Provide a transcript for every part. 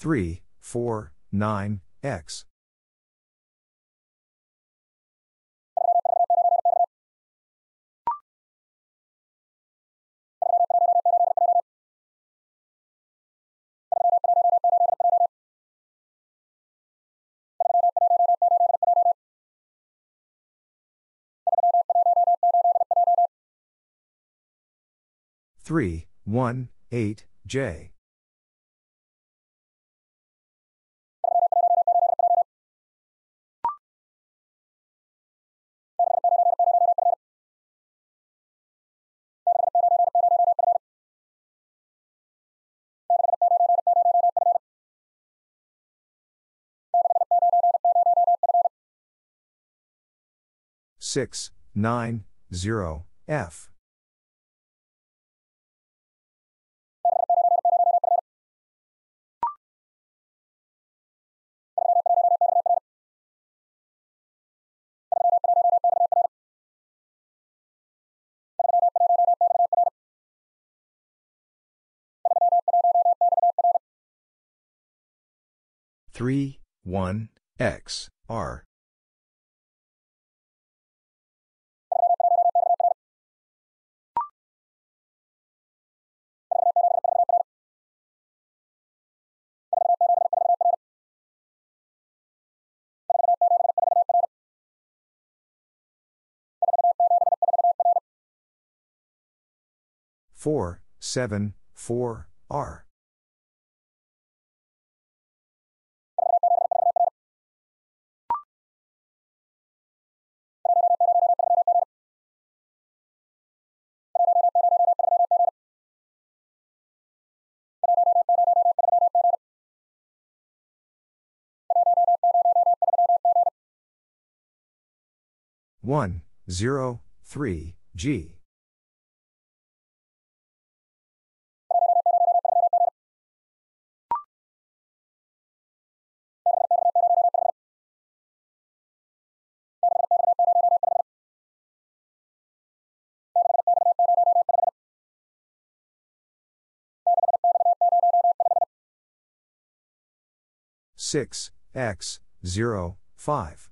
3, 4, 9, X. Three, one, eight, J. Six, nine, zero, F. Three, one, X, R. Four, seven, four, R. One, zero, three, G. Six, X, zero, five.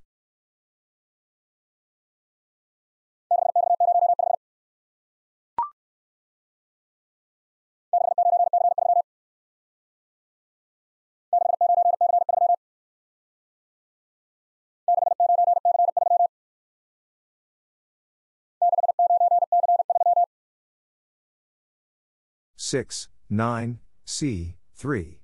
Six, nine, C, three.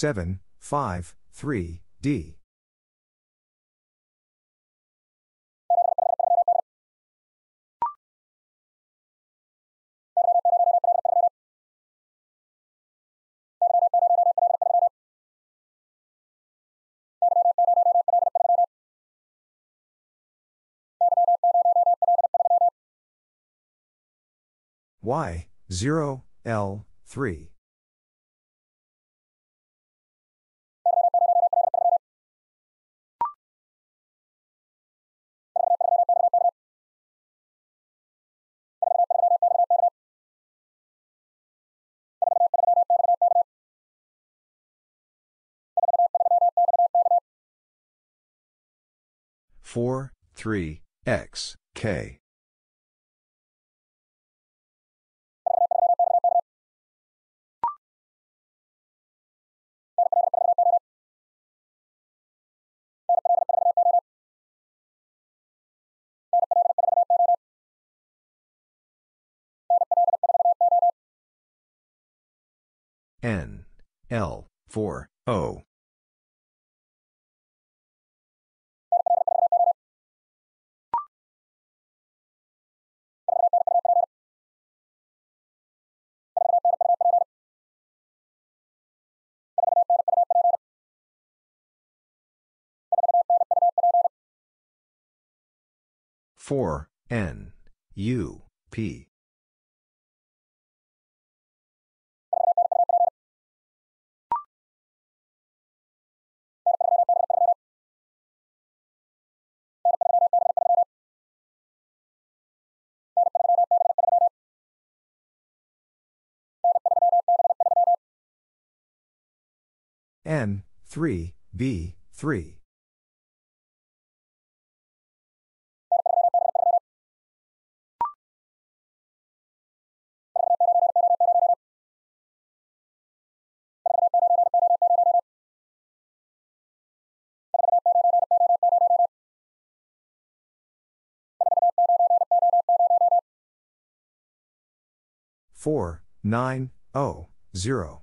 Seven, five, three, D. Y, 0, L, 3. Four, three, X, K. N, L, 4, O. Four N U P. N, 3, B, 3. Four, nine, oh, zero.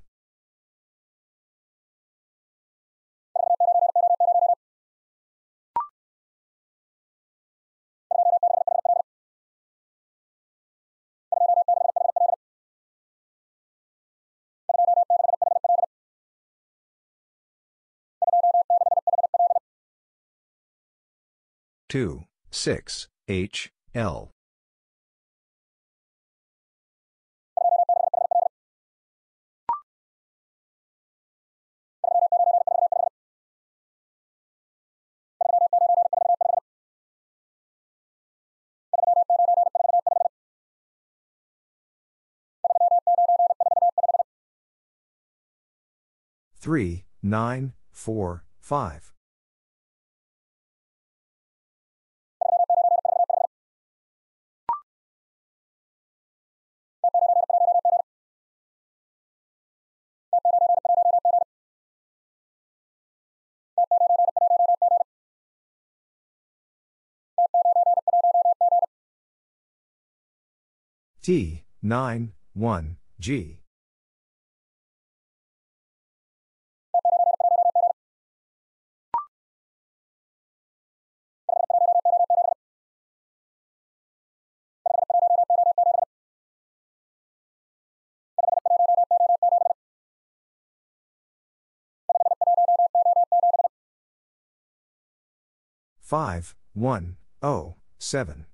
Two, six, H, L. Three, nine, four, five. T, 9, 1, G. Five, one, oh, seven.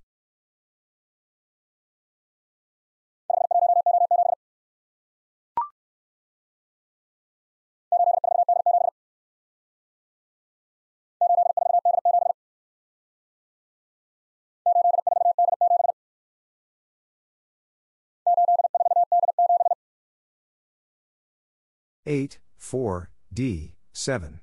Eight, four, D, seven.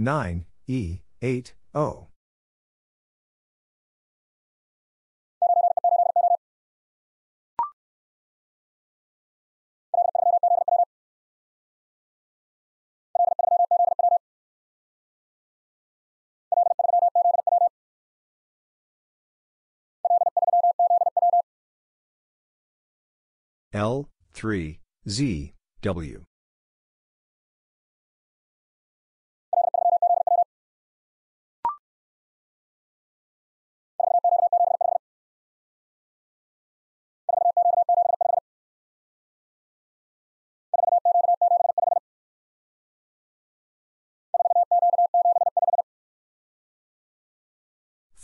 Nine, E, eight, O. L, 3, Z, W.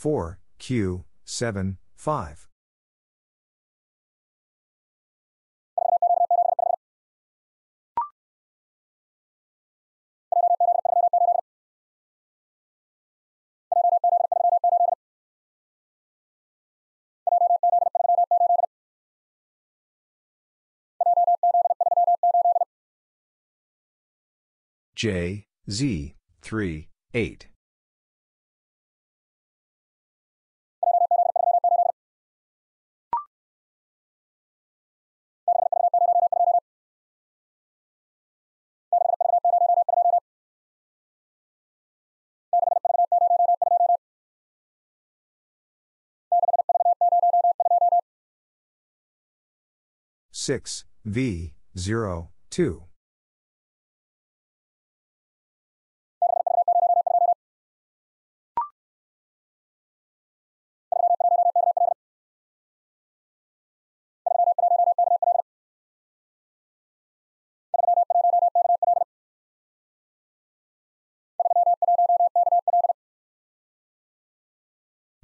Four, Q, seven, five. J, Z, 3, 8. 6, v, 0, 2.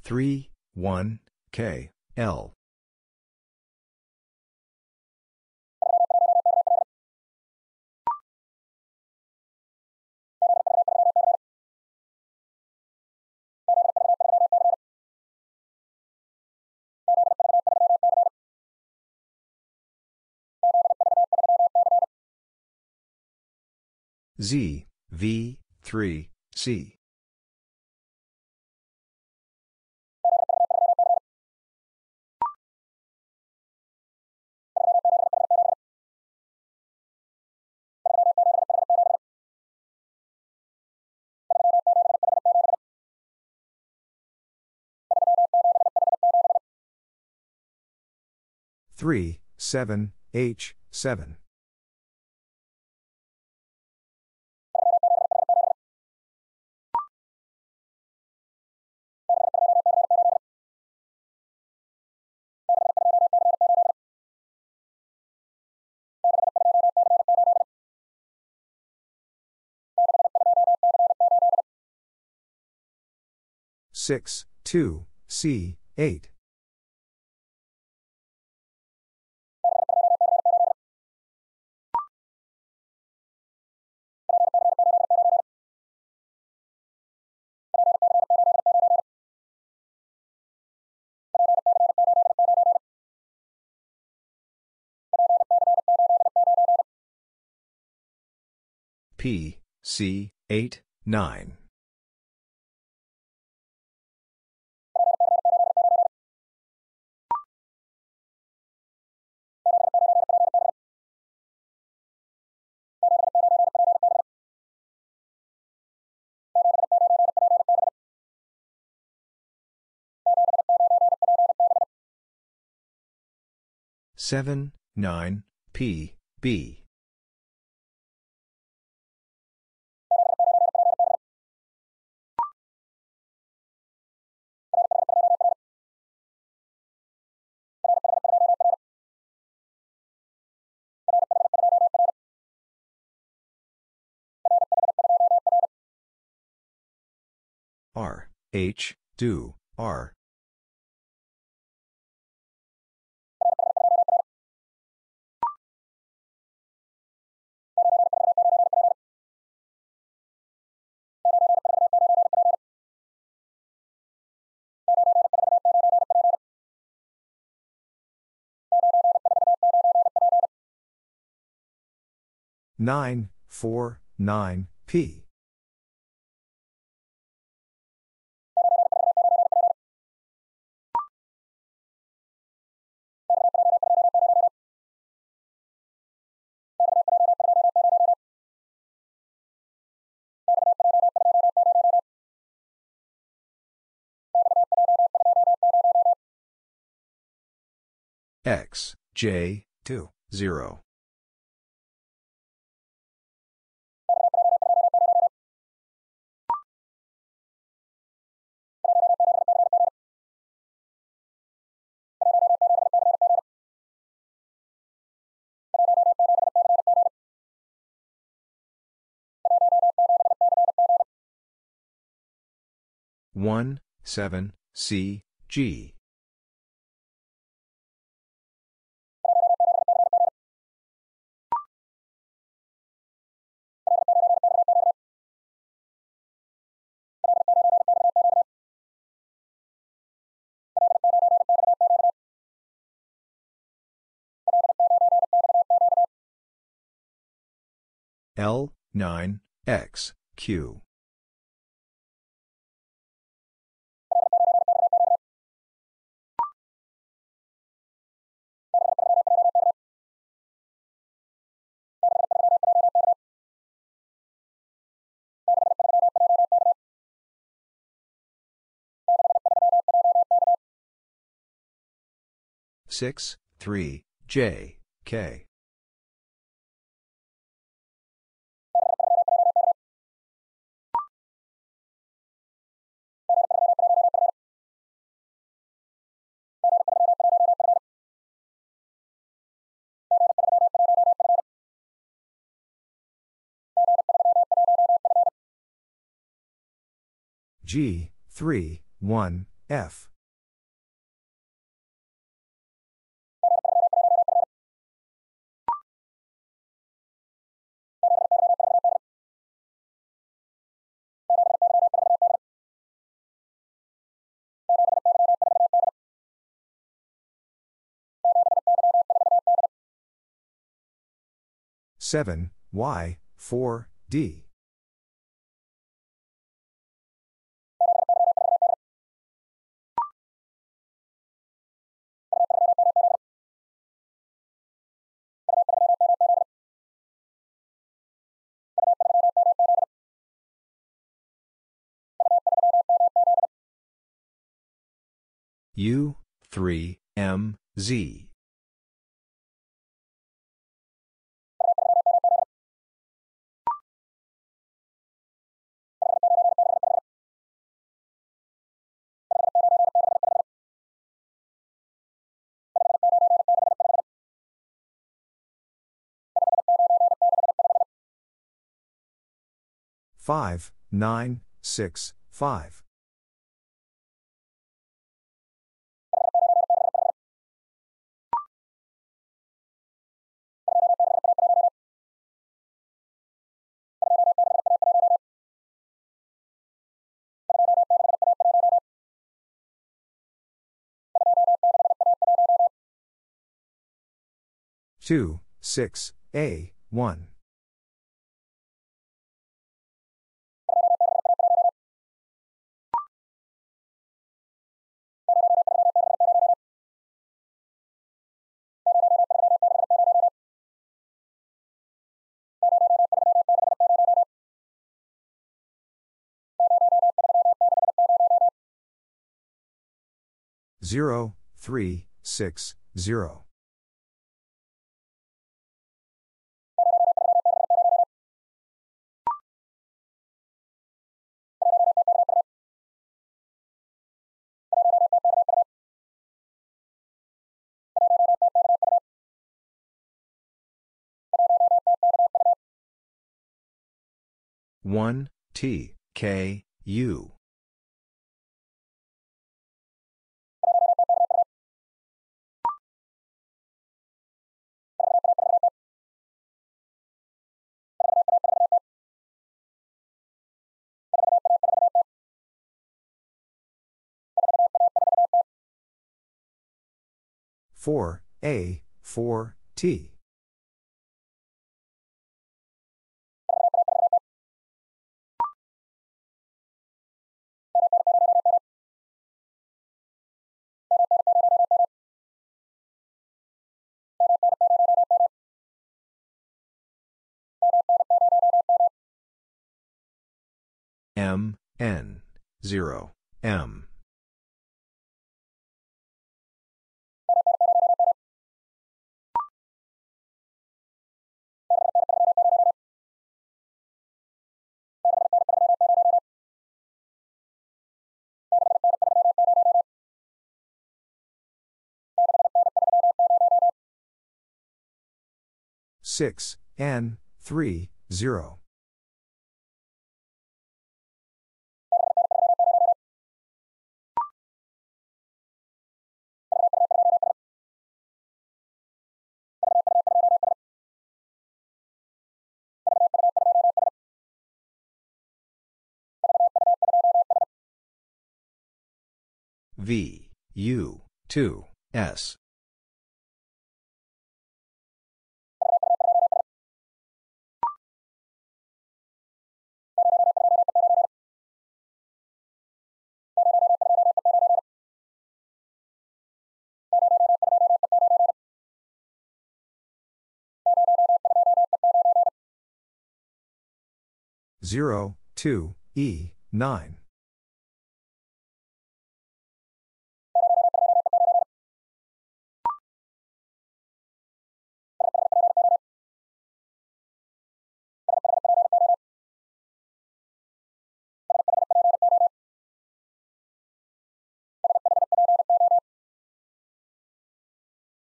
Three one K L Z, V, 3, C. Three, seven, H, seven. Six, two, C, eight. P, C, 8, 9. Seven, nine, P, B. R, H, do, R. Nine, four, nine, P. X, J, 2, 0. One, seven, C, G. L, 9, X, Q. Six, three, J, K. G, 3, 1, F. Seven Y four D U, 3, M, Z. Five, nine, six, five. Two, six, A, one. Zero, three, six, zero. One T K U. Four A four T M, N, 0, M. Six N three zero. V U 2 S Zero, two, E, nine.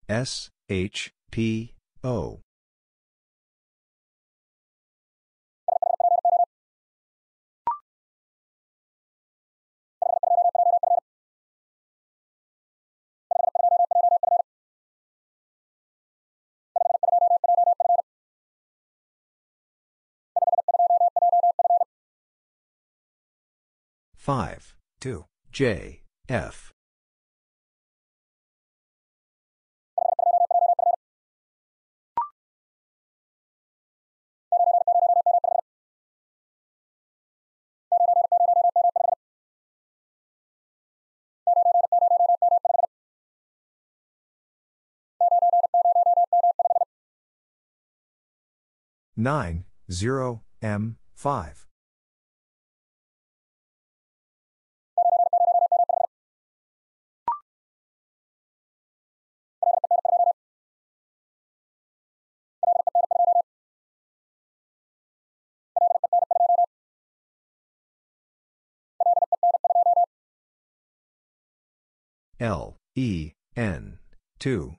S, H, P, O. 5, 2, J, F. Nine zero M five L E N 2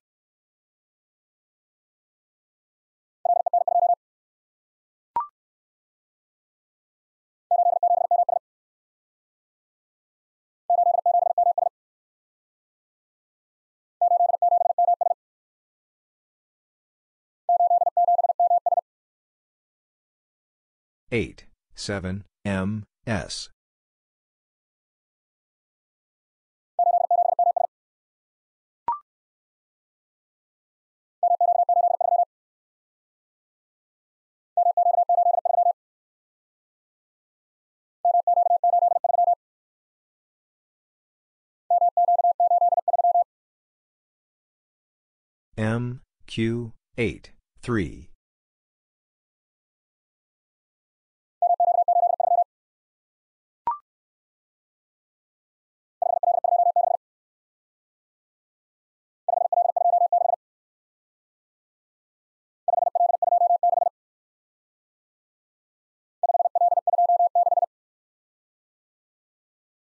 8, 7, M, S. M, Q, 8, 3.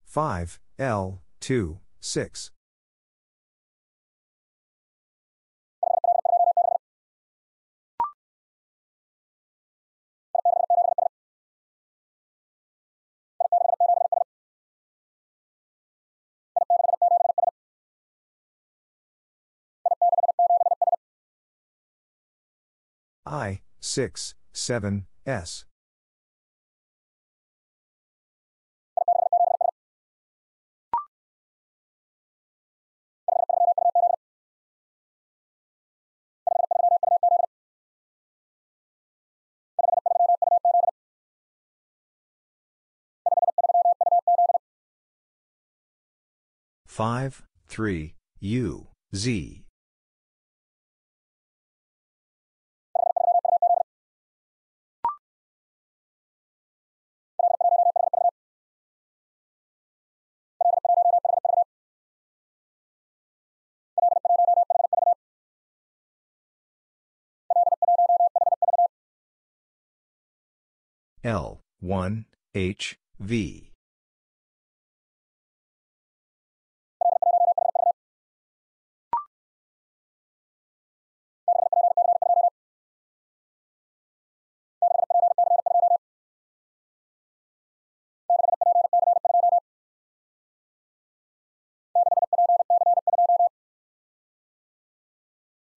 Five L two six. I six seven S Five, three, U, Z. L, 1, H, V.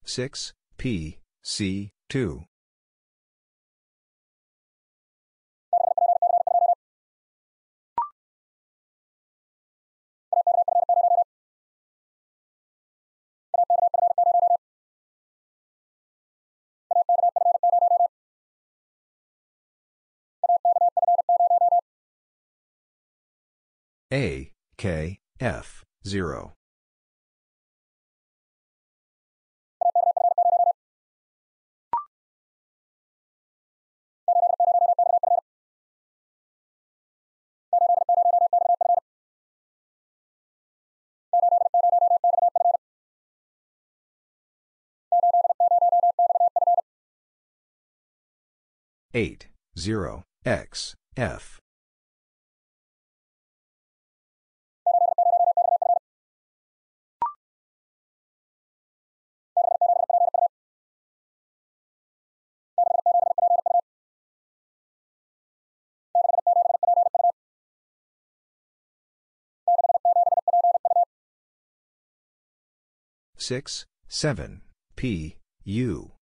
Six P C two. A K F 0 8, 0, X, F. Six, seven, P, U.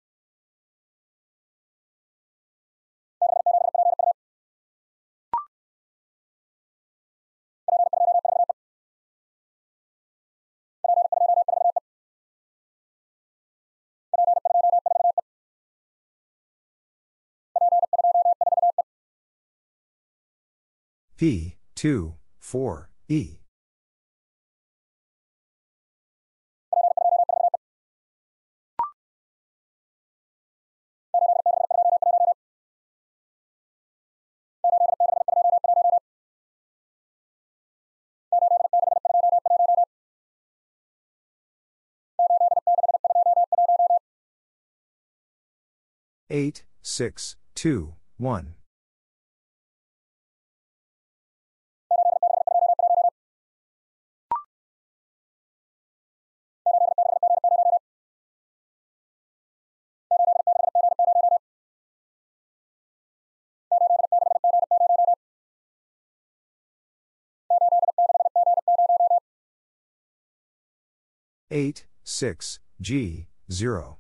P, 2, 4, E. Eight, six, two, one. Eight, six, G, zero.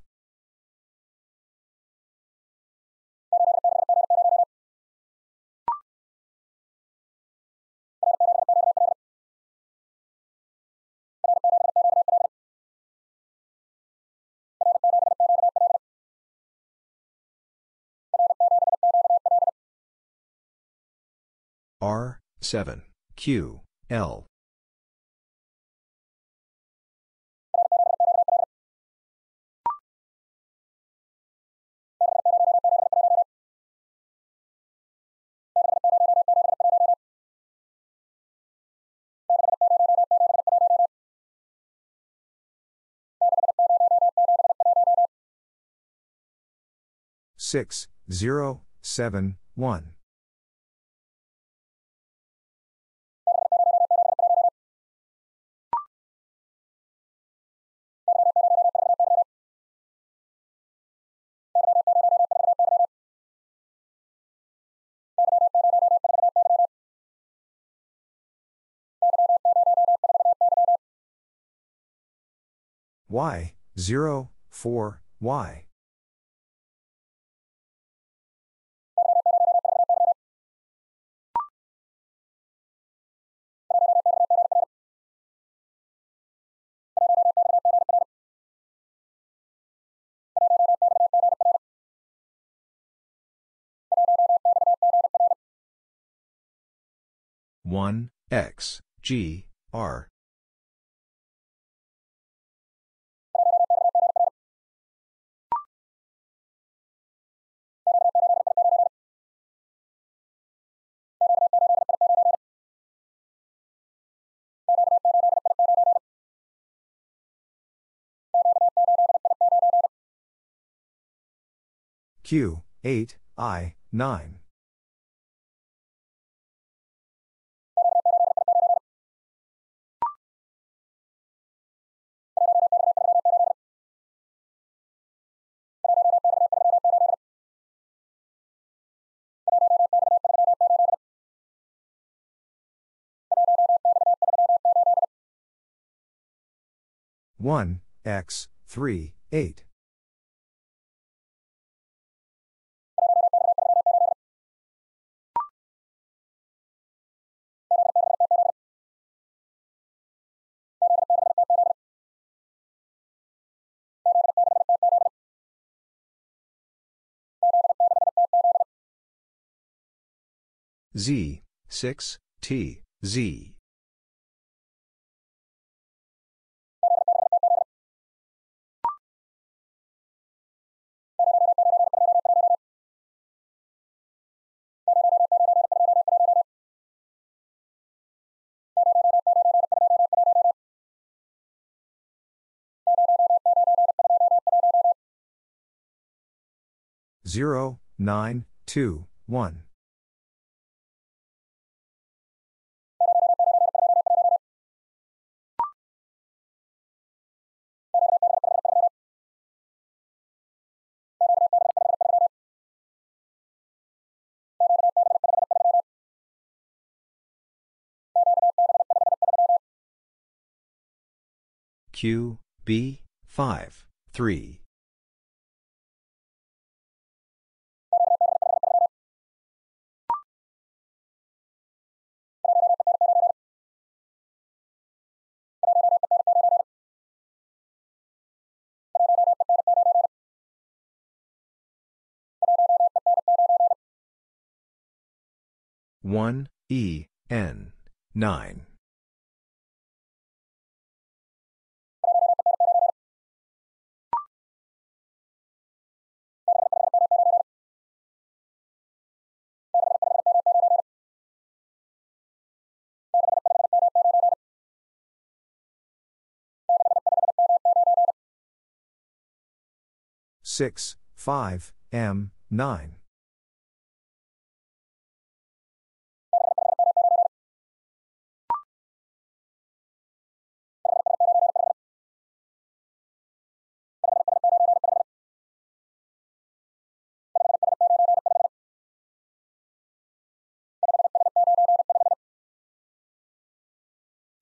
R, 7, Q, L. Six, zero, seven, one. Y, 0, 4, Y. One X G R Q, 8, I, 9. One X three eight Z, 6, T, Z. Zero, nine, two, one. Q, B, 5, 3. One E N nine 6, 5, M, 9.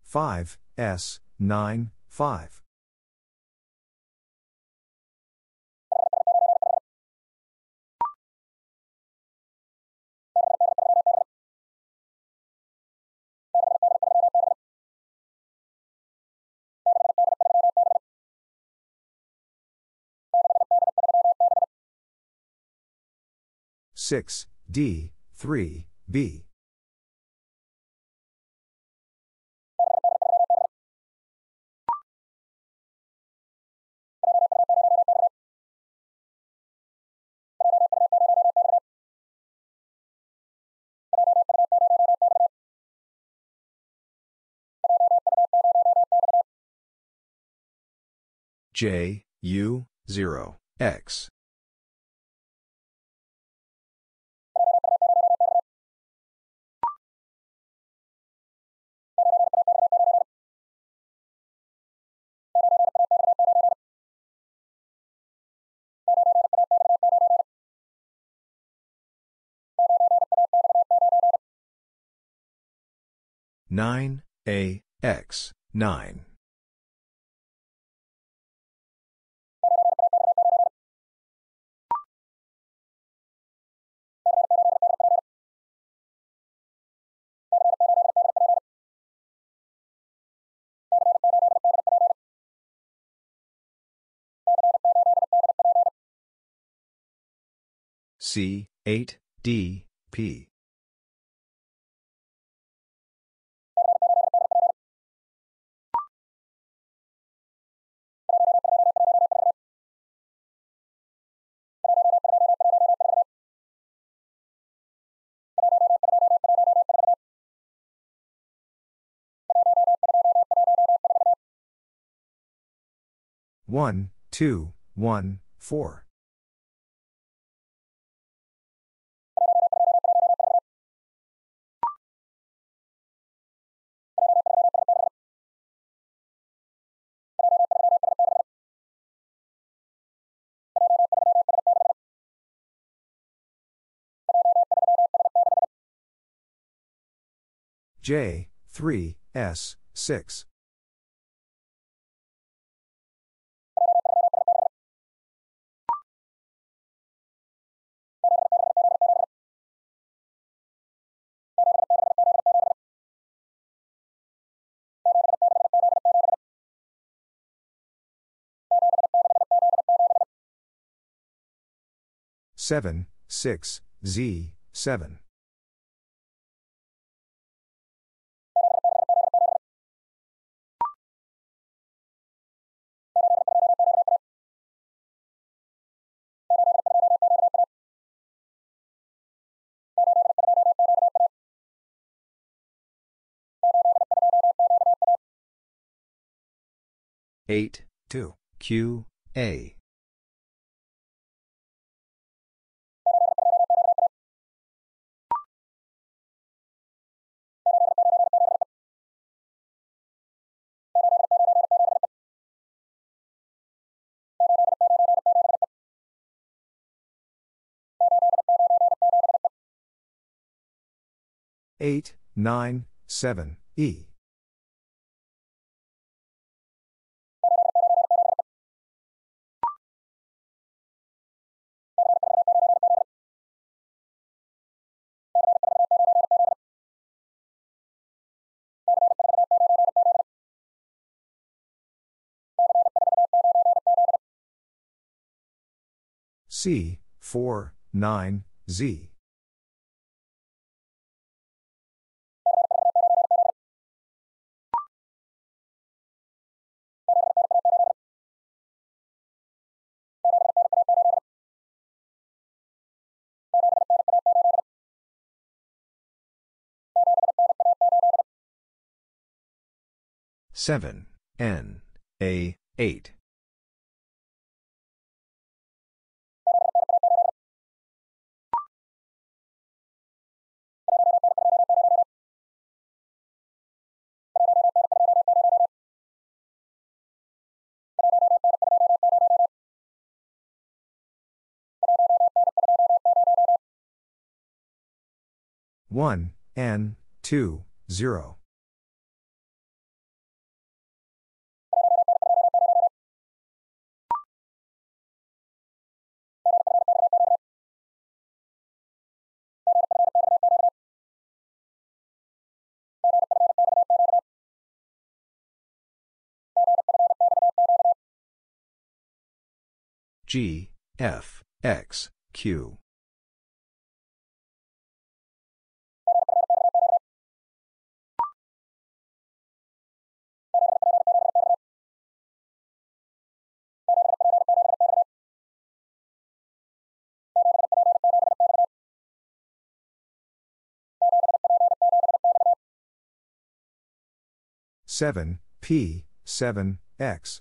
Five S nine five Six, D, three, B. J, U, 0, X. Nine, A, X, nine. C, 8, D, P. One, two, one, four. J, 3, S, 6. Seven, six, Z, seven. Eight, two, Q, A. Eight, nine, seven, E. C, 4, 9, Z. 7, N, A, 8. One N two zero G F X Q. Seven P seven X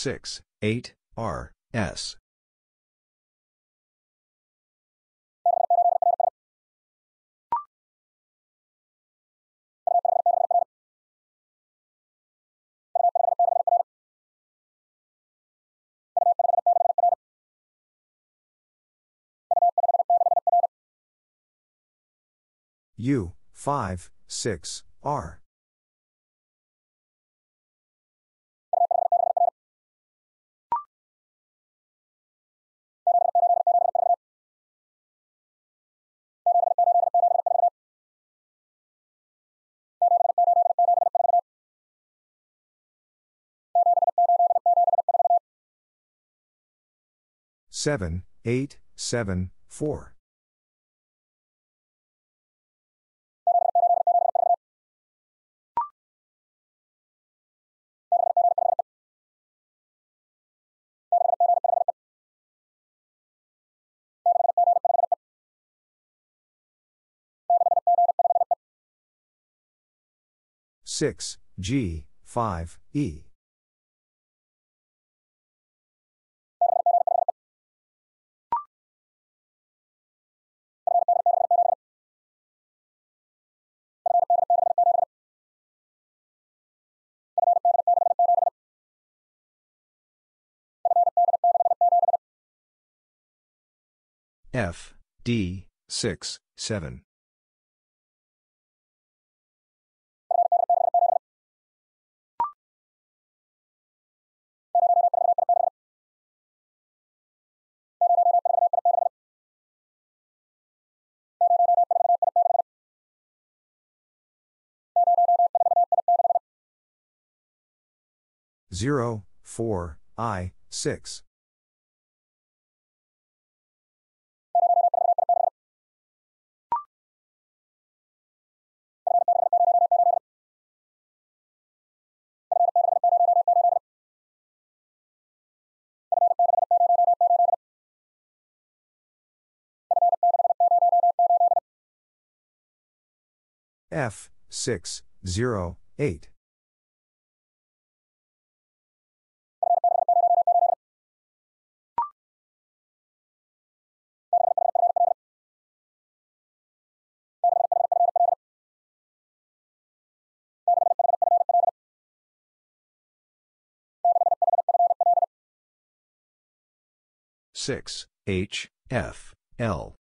six eight R S U, 5, 6, R. Seven, eight, seven, four. Six G five E F D 6 7 0, 4, I, 6. F, 6, 0, 8. Six H F L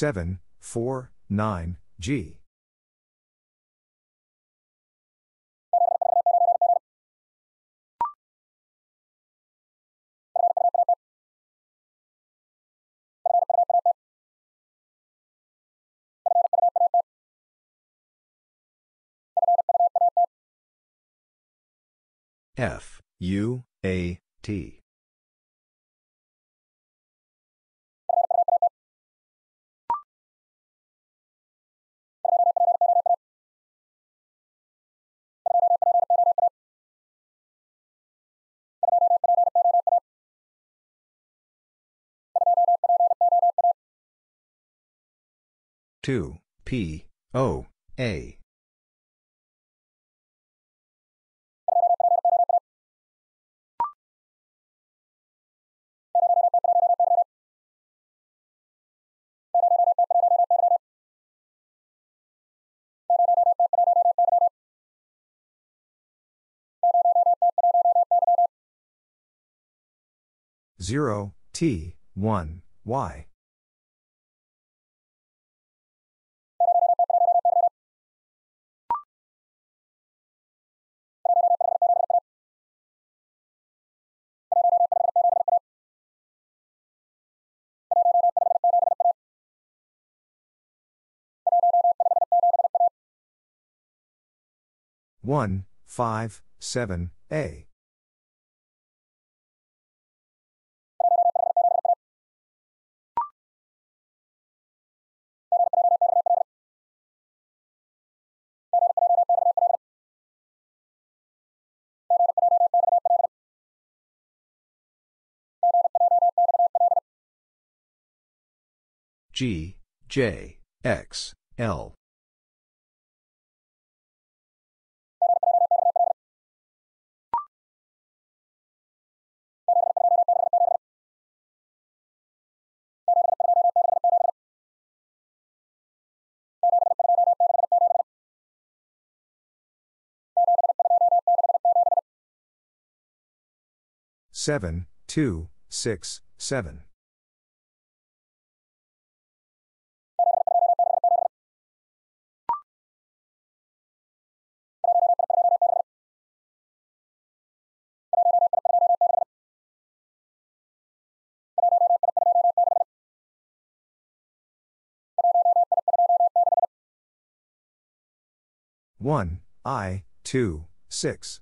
7, 4, 9, G. F U A T. Two P O A. Zero T one. Y one five seven A G J X L. Seven two six seven one I two six.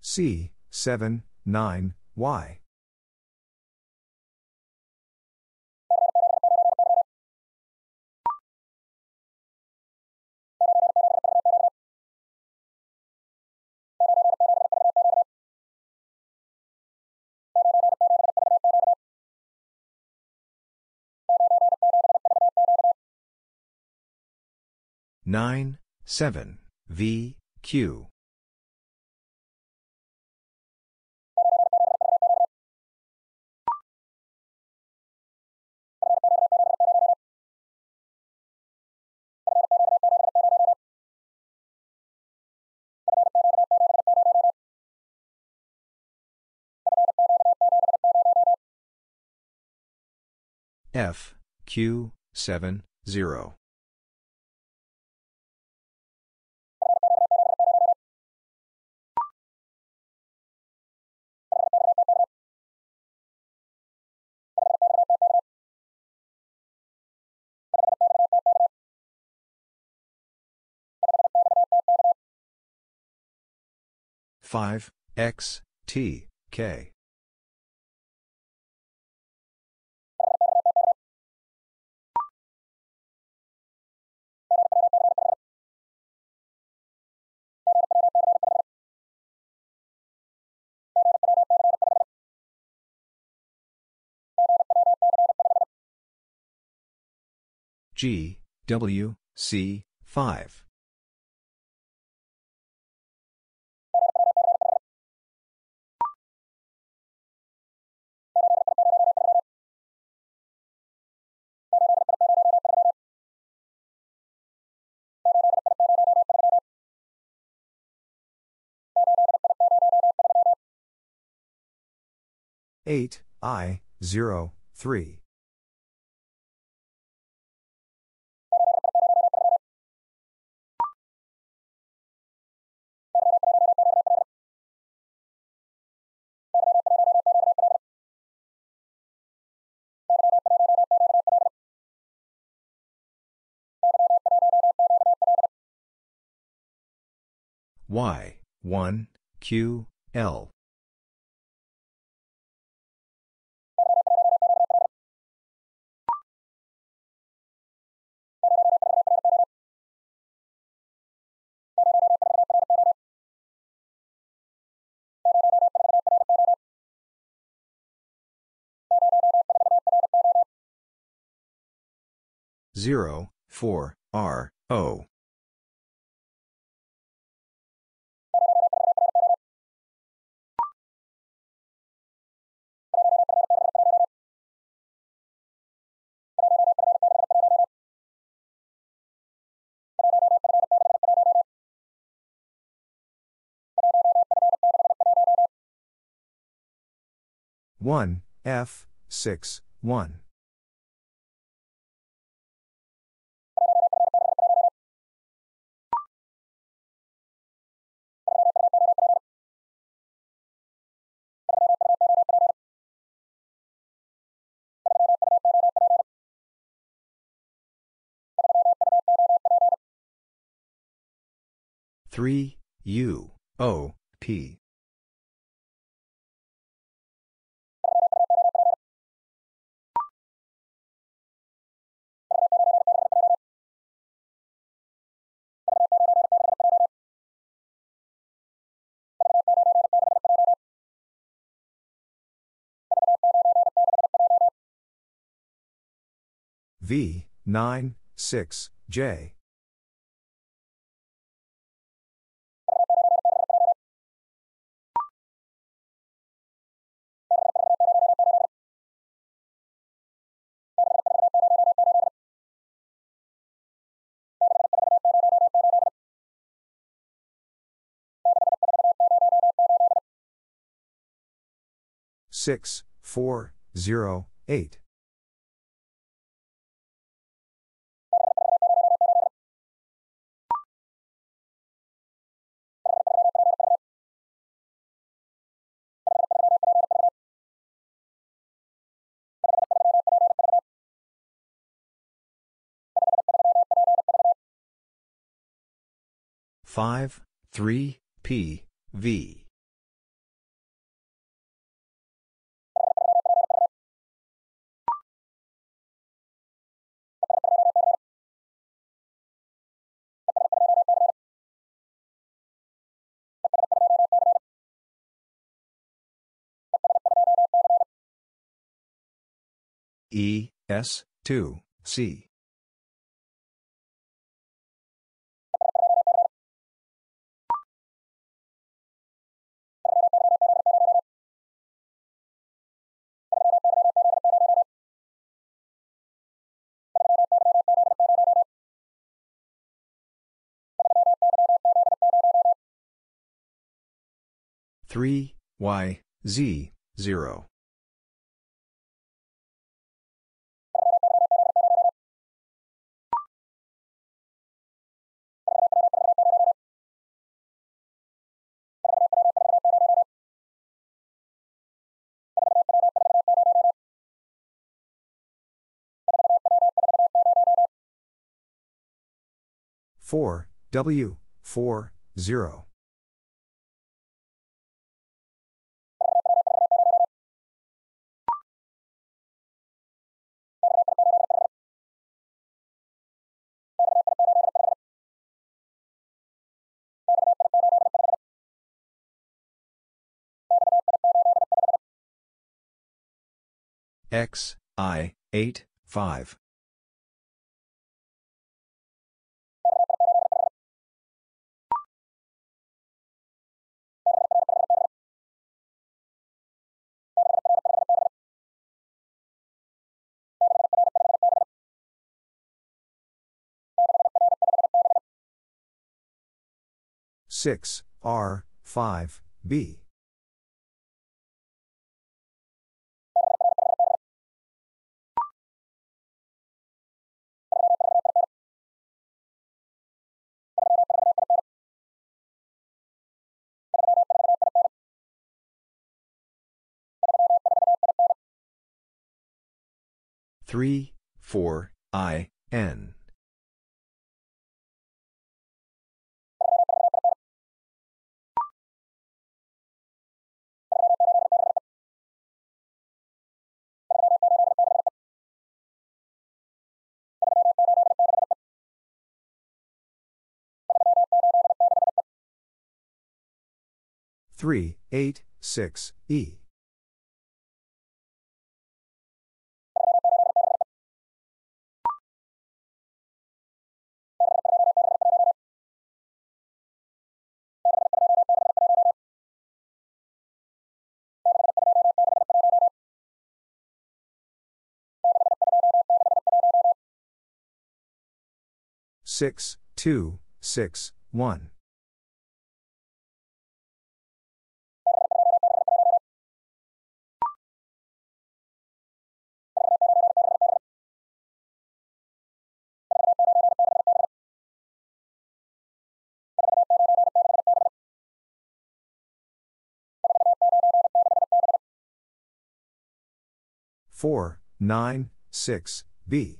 C seven nine Y nine seven V Q. F Q seven zero five X T K. G W C 5 8, I, 0, 3. Y, 1, Q, L. Zero, four, R, O. One, F, six, one. Three, U, O, P. V, 9, 6, J. Six, four, zero, eight. Five, three, P, V. E, S, 2, C. Three, Y, Z, zero. Four, W, four, zero. X, I, 8, 5. Six, R, five, B. 3, 4, I, N. Three, eight, six, E. Six, two, six, one. Four, nine, six, B.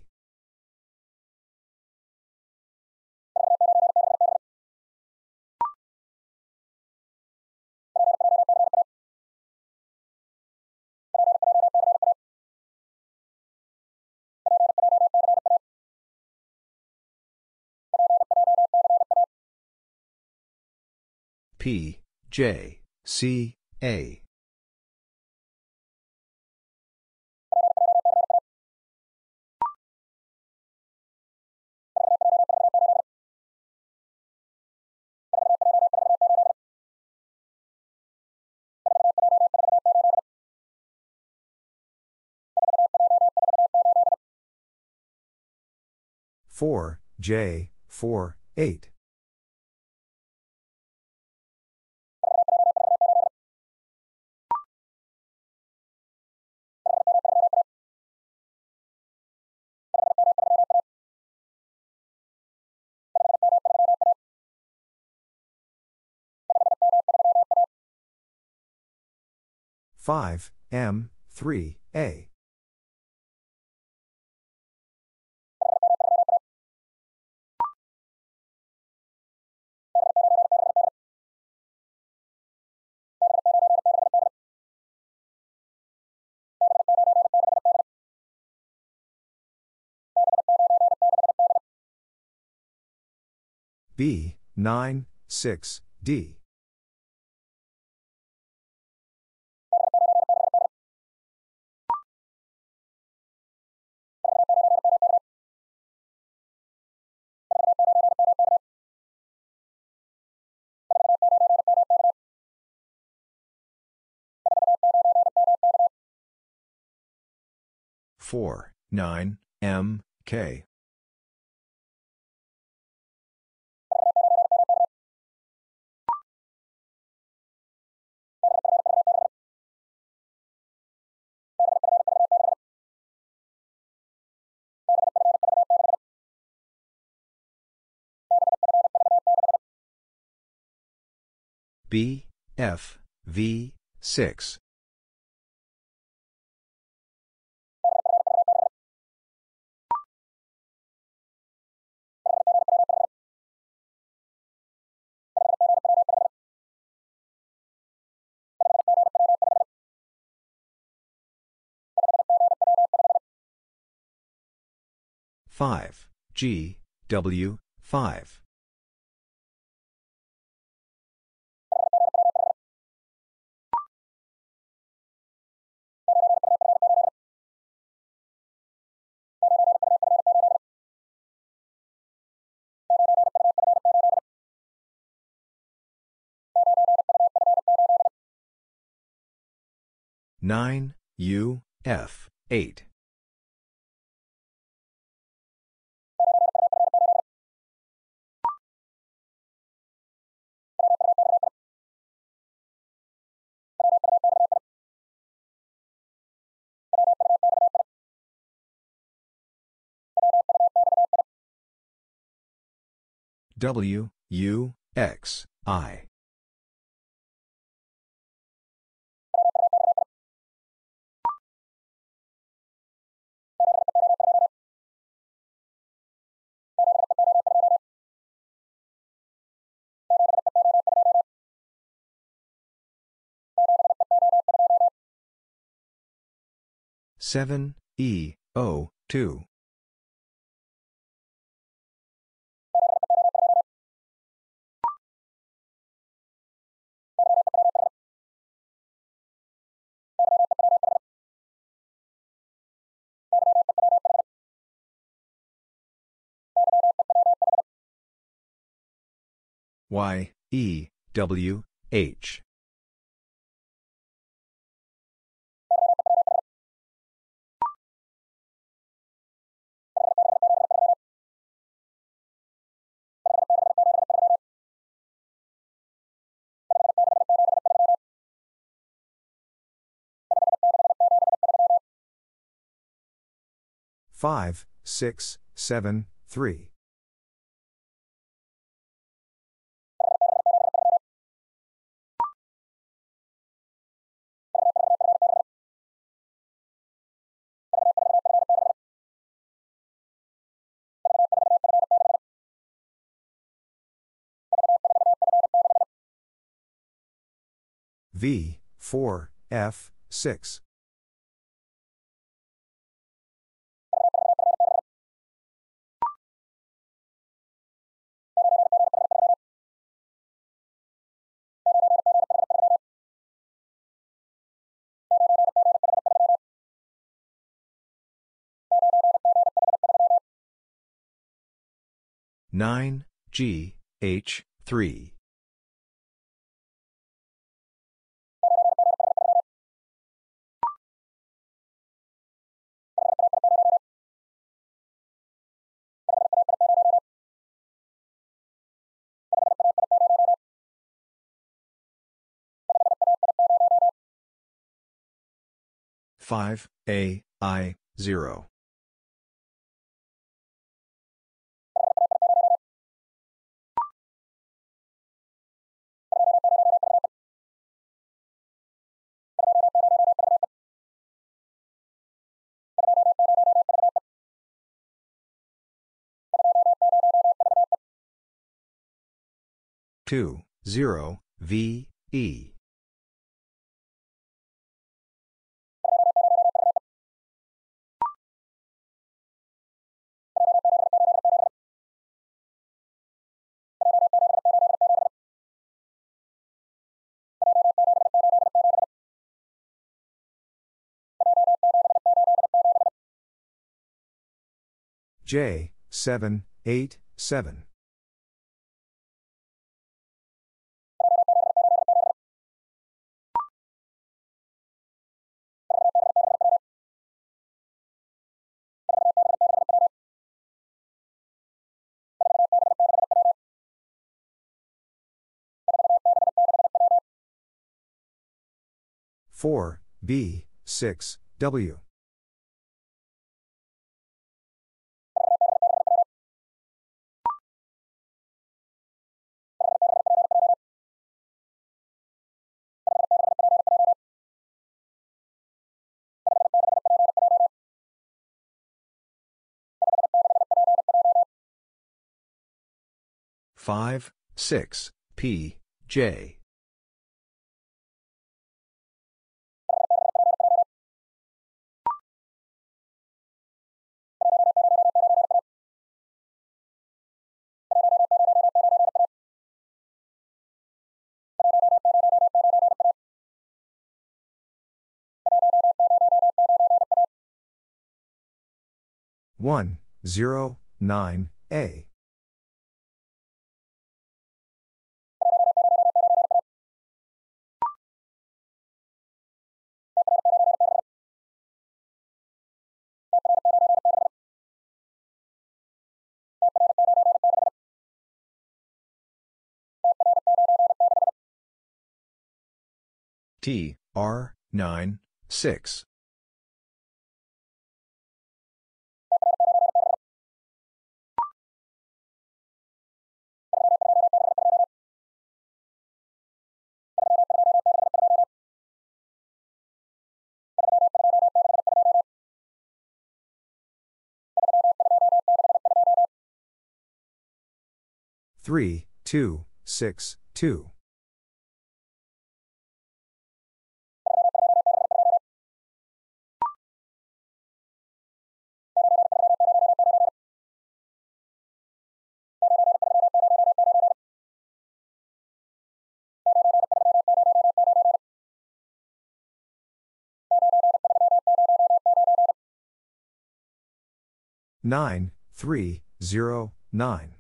P, J, C, A. Four, J, four, eight. Five, M, three, A. B, 9, 6, D. Four, nine, M, K. B, F, V, 6. Five G W five 9, U, F, 8. W, U, X, I. 7, E, O, 2. Y, E, W, H. Five, six, seven, three. V, 4, F, 6. Nine G H three five A I zero. Two, zero, V, E. J, 7, 8, 7. Four B six W. Five six P J one zero nine A. T R 9 6 Three, two, six, two. Nine, three, zero, nine.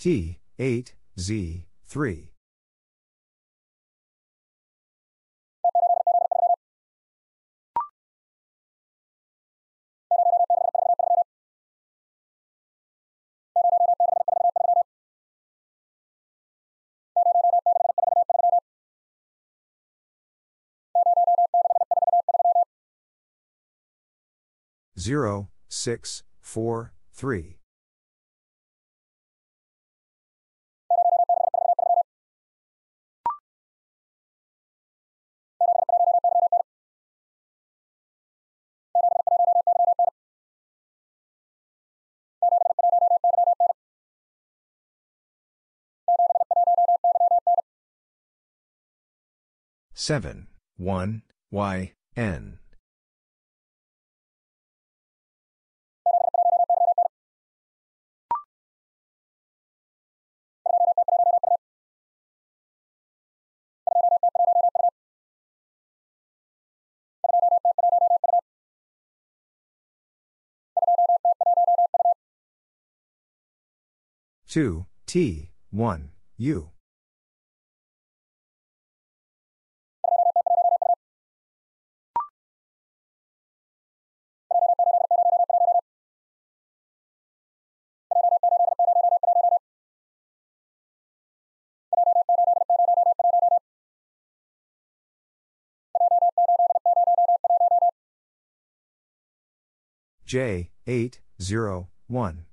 T, 8, Z, 3. Zero, six, four, three. Seven, one, Y, N. Two, T, one, U. J, 8, 0, 1.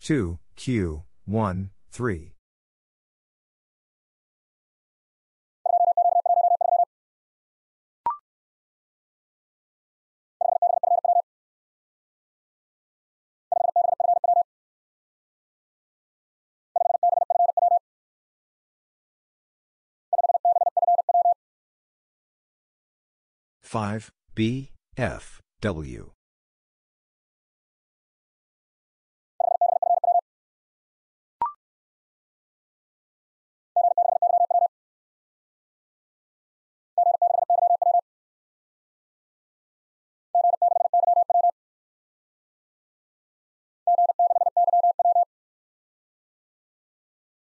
Two, Q, one, three. Five, B, F, W.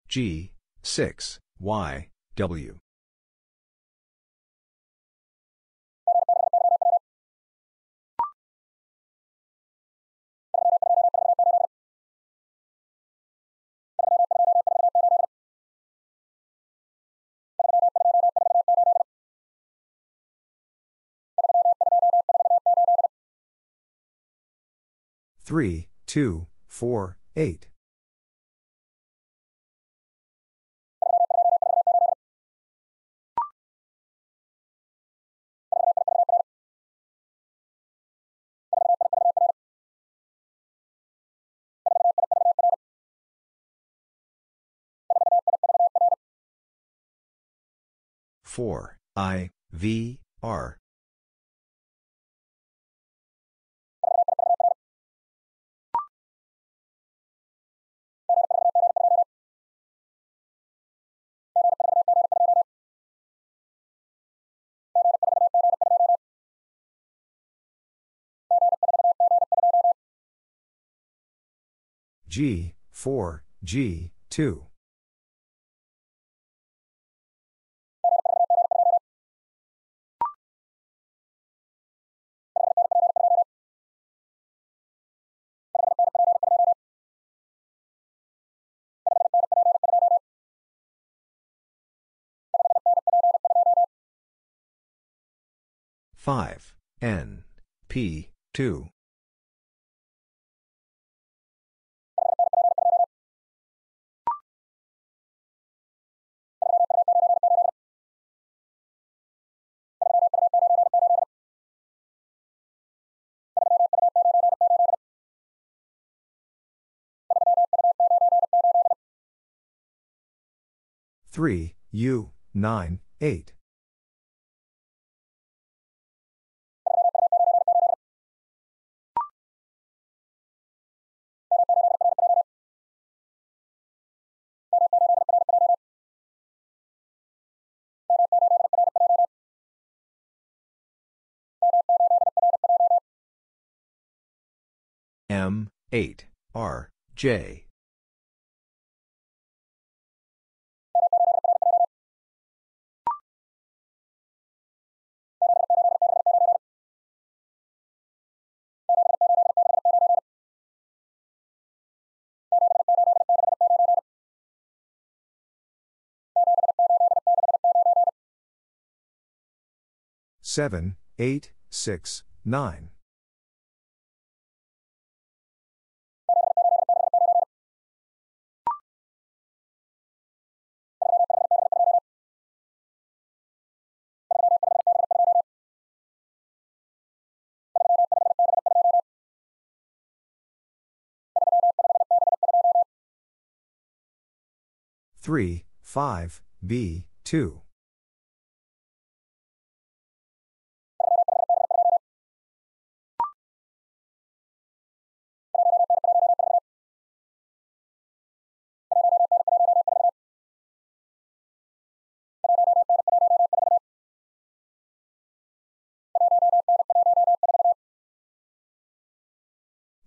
G, 6, Y, W. Three, two, four, eight. Four, I, V, R. G, 4, G, 2. Five, N, P, 2. 3, U, 9, 8. M, 8, R, J. Seven, eight, six, nine. Three, five, B, two.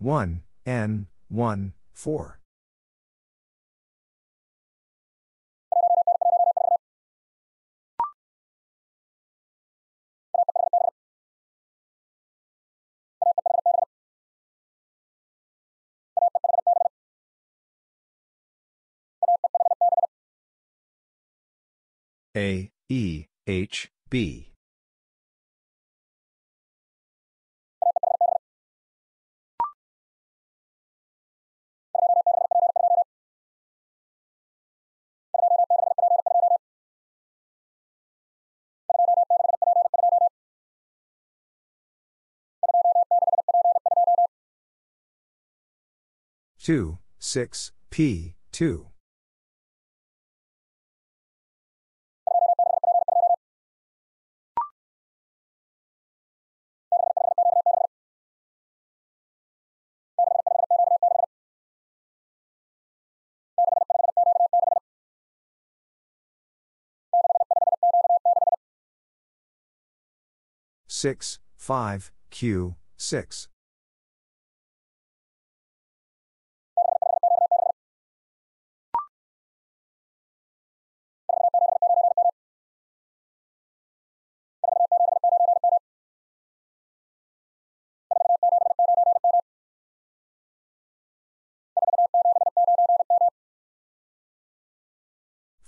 One, N, one, four. A, E, H, B. Two, six, P, two. Six, five, Q, six.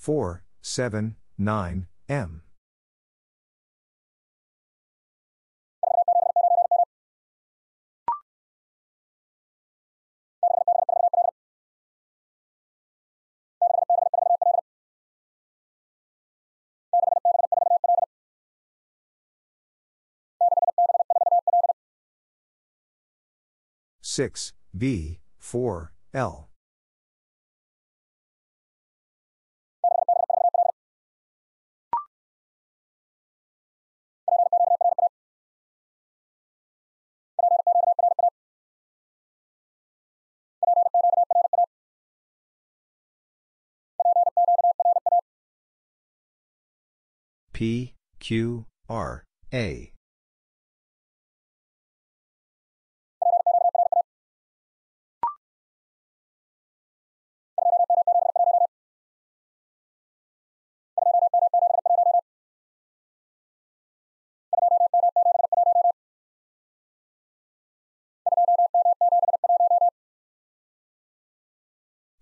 Four, seven, nine, M. Six, B, four, L. P, Q, R, A.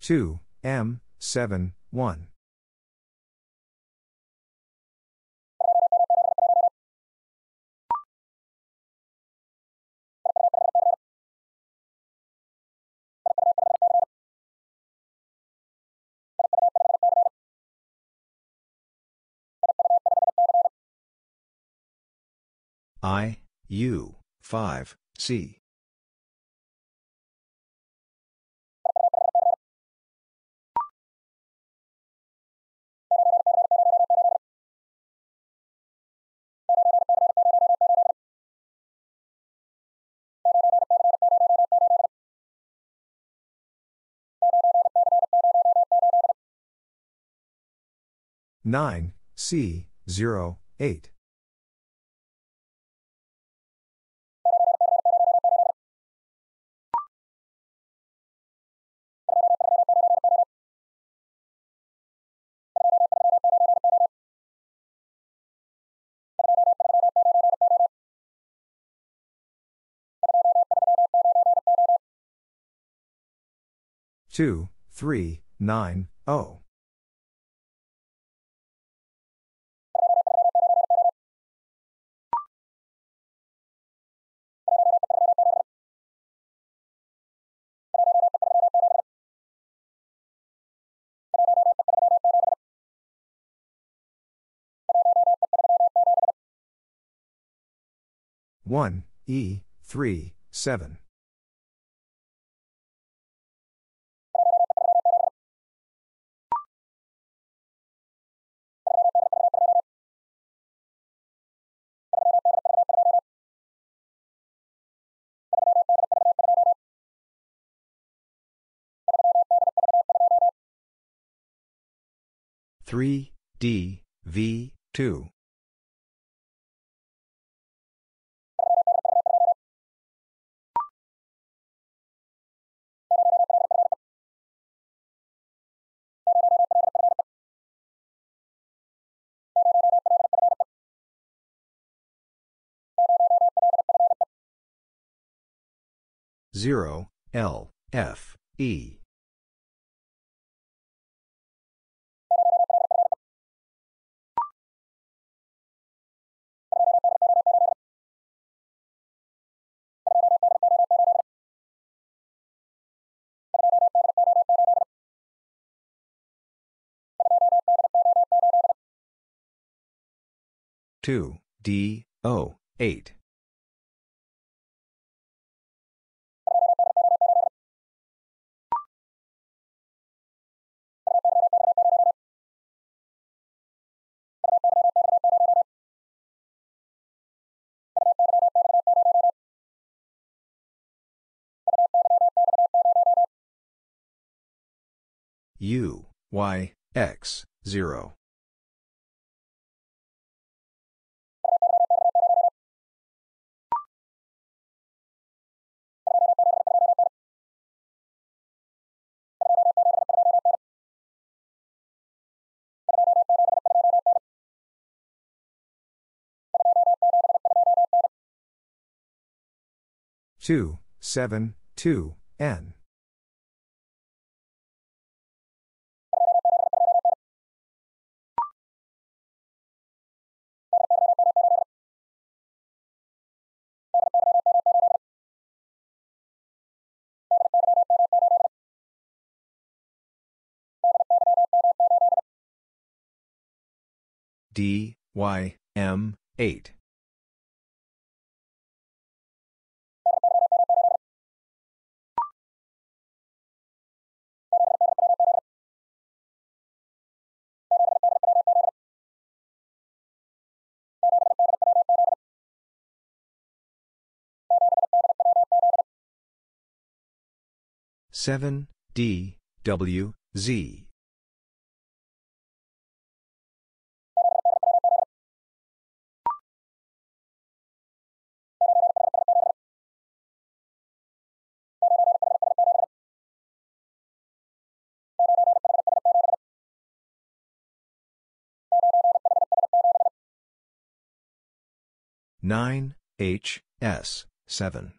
Two, M, seven, one. I, U, 5, C. 9, C, 0, 8. Two, three, nine, oh. One E three seven three D V two. Zero L F E two D O eight. U, Y, X, 0. Two, seven, two, N. D, Y, M, 8. Seven D W Z nine H S seven.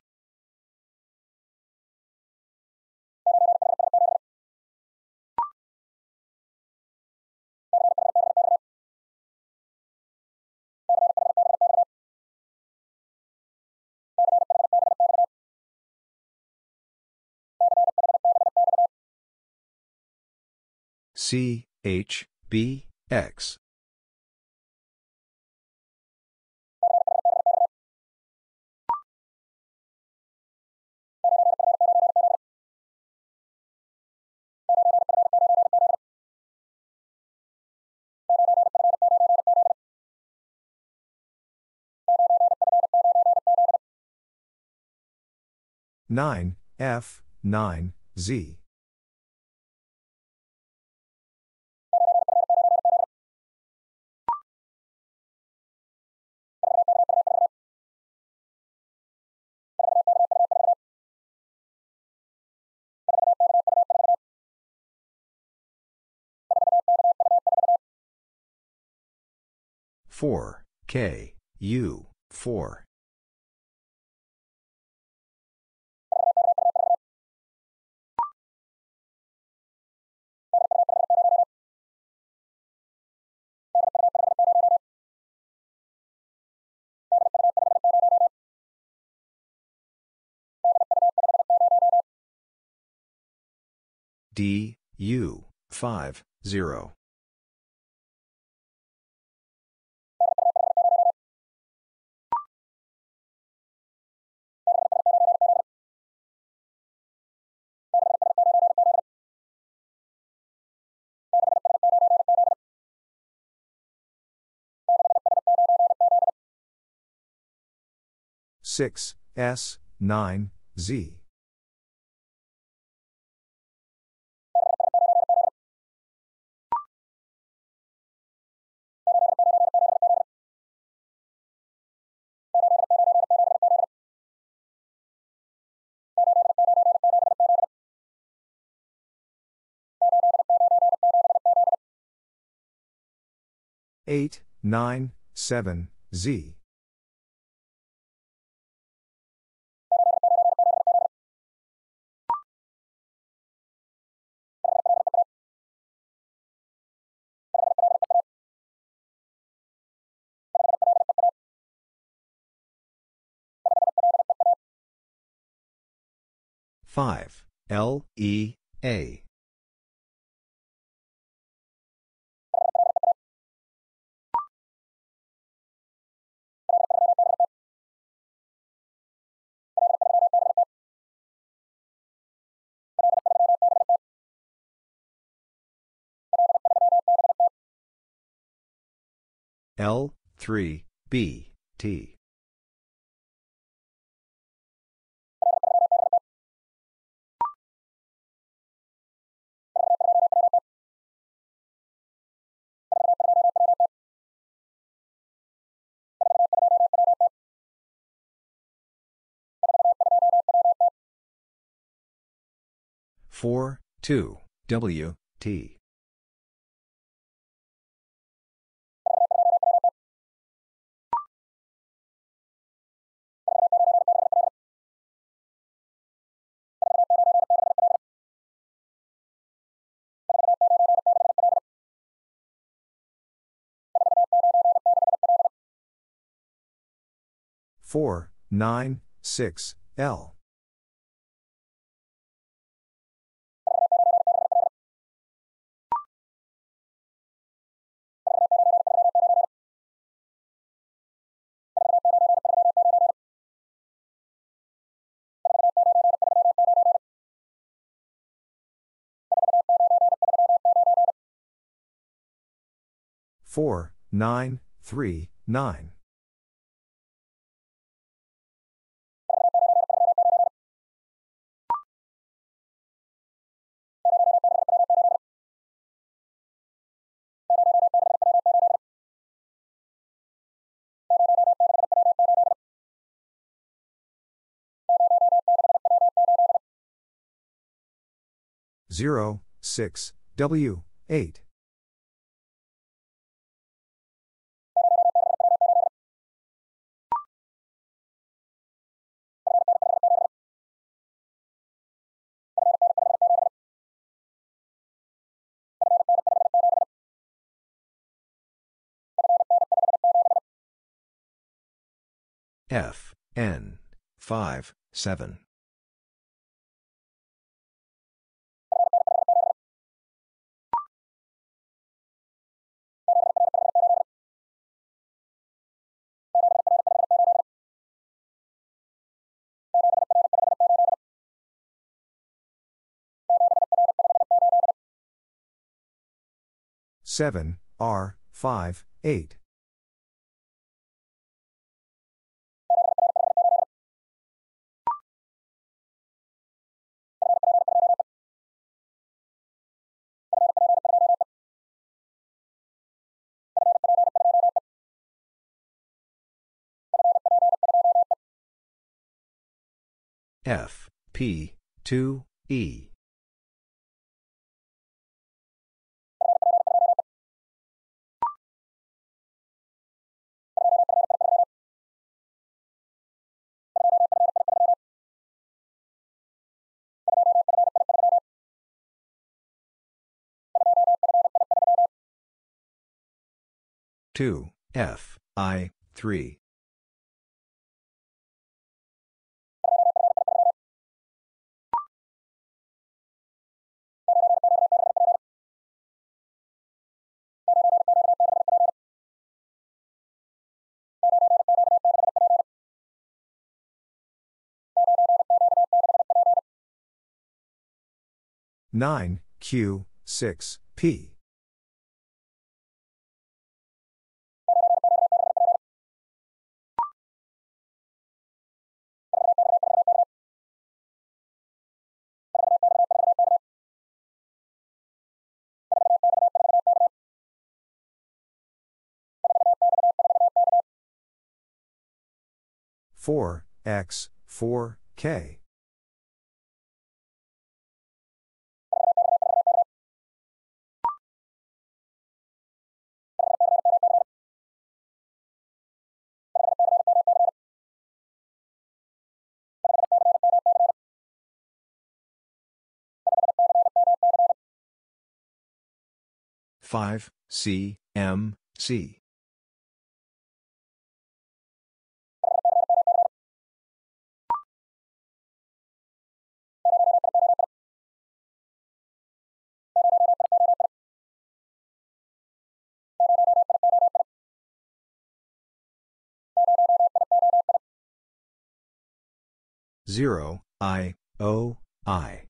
C H B X 9, F, 9, Z. Four K U four D, U, 5, 0. Six S nine Z eight nine seven Z 5, L, E, A. L, 3, B, T. Four, two, W, T. Four, nine, six, L. Four, nine, three, nine. Zero, six, W, eight. F, N, 5, 7. Seven R five eight F, P, 2, E. 2, F, I, 3. Nine Q six P four X four K 5, C, M, C. Zero, I, O, I.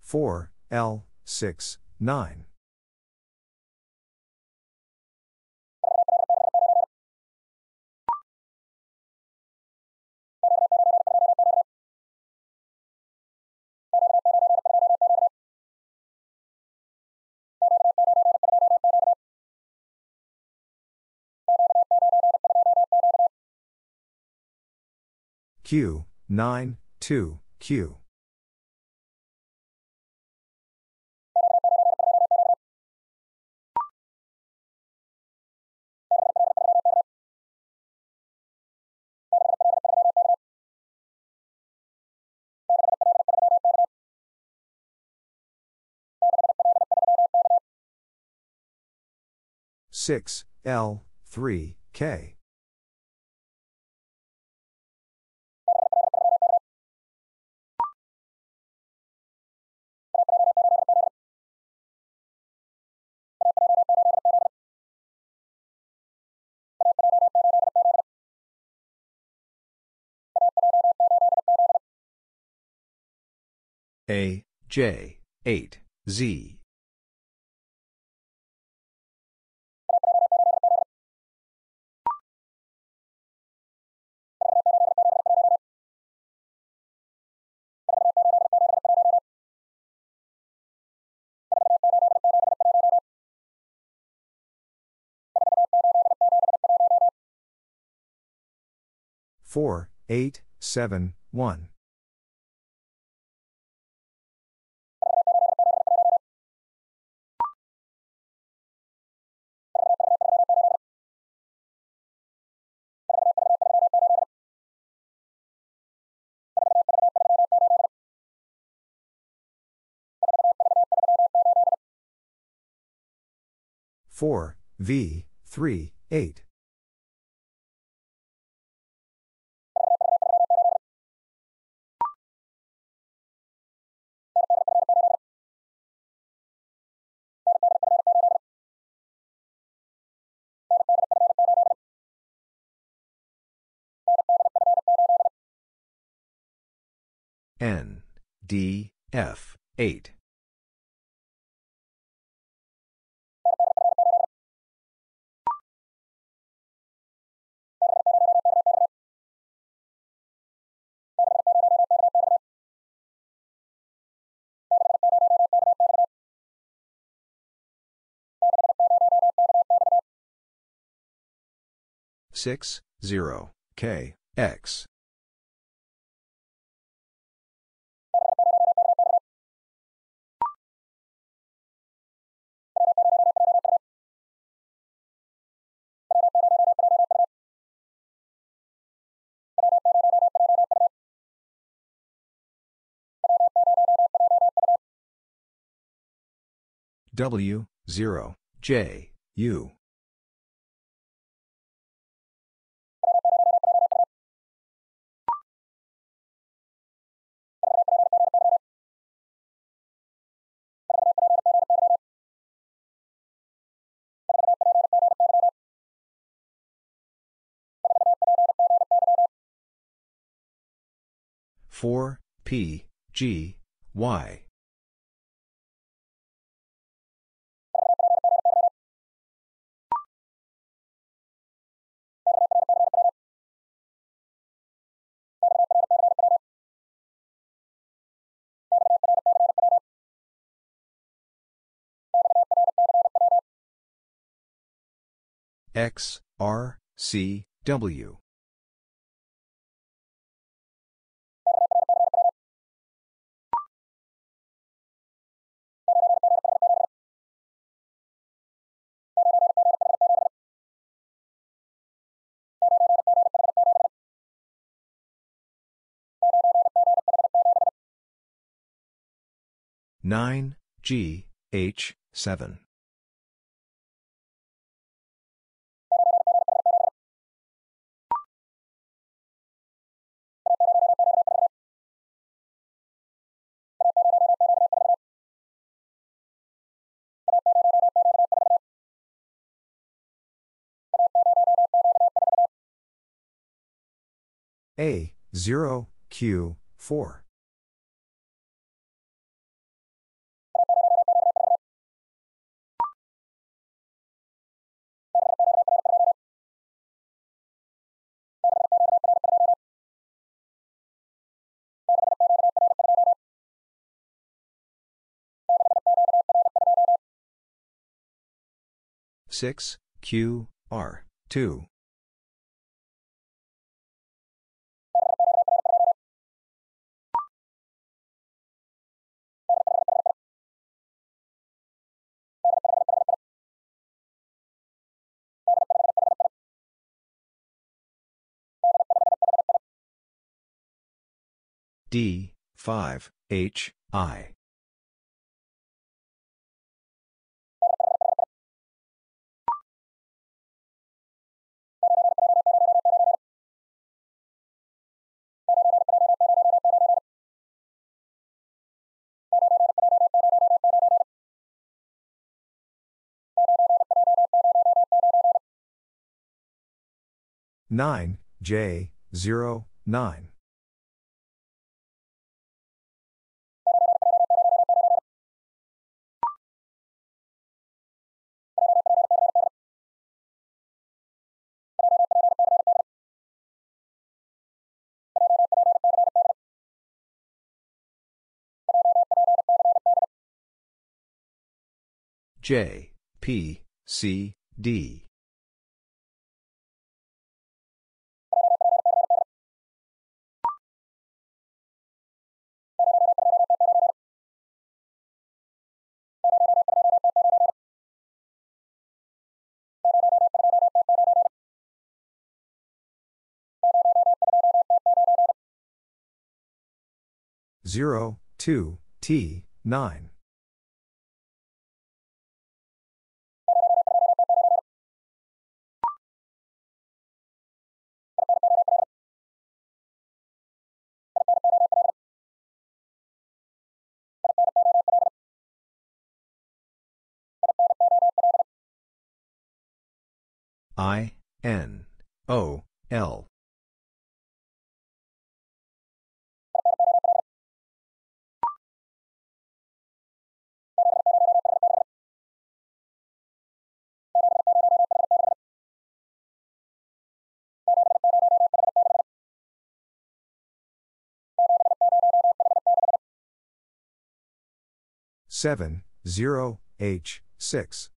Four L six nine. Q, 9, 2, Q. Six L three K. A, J, 8, Z. Four, eight, seven, one. Four V three eight. N, D, F, 8. Six, zero, K, X. W, 0, J, U. Four P G Y X, R, C, W. Nine G H seven A, 0, Q, 4. Six Q R two D, 5, H, I. Nine J zero nine J P C D Zero, two, T, nine. I, N, O, L. Seven, zero, H, six.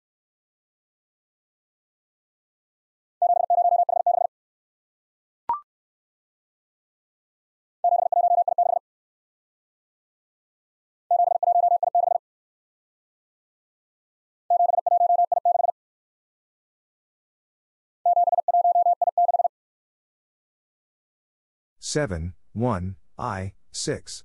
7, 1, I, 6.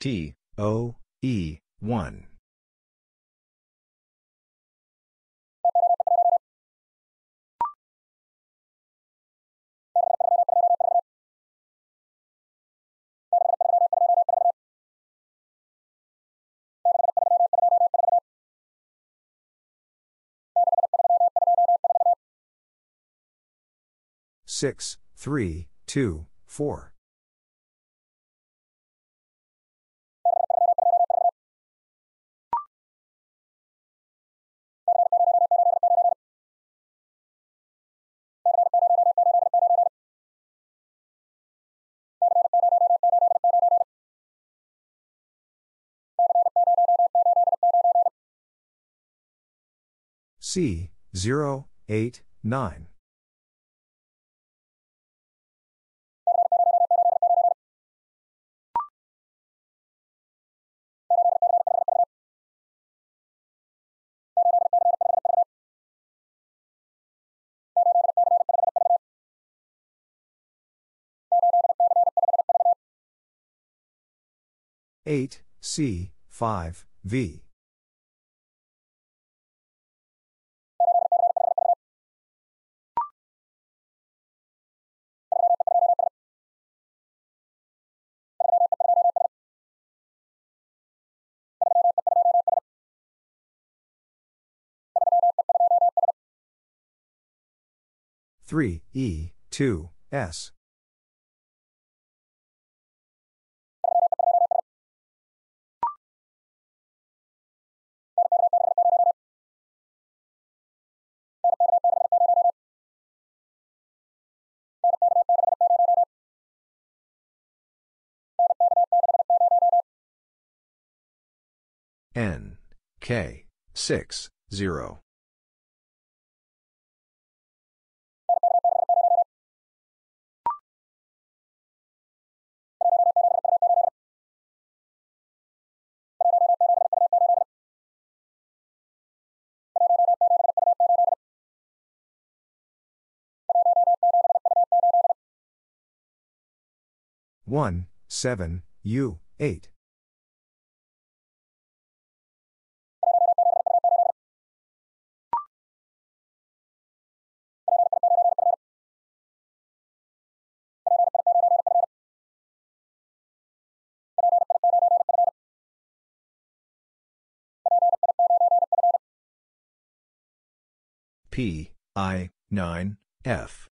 T, O, E, 1. Six, three, two, four. C, 0, 8, 9. Eight C five V. Three E two S N K 6 0 1 7 U 8 P, I, 9, F.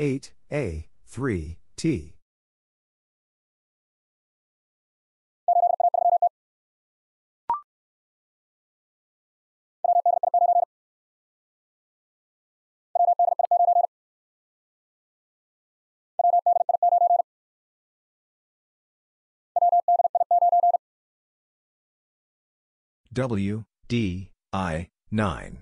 Eight A three T W, D, I, 9.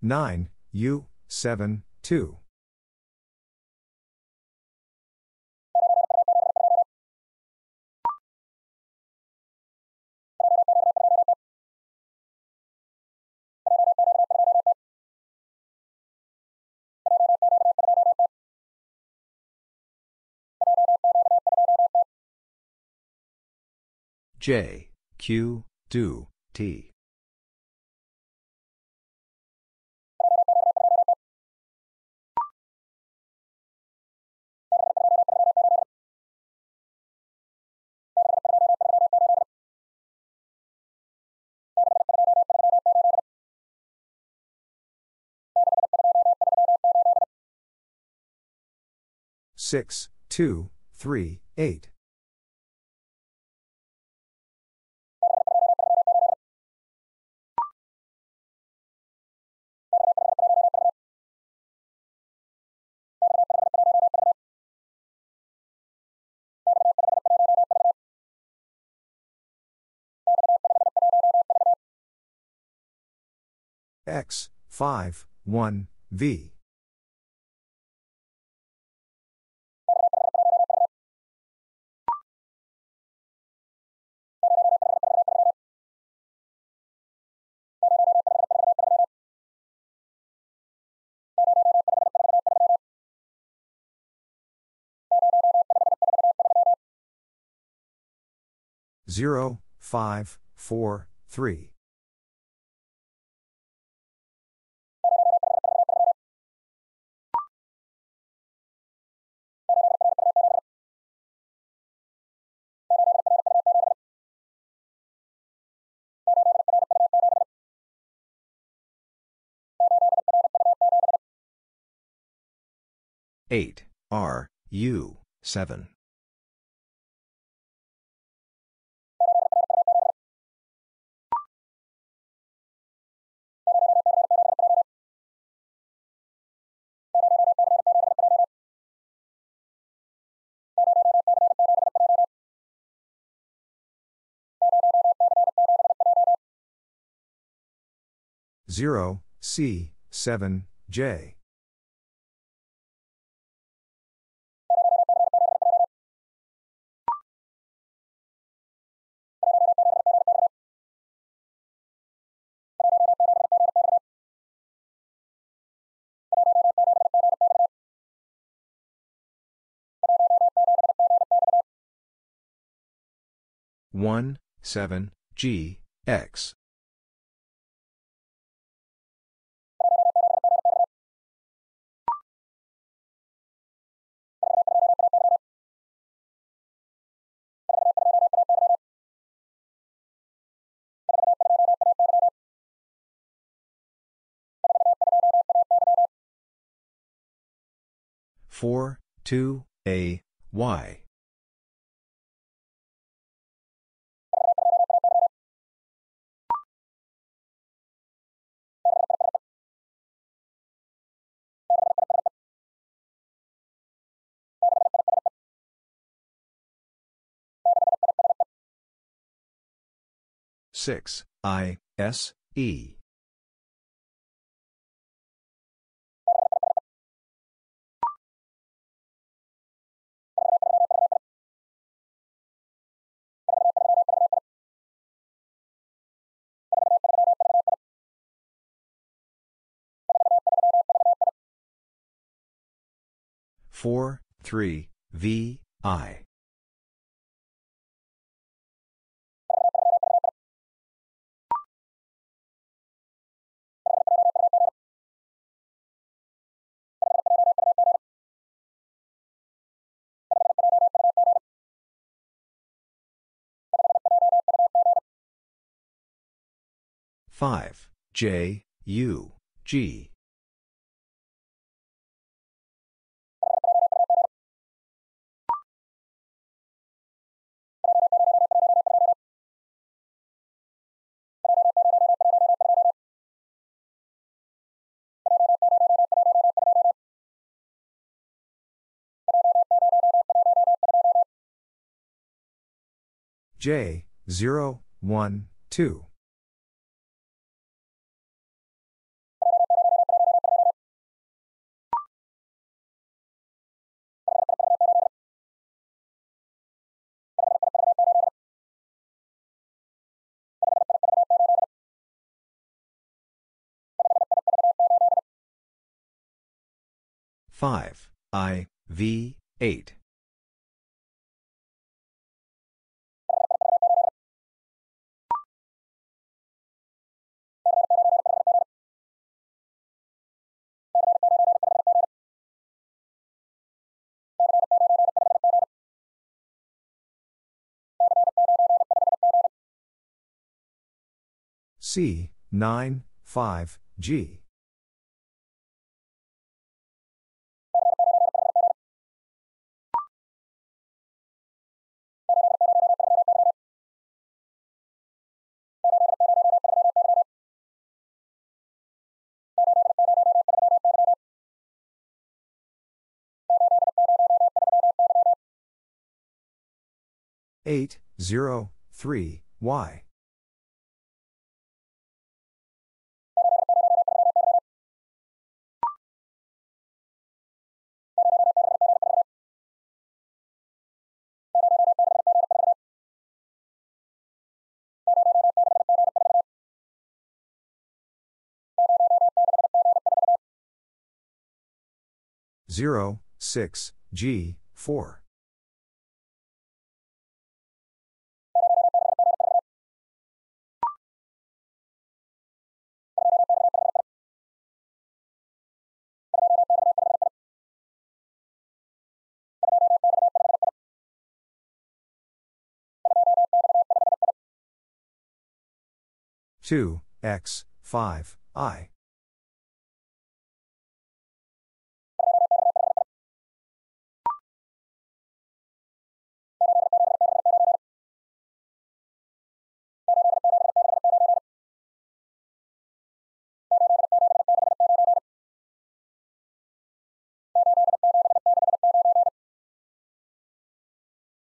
Nine U seven two J, Q, do, T. Six, 2, 3, 8. X, 5, 1, V. Zero, five, four, three. Eight R U seven zero C seven J. One seven G X four two A Y. Six I S E four three V I. Five J U G J, 0, 1, 2. Five I V eight C, 9, 5, G. Eight, zero, three, Y. Zero, six, G, four. Two, X, five, I.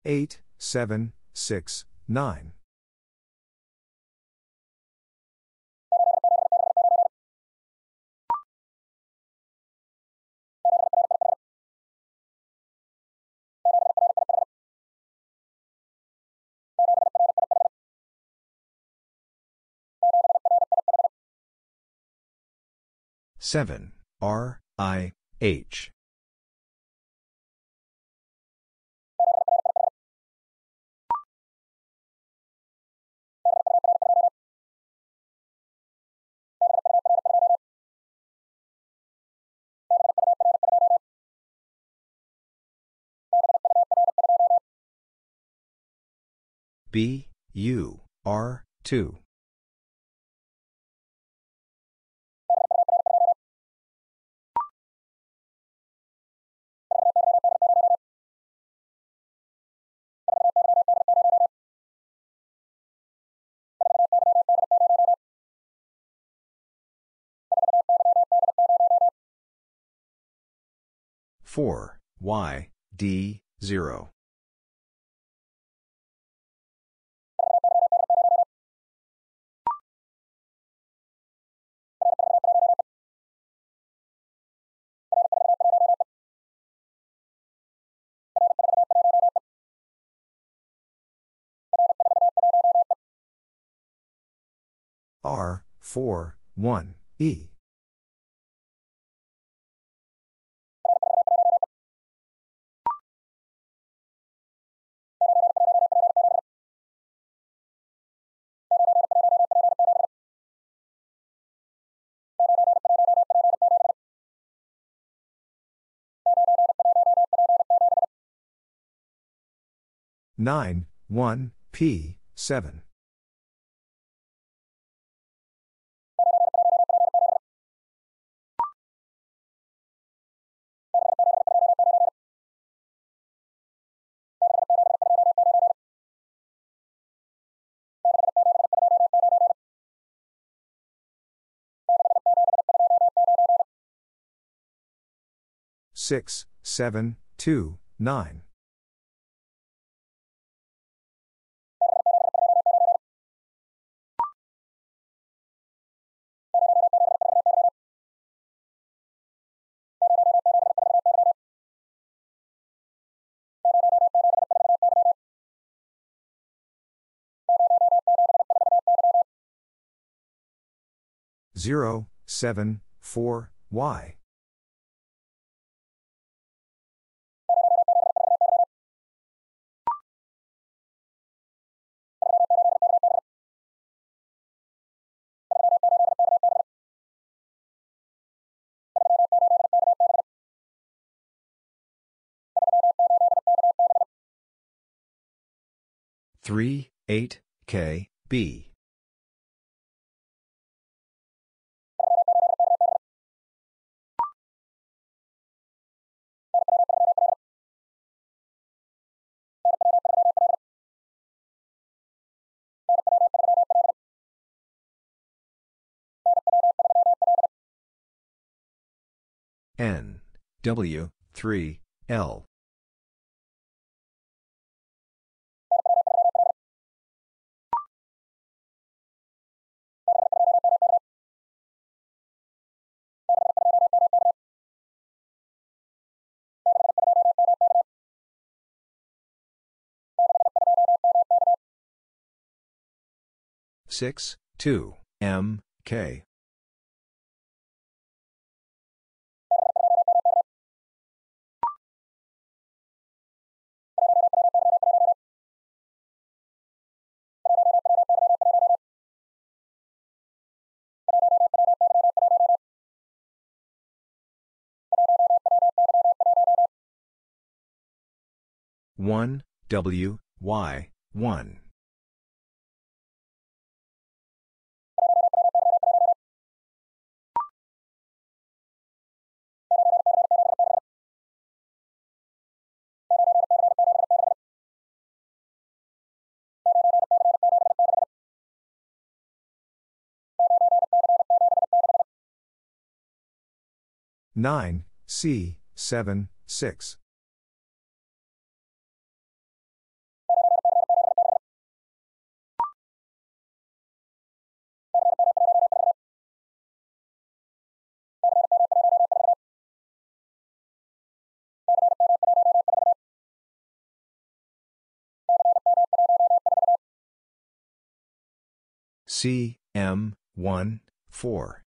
Eight, seven, six, nine. Seven, R, I, H. B, U, R, 2. Four, Y, D, 0. R, 4, 1, E. Nine, one, P, seven. Six, seven, two, nine. Zero, seven, four, Y. Three, eight, K, B. N, W, 3, L. 6, 2, M, K. One W Y one nine C seven six. C M 1 4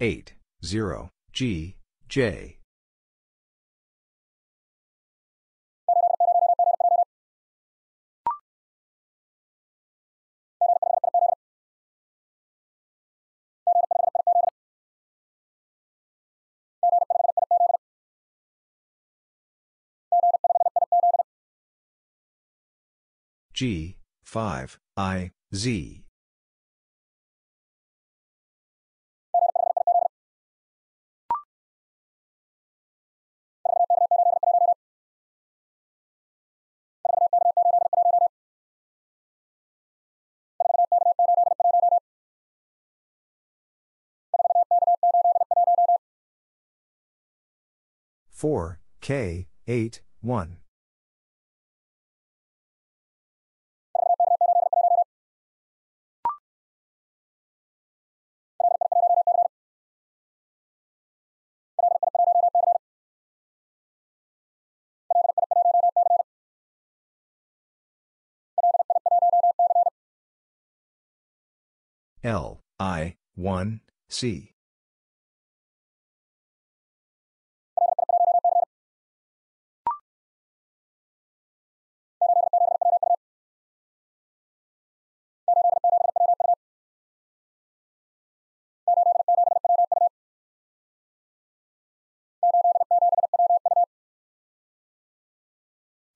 8 0 G J G, 5, I, Z. Four K eight one L I 1 C.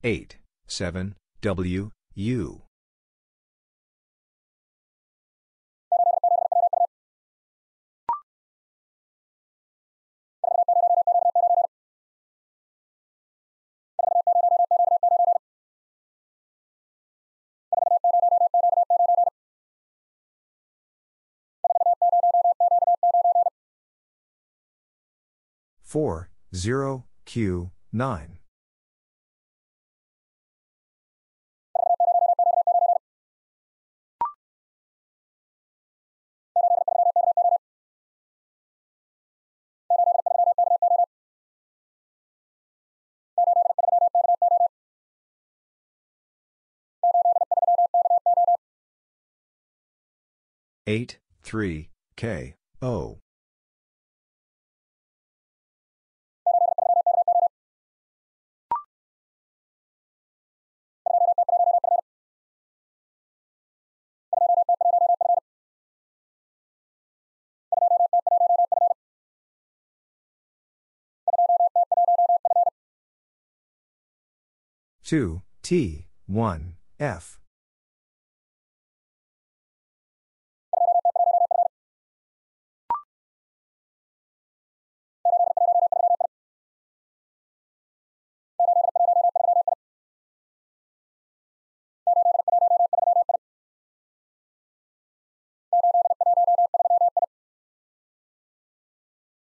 Eight, seven, W, U. Four, zero, Q, nine. Eight, three, K, O. Two, T, one, F.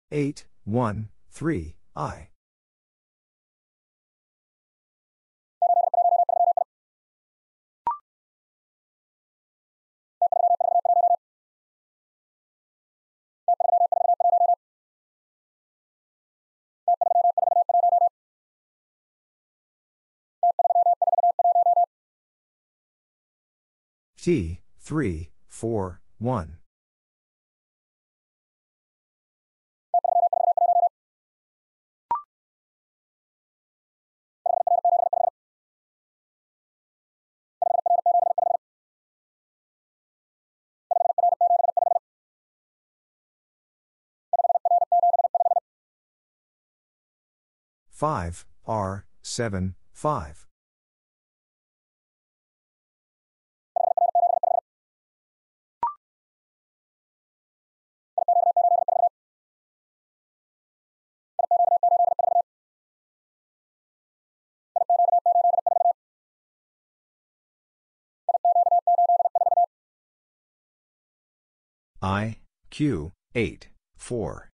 8, 1, 3, I. T, 3, 4, 1. Five R seven five I, Q, 8, 4.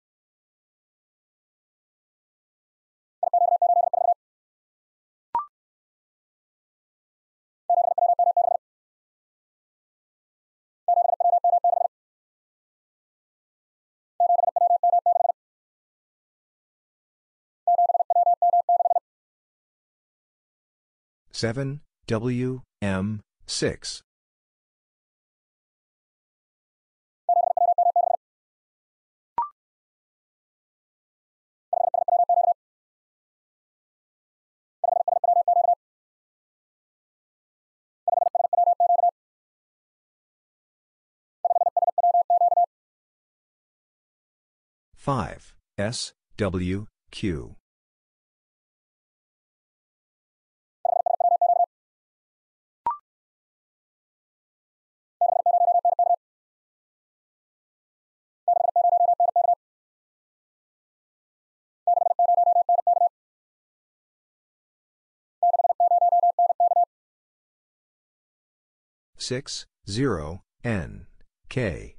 Seven W M six five S W Q. Six zero N K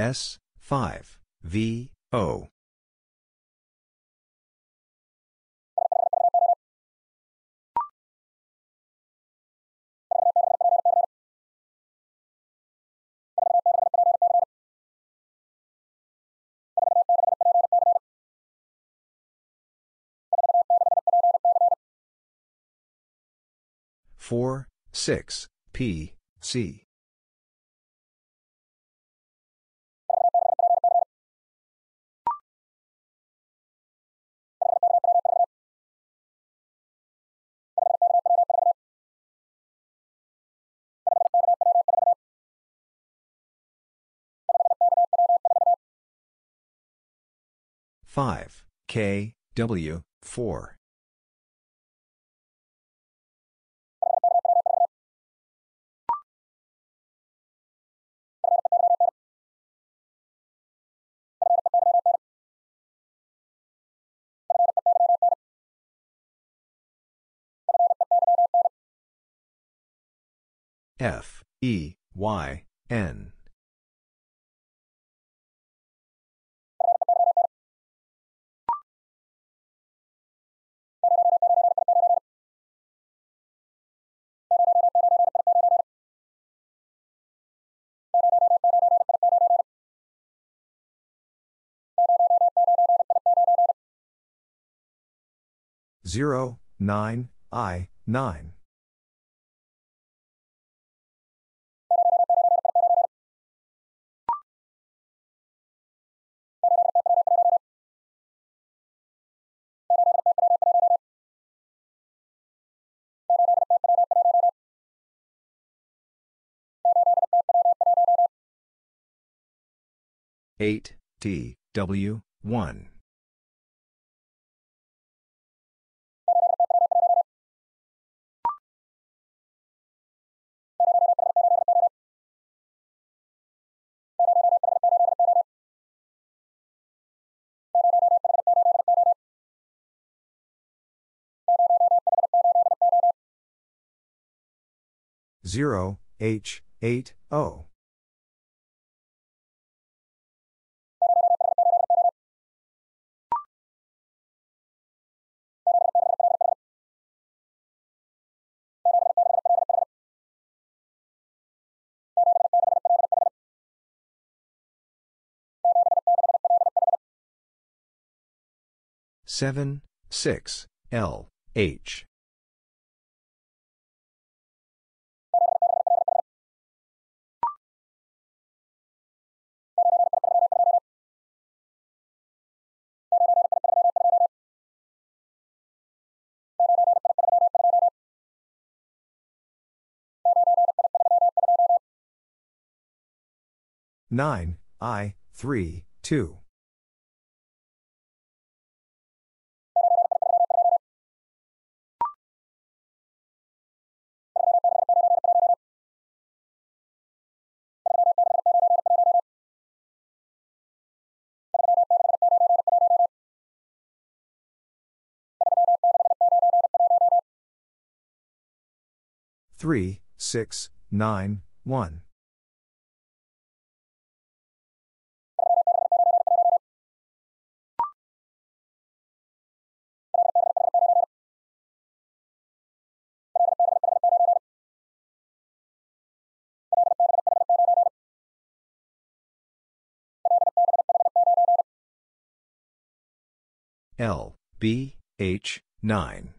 S, 5, V, O. Four, six, P, C. Five, K, W, four. F, E, Y, N. Zero, nine, I, nine. Eight, T, W, one. 0, H, 8, O. Seven, six, L, H. Nine I three two. Three six nine one L, B, H, 9.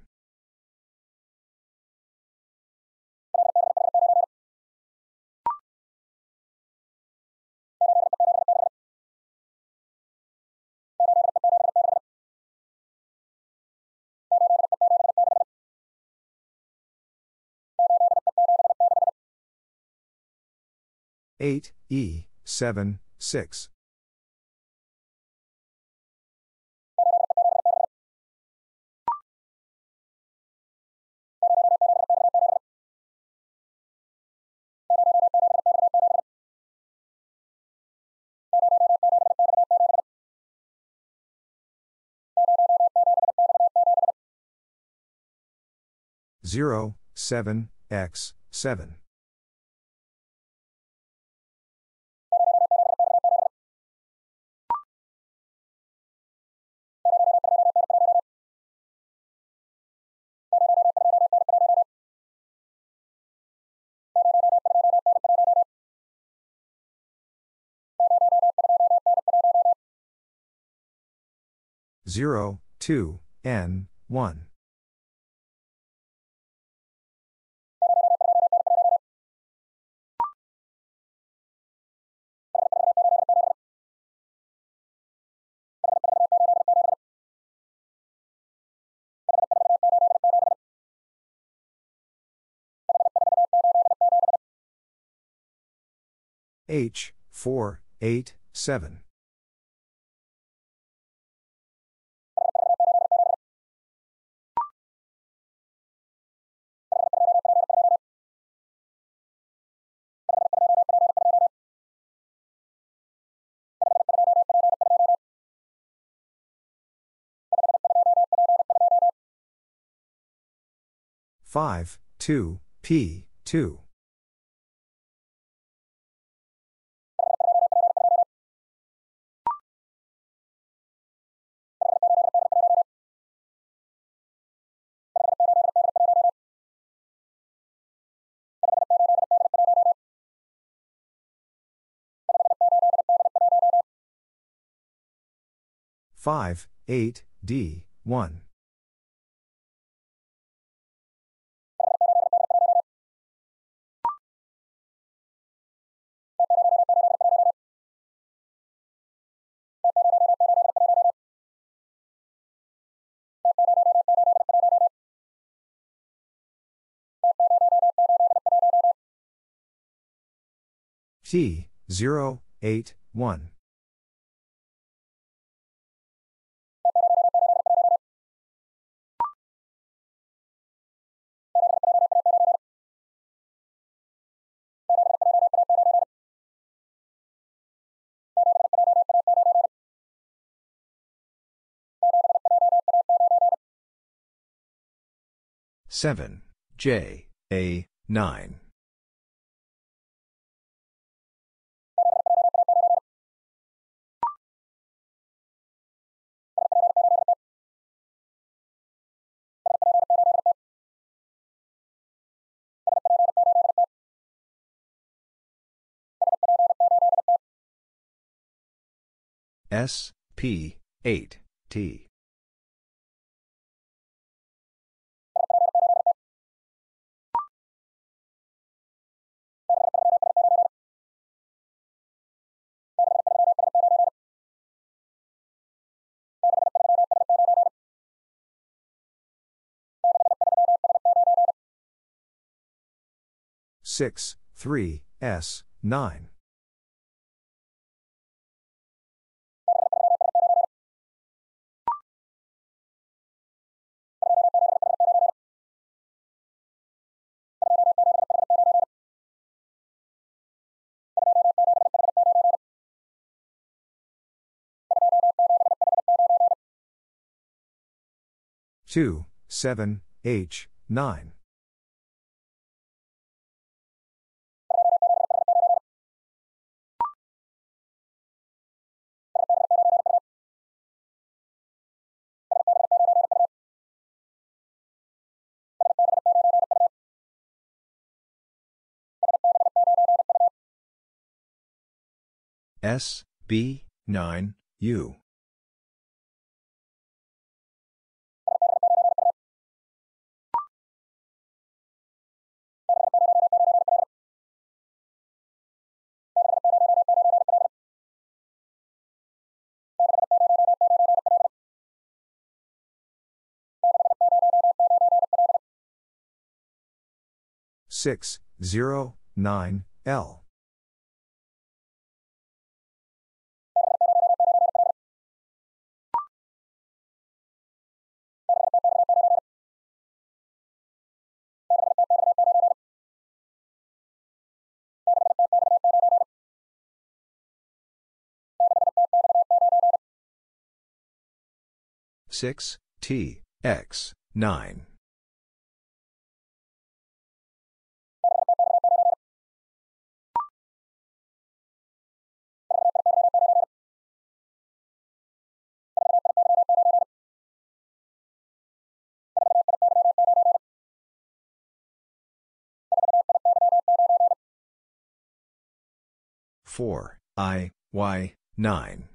Eight E seven six 0, 7, X, 7. Zero, two, N, one. H, 4, 8, 7. Five, two, P, two. Five, eight, D, one. T, 0, 8, 1. Seven J A nine S, P, 8, T. Six, three, S, nine. 2, 7, H, 9. S, B, 9, U. Six, zero, nine, L. Six, T, X, nine. Four, I, Y, nine.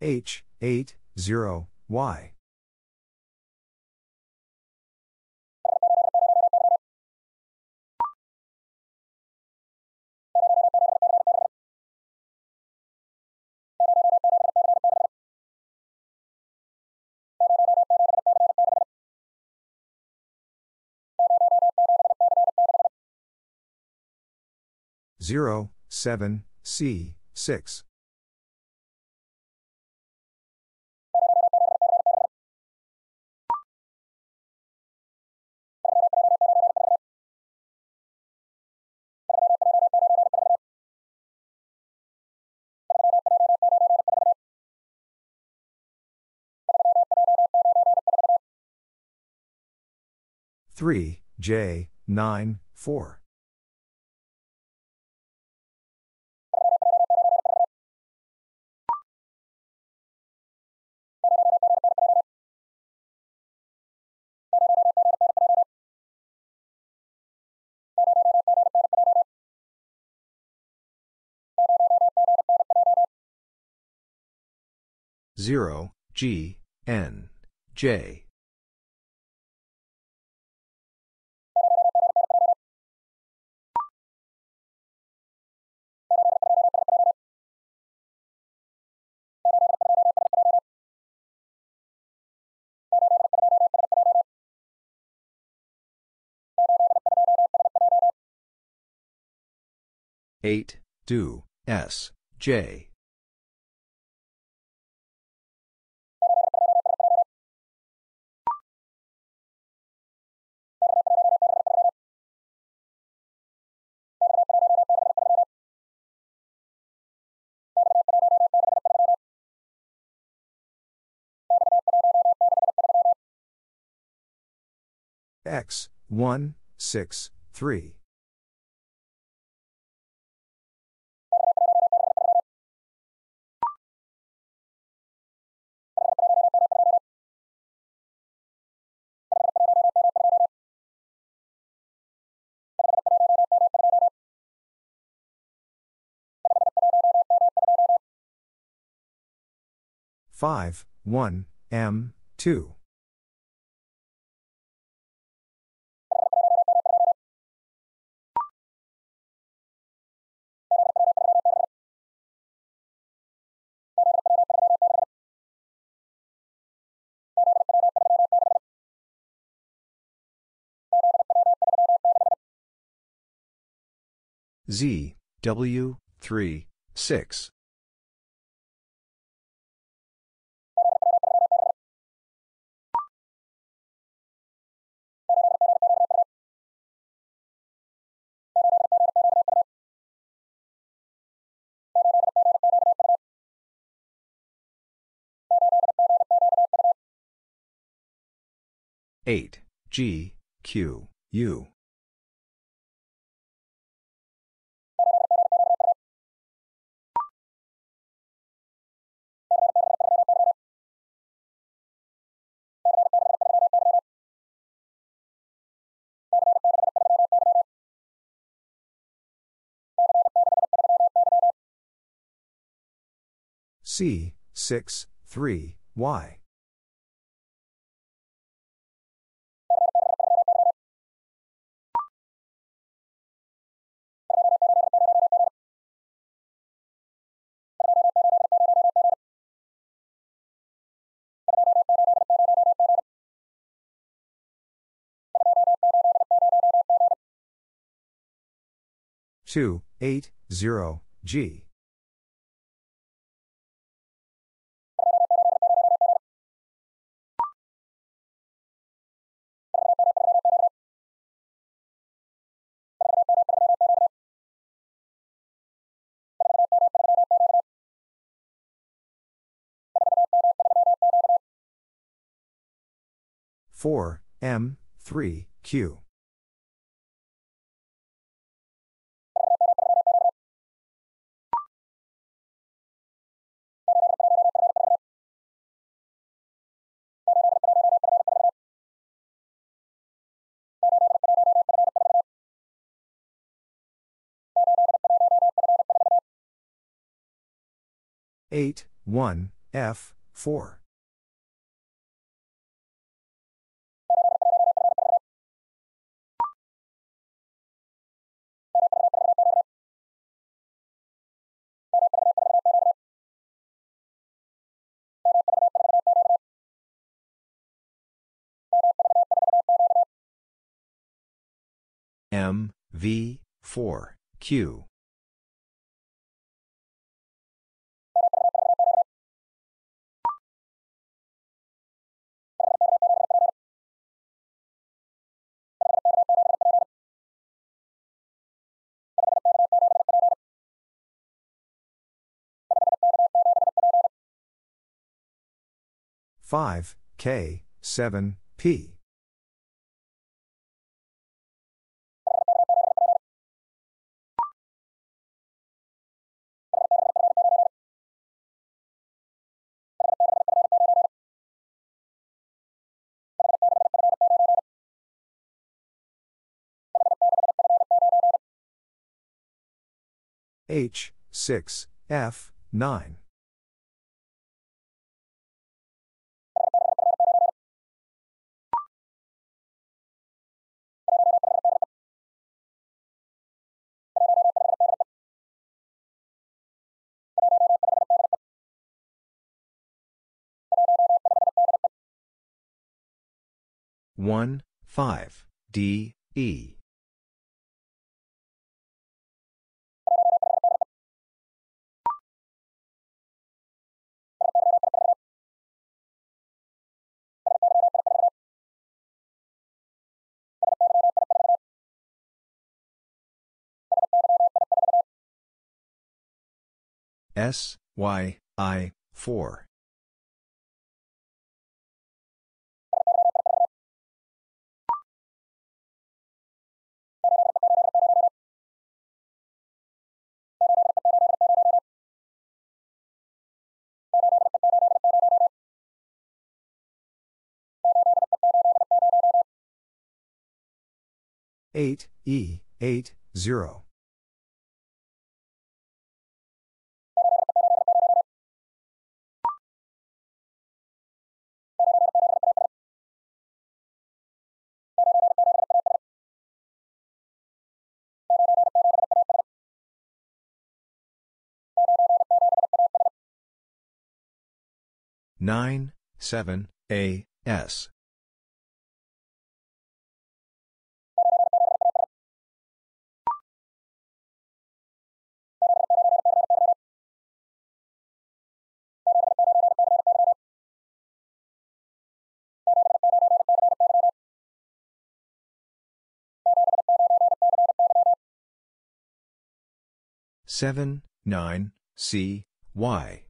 H, 8, 0, Y. Zero, seven, C, six. Three, J, nine, four. Zero, G, N, J. Eight, do, S, J. X, 1, 6, 3. Five, one, M, 2. Z, W, 3, 6. Eight. G. Q. U C, 6, 3, Y. Two, eight, zero, G. Four M, 3, Q. Eight, one, F, four. M, V, 4, Q. Five K, 7, P. H, 6, F, 9. One, five, D, E. S, Y, I, 4. Eight E eight zero. 9, 7, A, S. Seven, nine, C, Y.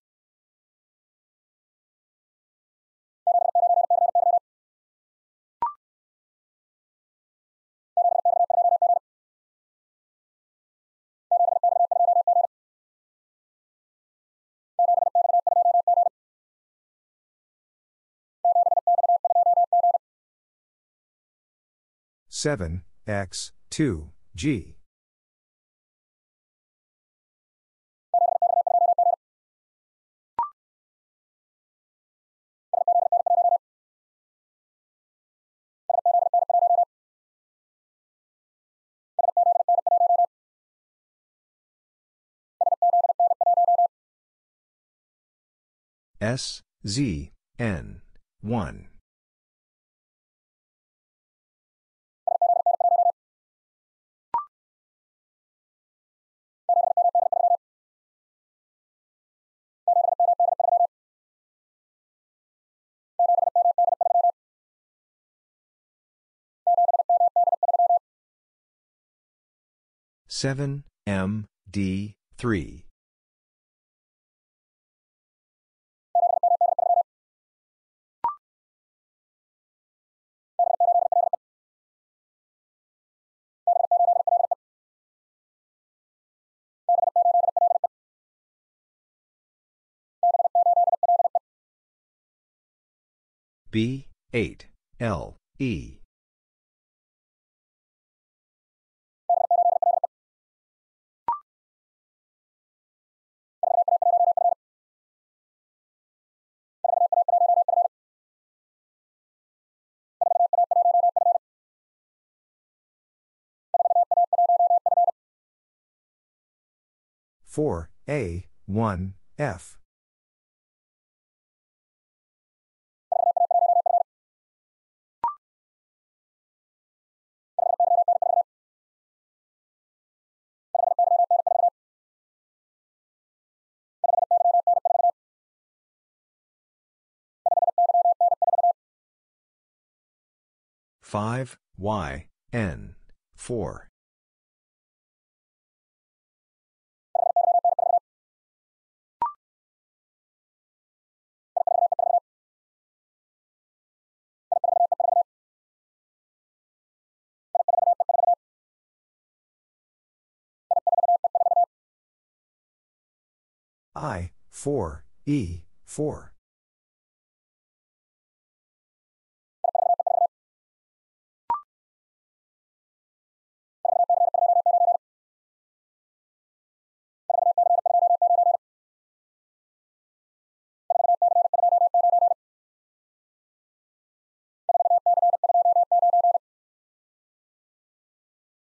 Seven, X, two, G. S, Z, N, 1. Seven M D three. B eight L E Four A one F. Five Y N four I, 4, E, 4.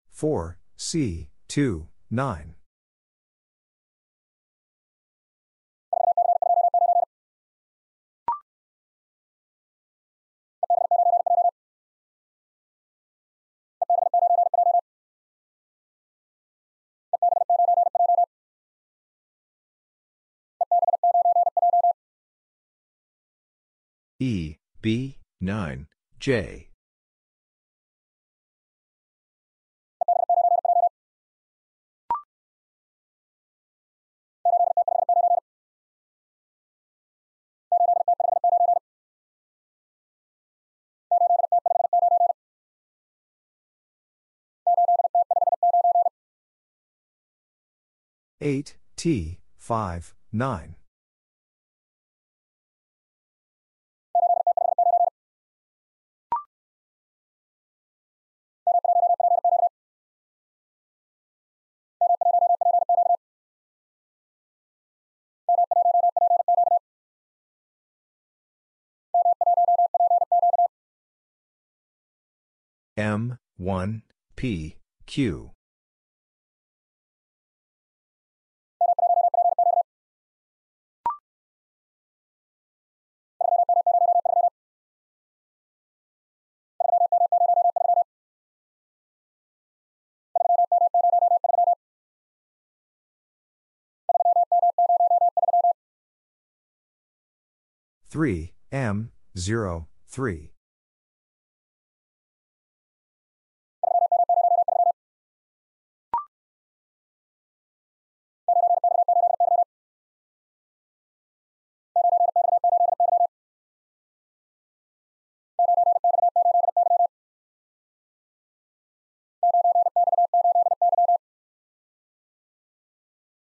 Four C two nine E, B, 9, J. Eight T five nine M, 1, P, Q. Three M zero three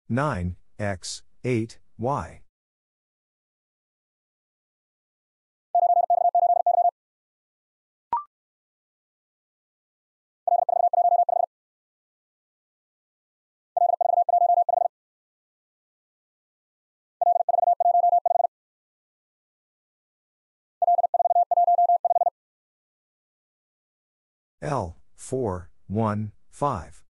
9, x, 8, y. L, 4, 1, 5.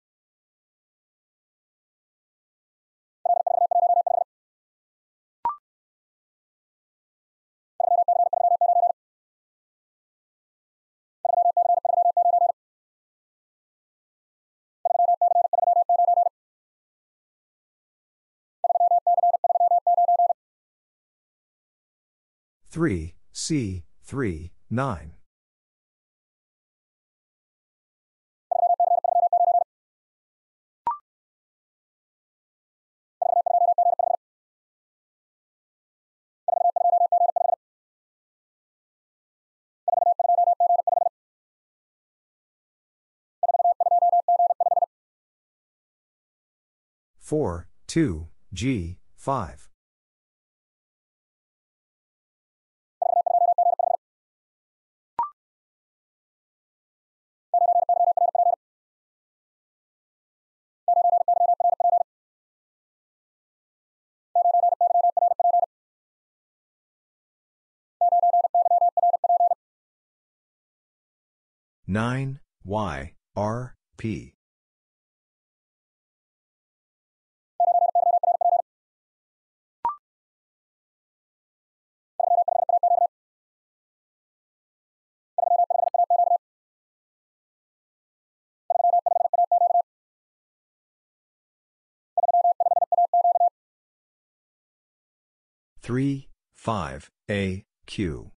Three C three nine. Four two G five 9, Y, R, P. Three, five, A, Q.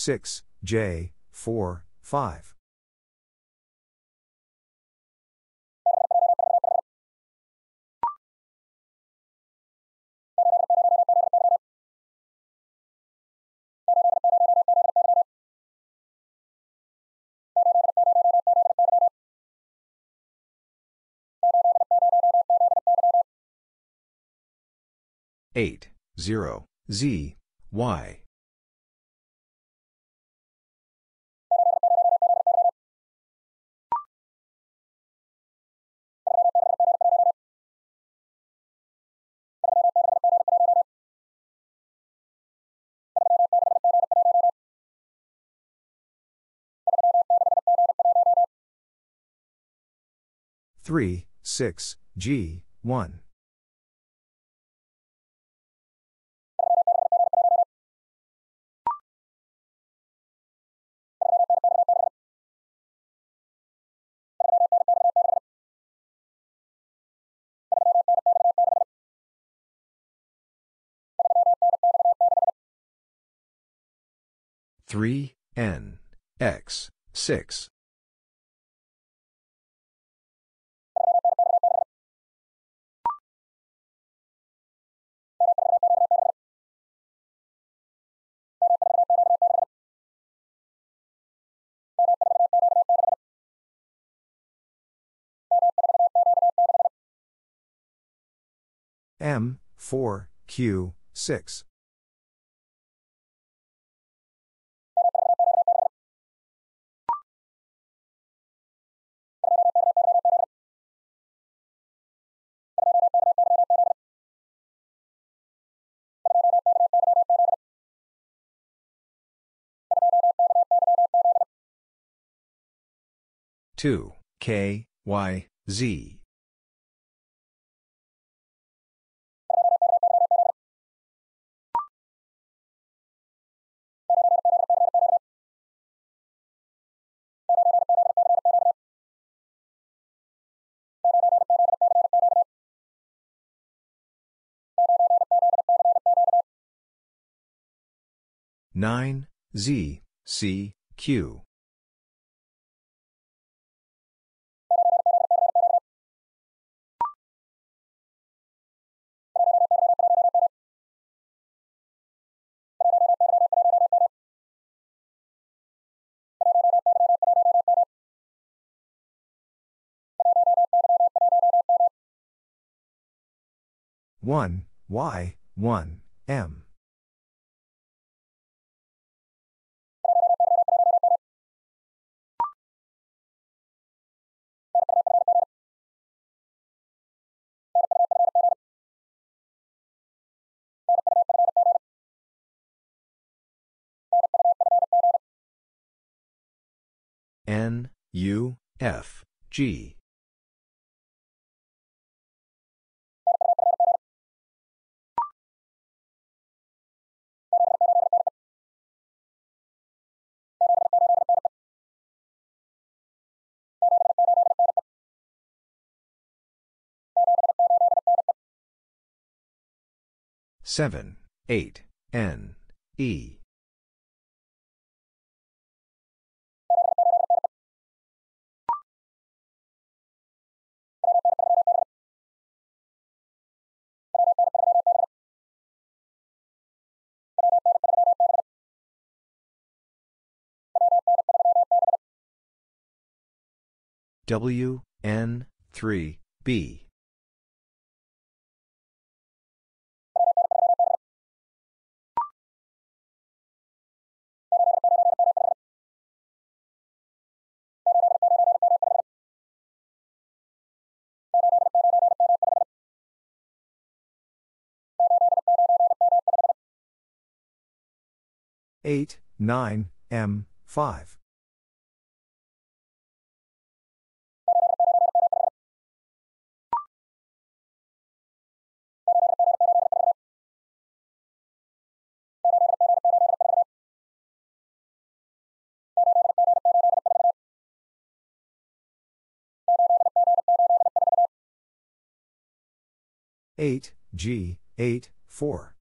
Six, J, four, five. Eight, zero, Z, Y. Three, six, G, one. Three, N, X, six. M, 4, Q, 6. Two K Y Z 9, Z, C, Q. One Y one M N U F G Seven, eight, N, E. W, N, 3, B. Eight, nine, M, five. Eight, G, eight, four.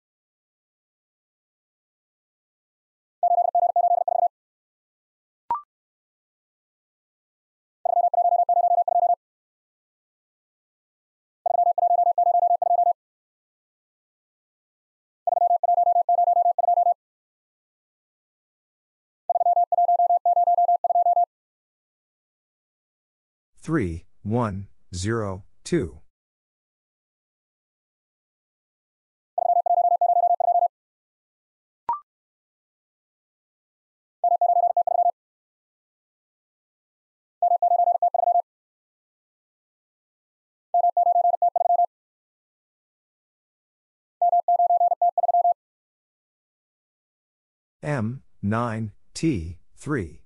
Three, one, zero, two. M, 9, T, 3.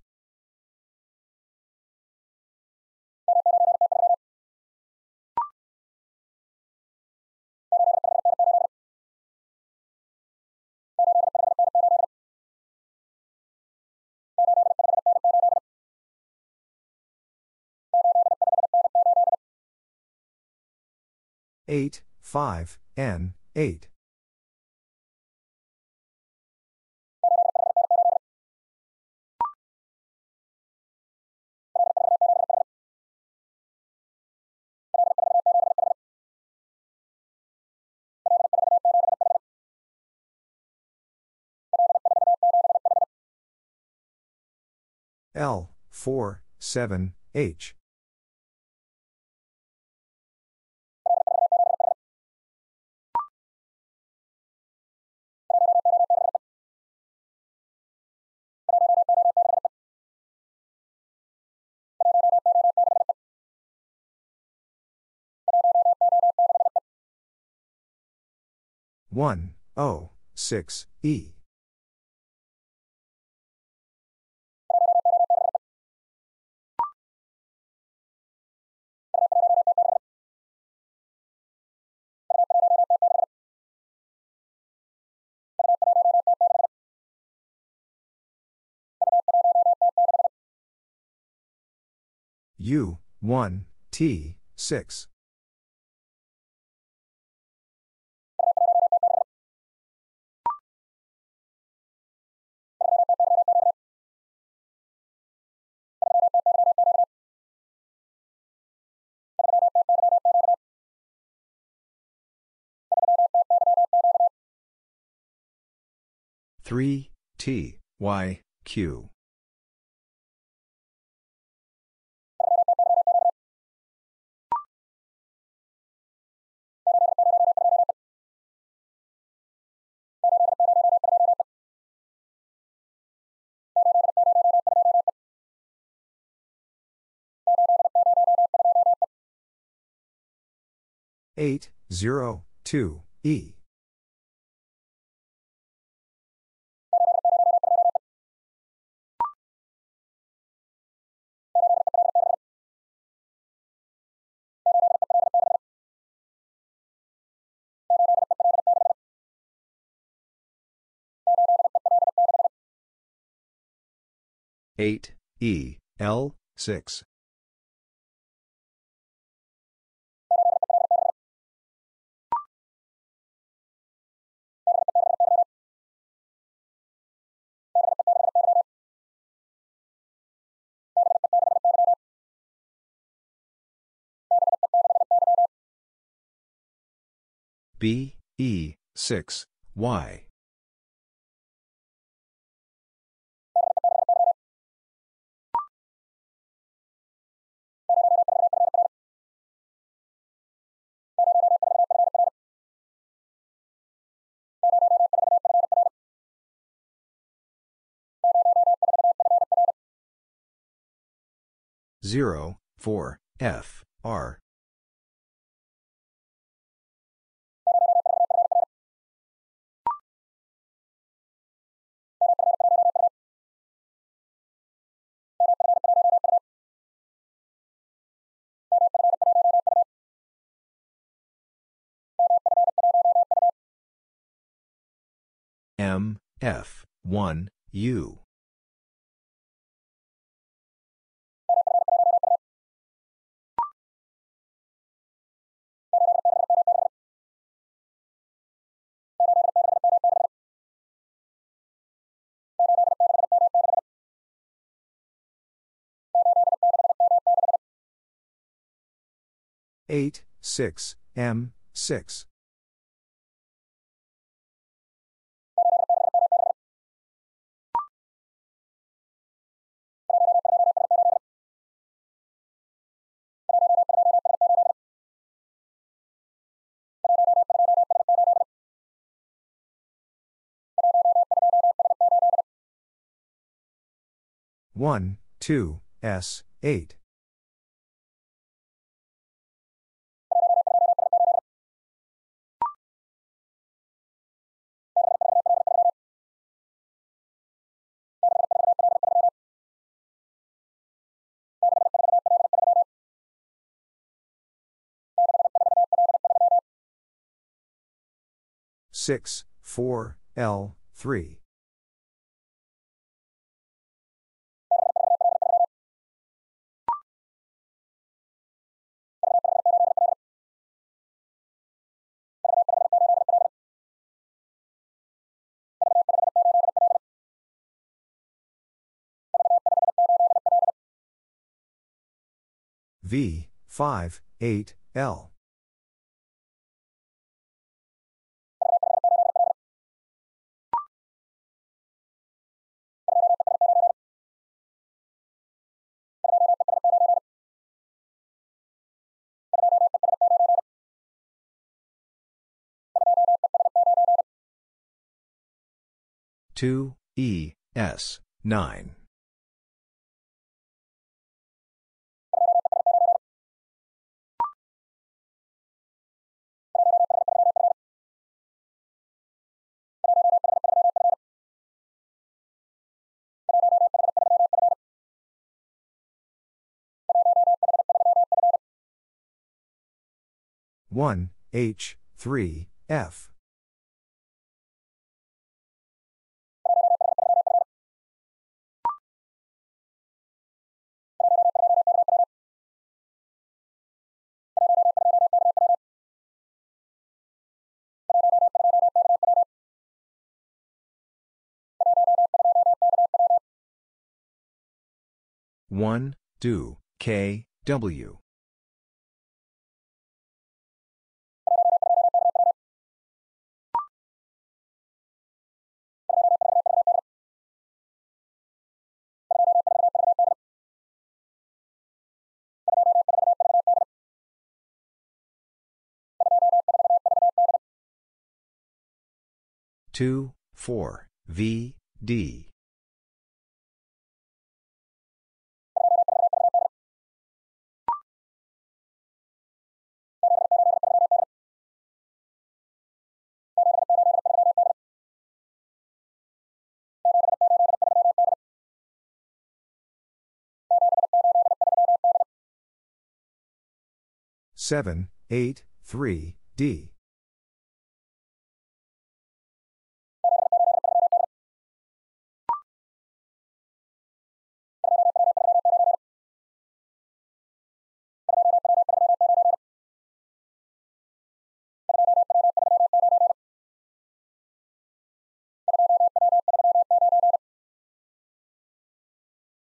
Eight, five, N, eight. L, 4, 7, H. One O six E U, 1, T, 6. 3, T, Y, Q. Eight, zero, two. E. Eight, E, L, six. B, E, 6, Y. Zero, four, F, R. M, F, 1, U. Eight, six, M, six. One, two, S, eight. Six, four, L, three. V, 5, 8, L. Two E S nine. One H three F 1, do, K, W. Two, four, V, D. Seven, eight, three, D.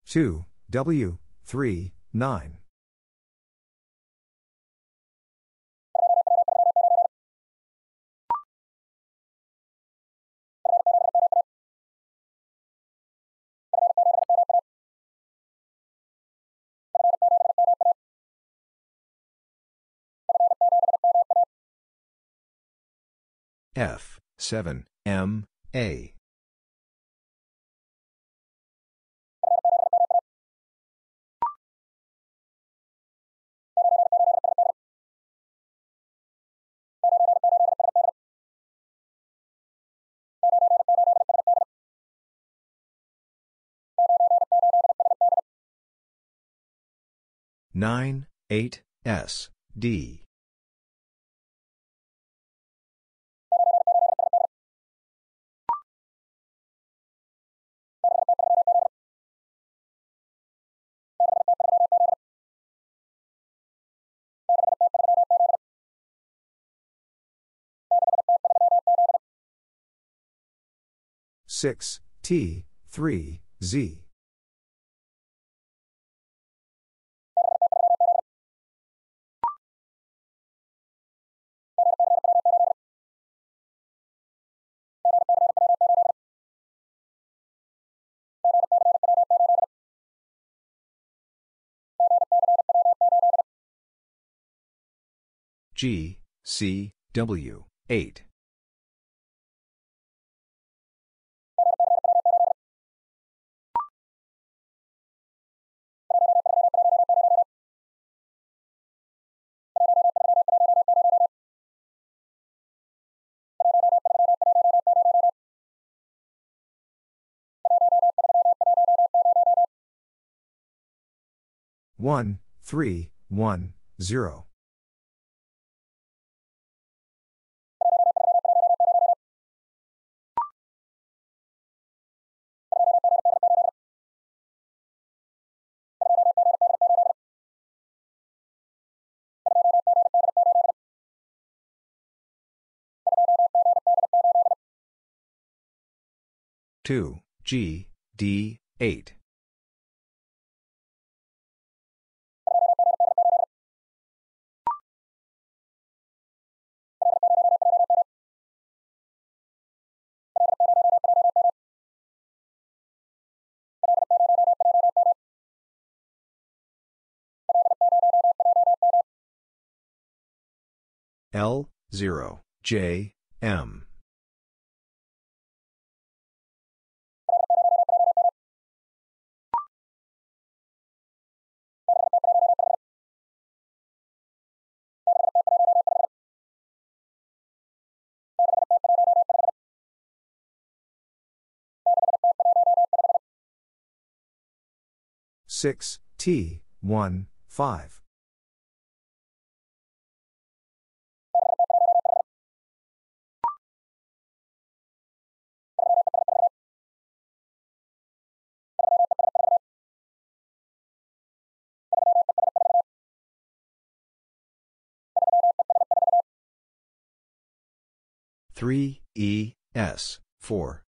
Two, W, three, nine. F, 7, M, A. Nine, eight, S, D. Six, T, three, Z. G, C, W, 8. One, three, one, zero. Two, G, D, eight. L, 0, J, M. Six, T, one, five. Three, E, S, four.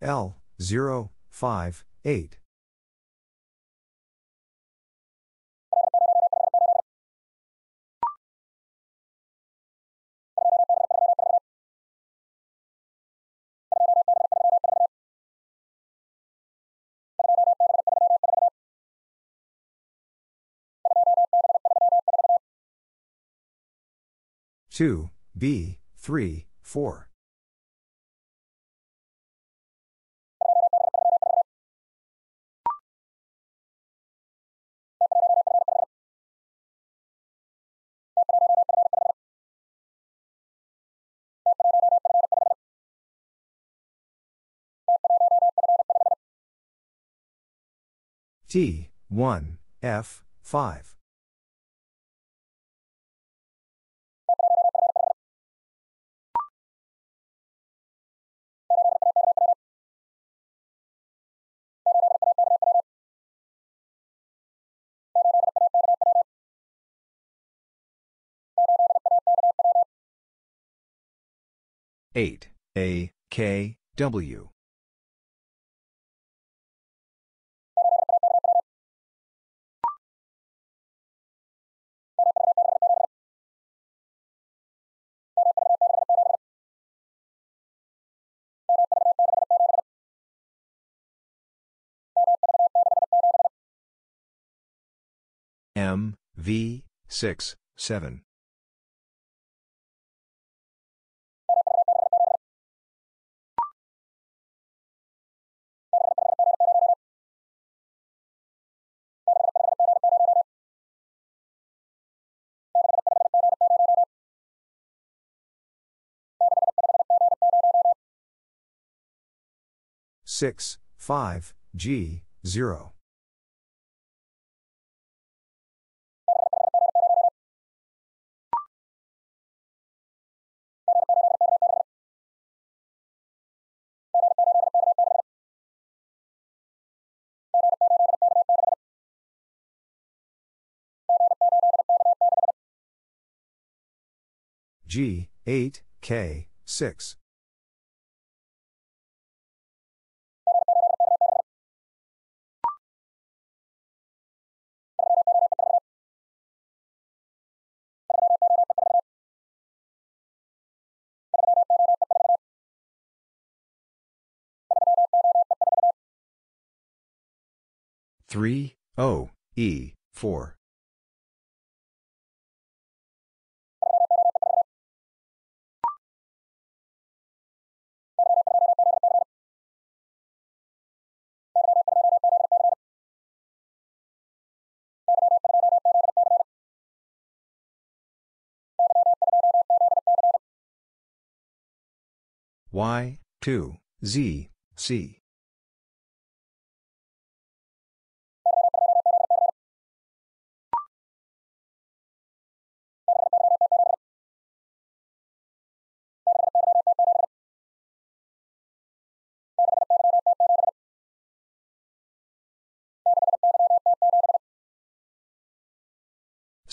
L, 0, 5, 8. 2, B, 3, 4. T, 1, F, 5. Eight A K W M V 6 7. Six, five, G, zero. G, 8, K, 6. Three O E four. Y two Z C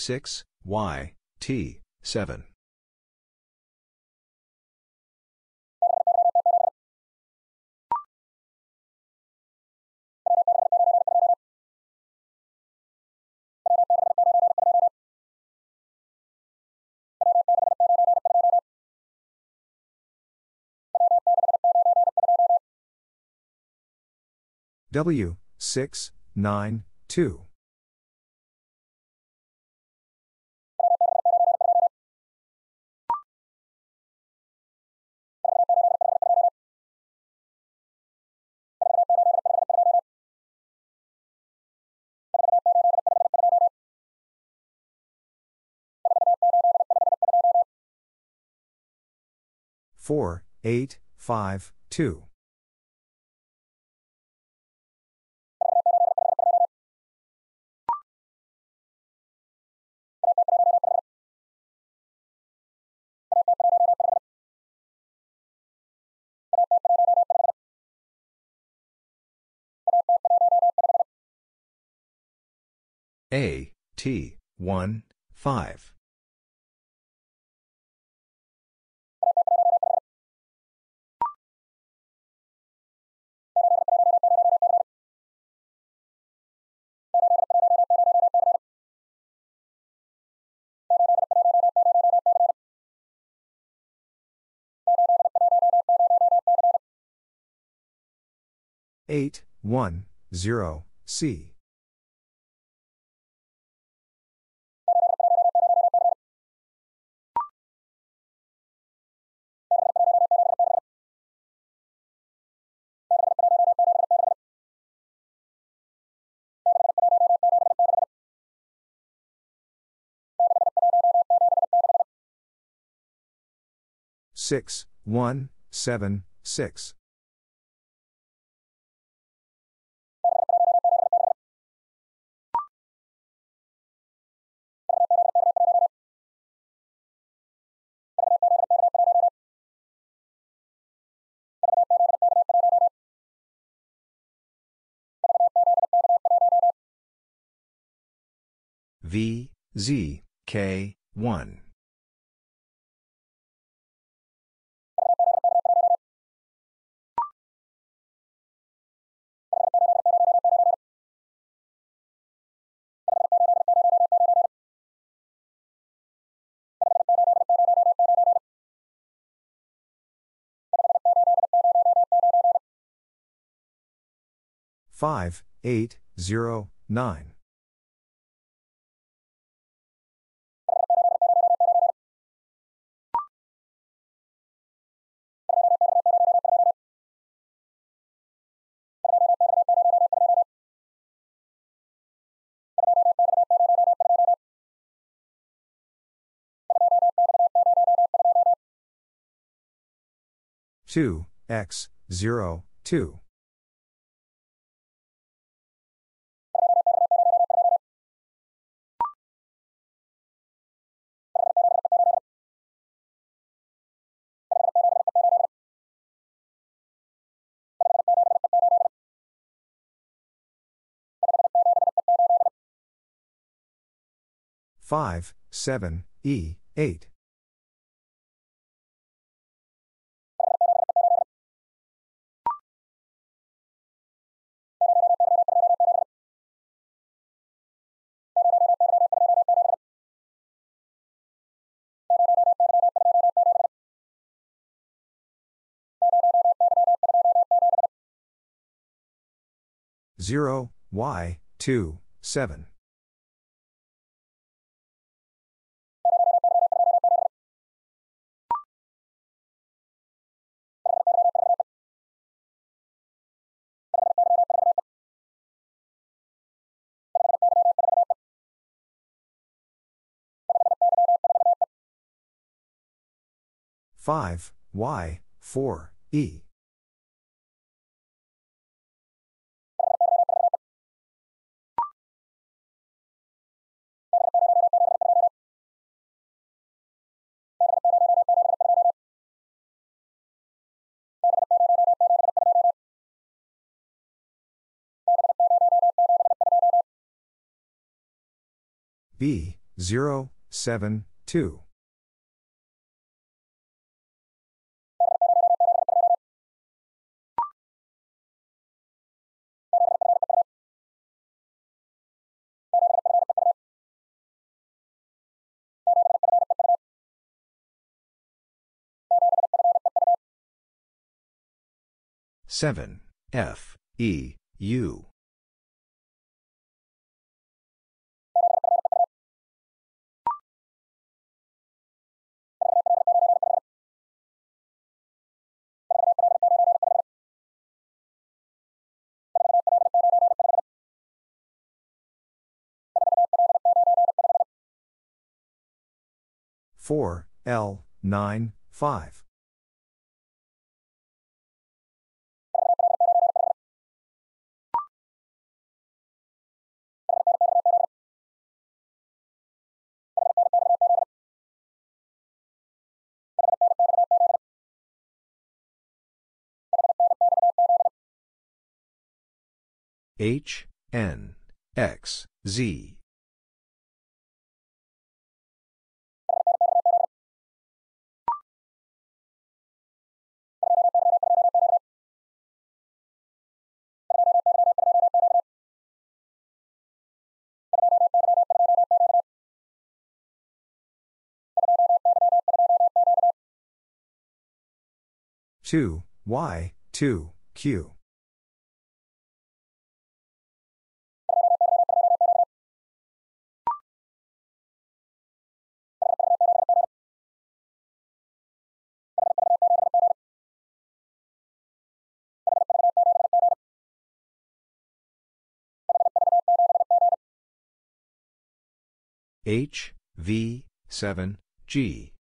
Six Y T seven. W six nine two four eight five two. A T 1 5 8, 1, 0, C. Six, one, seven, six. V, Z, K, 1. Five, eight, zero, nine. Two, X, zero, two. Five, seven, E, eight. Zero, Y, two, seven. Five, Y, four, E. B, 0, 7, 2. Seven. F. E. U four L nine five. H, N, X, Z. Two Y two Q. H, V, 7, G.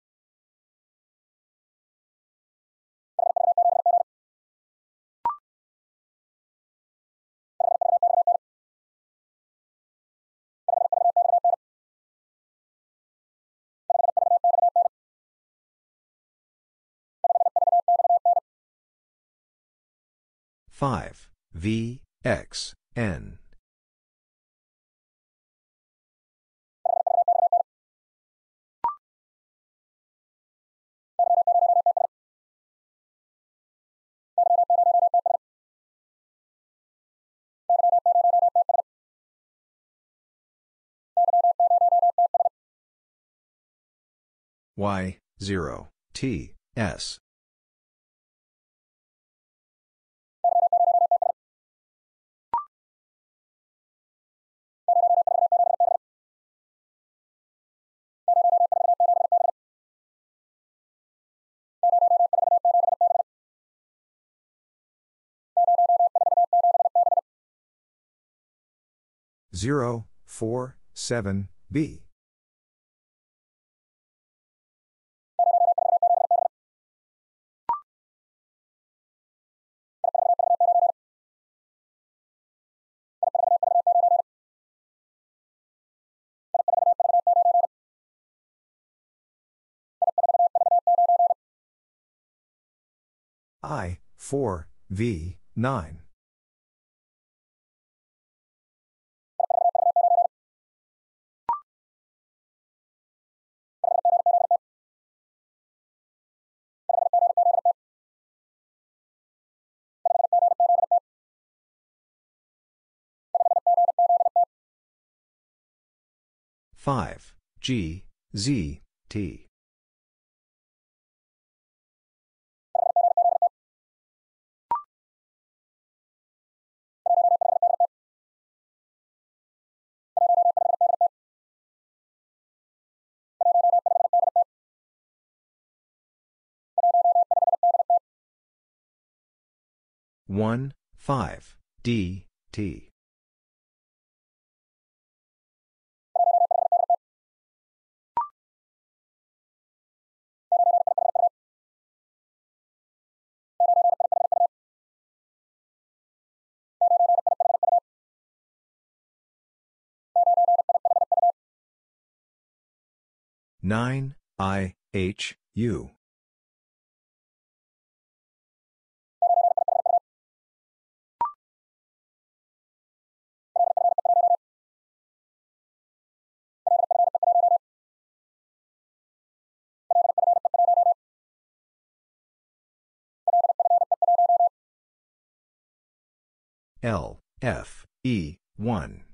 5, V, X, N. Y, 0, T, S. Zero, four, seven, B. I, 4, V, 9. Five G Z T. One five D T nine I H U L, F, E, 1.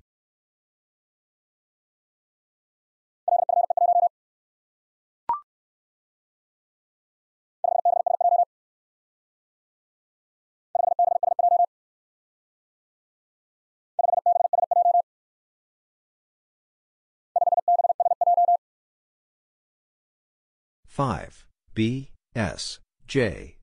Five B S J.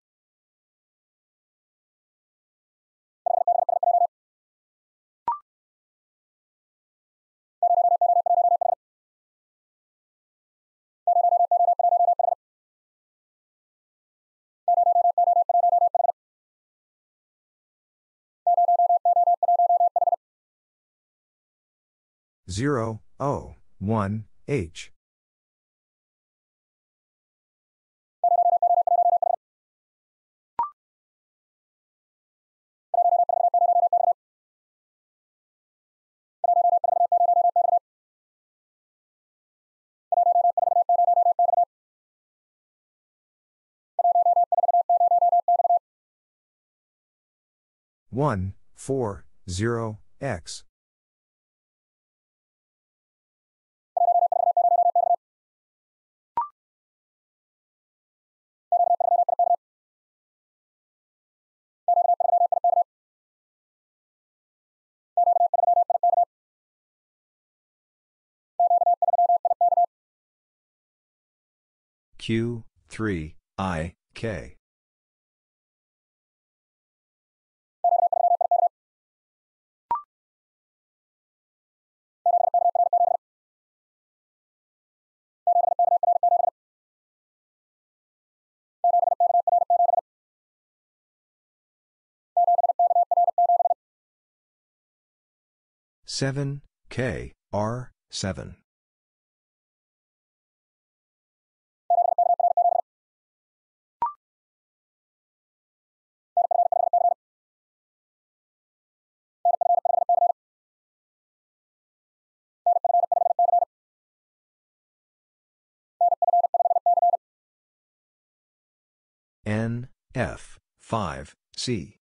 Zero O one H one four zero X Q, 3, I, K. 7, K, R, 7. N, F, 5, C.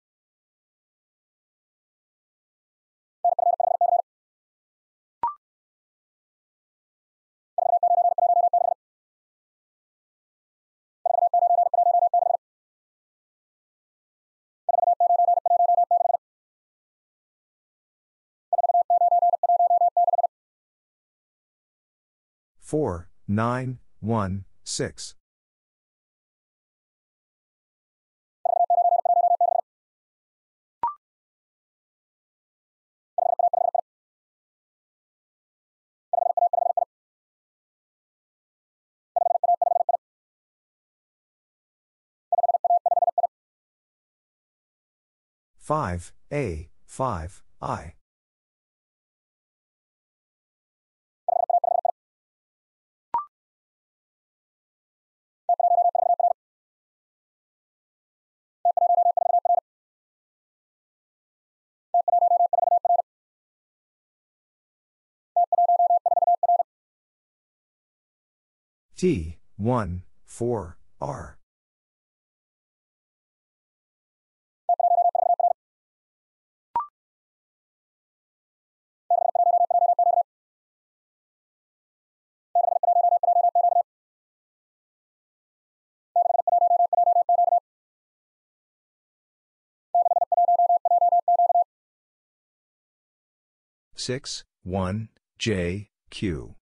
Four, nine, one, six. Five, A, five, I. T, 1, 4, R. Six, one, J, Q.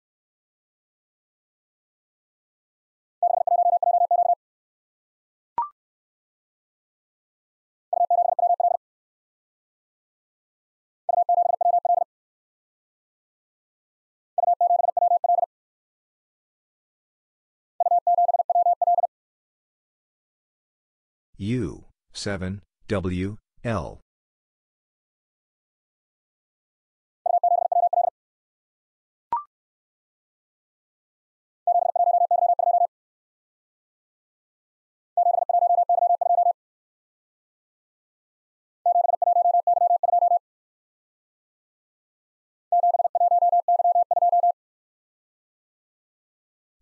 U, 7, W, L.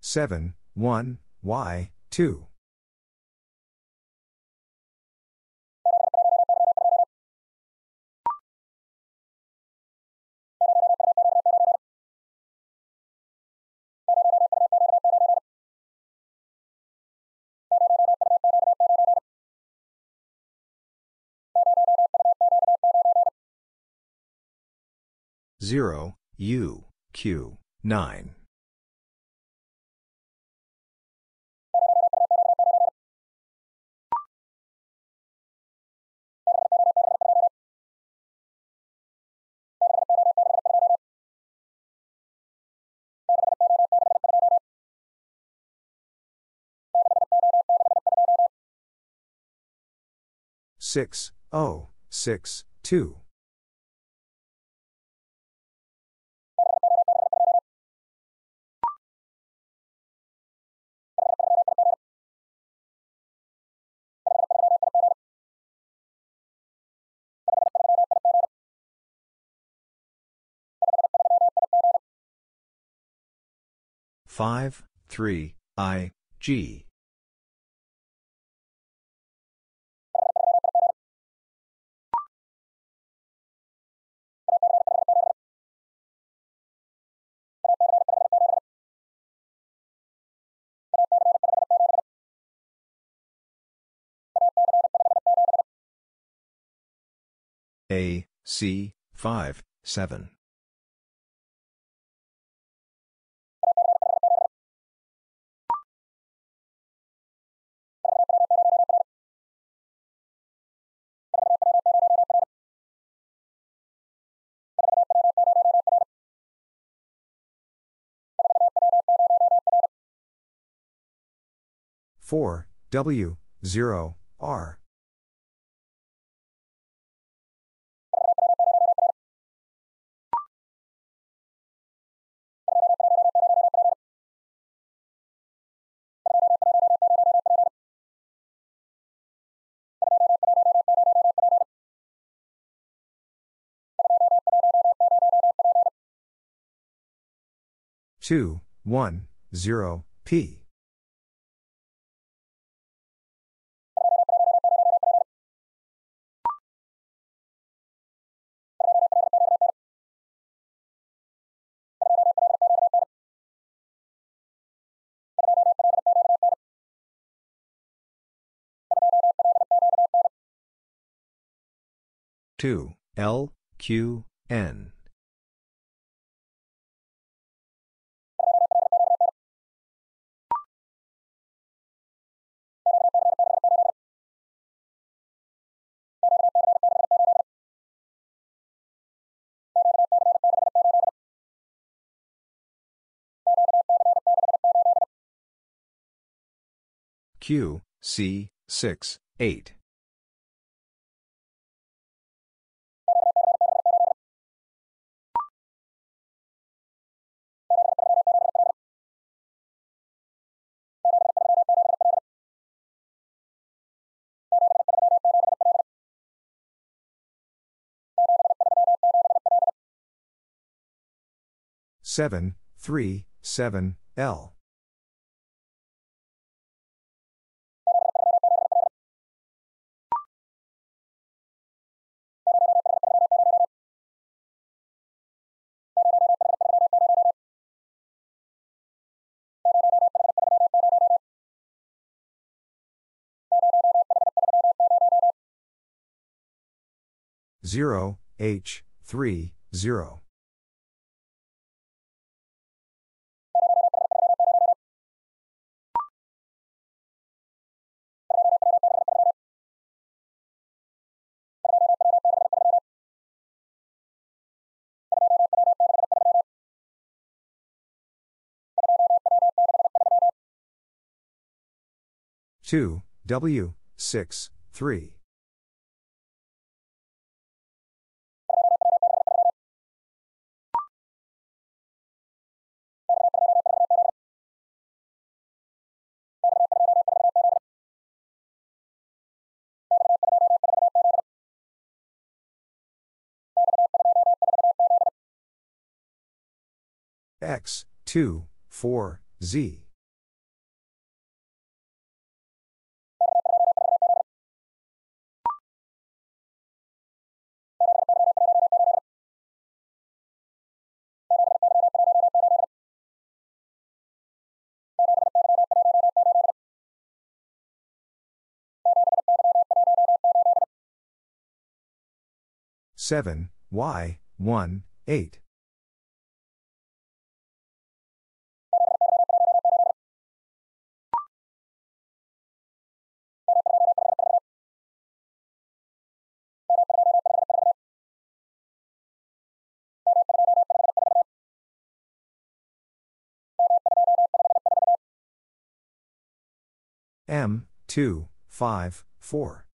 Seven, one, Y, two. Zero, U, Q, nine. Six, O, six, two. Five, three, I, G. A, C, 5, 7. Four, W, 0, R. Two, one, zero, P. 2, L, Q, N. Q, C, 6, 8. Seven, three, seven, L. Zero, H, three, zero. Two, W, six, three. X, 2, 4, Z. Seven, Y, one, eight. M, 2, 5, 4.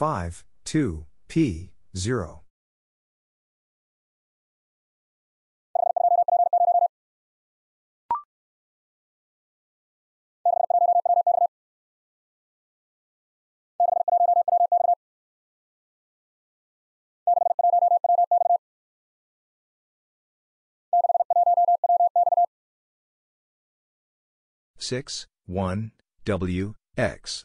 Five, two, P, zero. Six, one, W, X.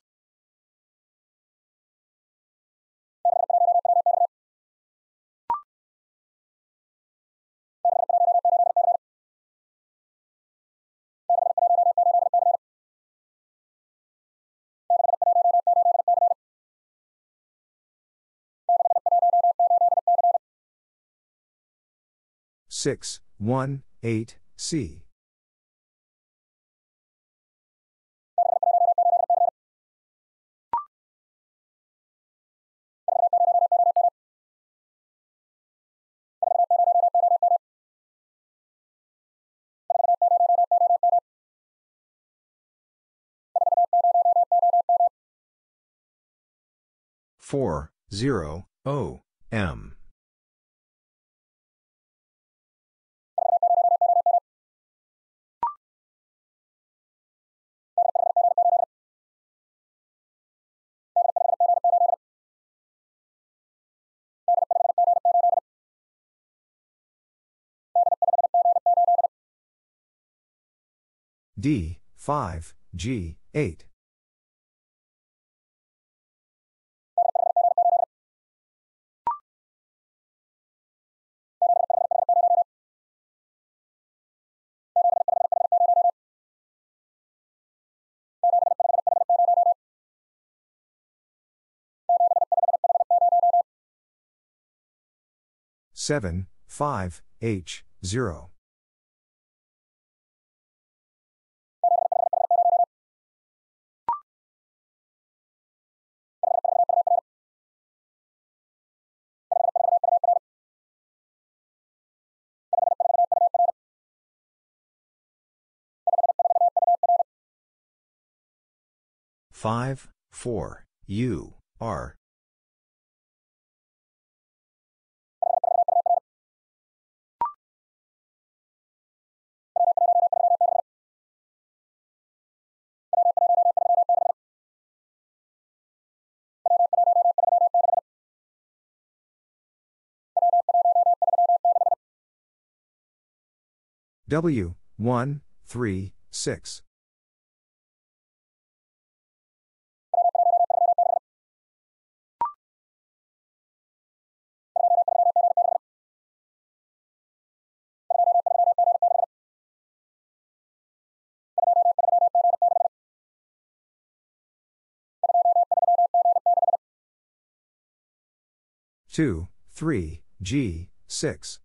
Six, one, eight, C. Four, zero, O, M. D, 5, G, 8. Seven, five, H, zero. Five, four, U, R. W, 1, 3, 6. Two, three, G, six.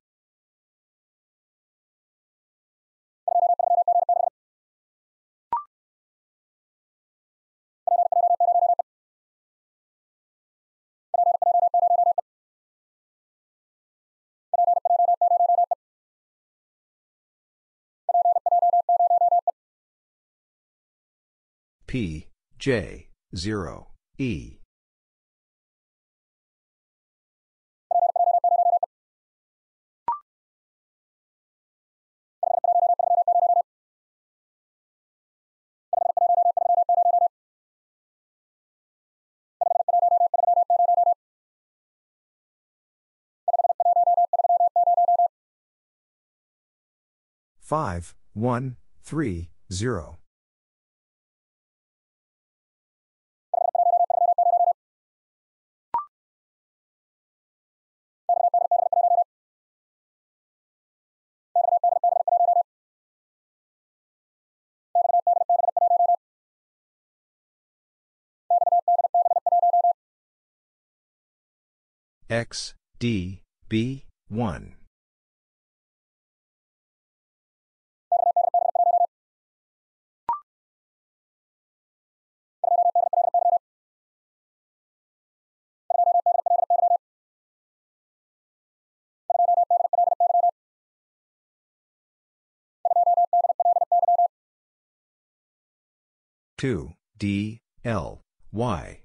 P, J, 0, E. Five, one, three, zero. X, D, B, 1. Two D L Y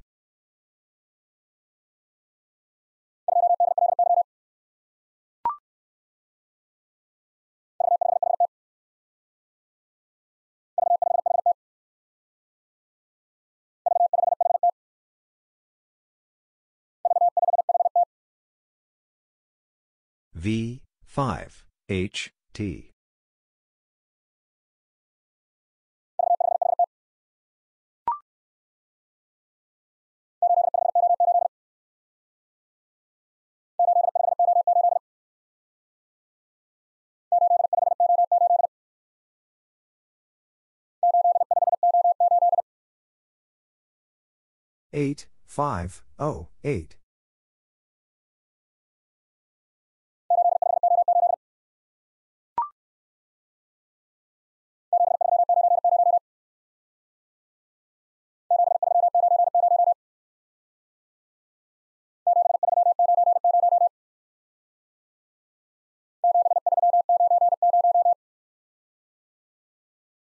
V, 5, H, T. Eight, five, oh, eight.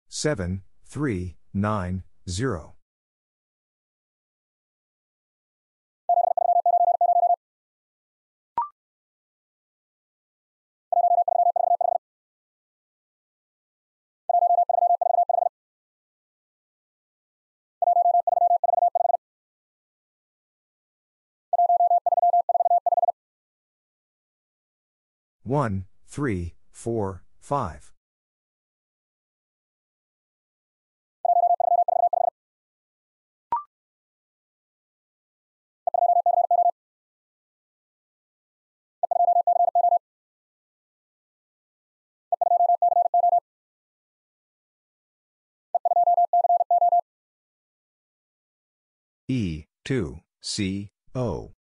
Seven, three, nine, zero. 1, 3, 4, 5. E, 2, C, O.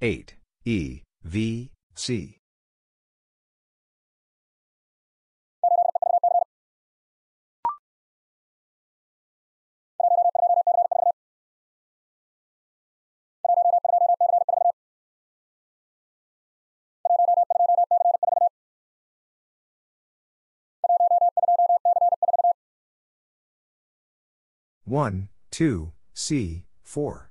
Eight E V C. One two C four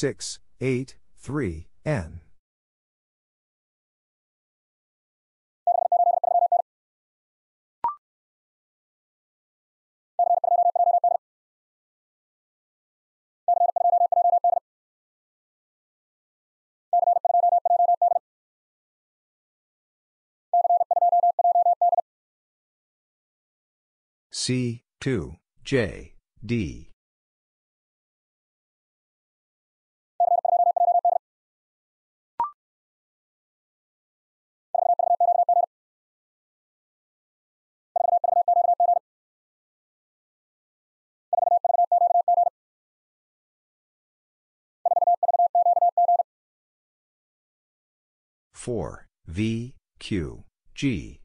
six eight three N C, 2, J, D. Four V Q G.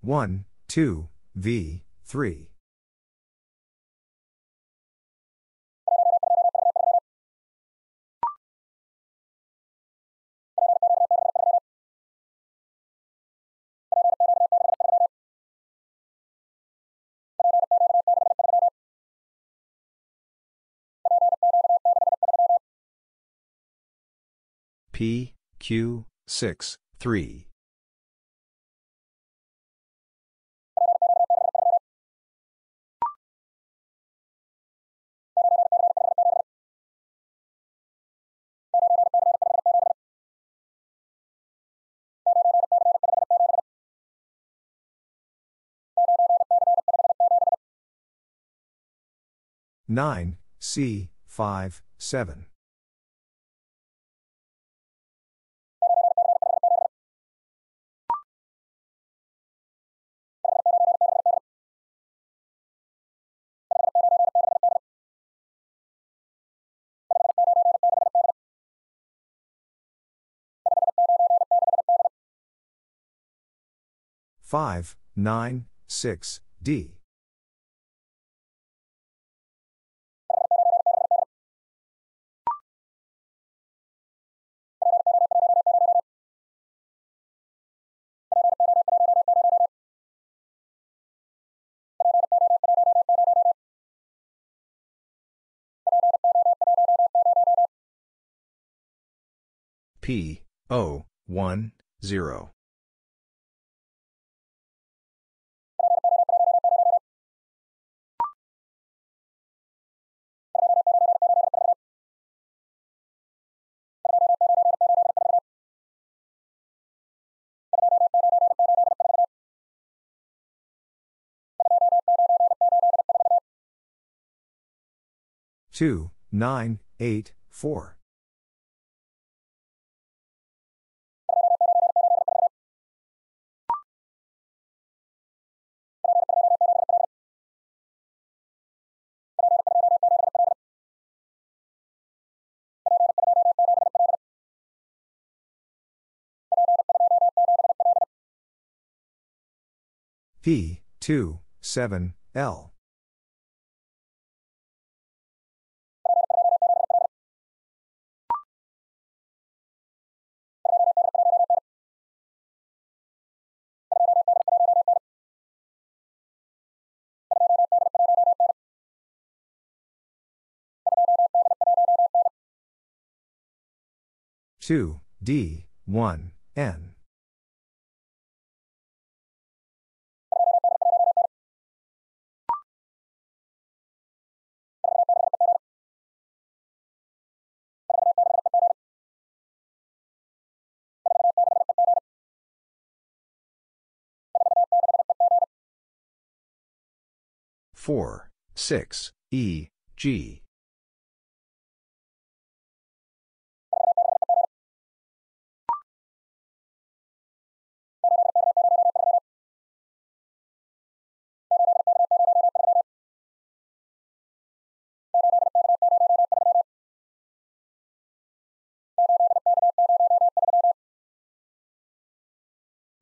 One two V three P, Q, 6, 3. Nine C five seven five nine six D. P O 1 0 two nine eight four. P two seven L 2, D, 1, N. Four, six, E, G.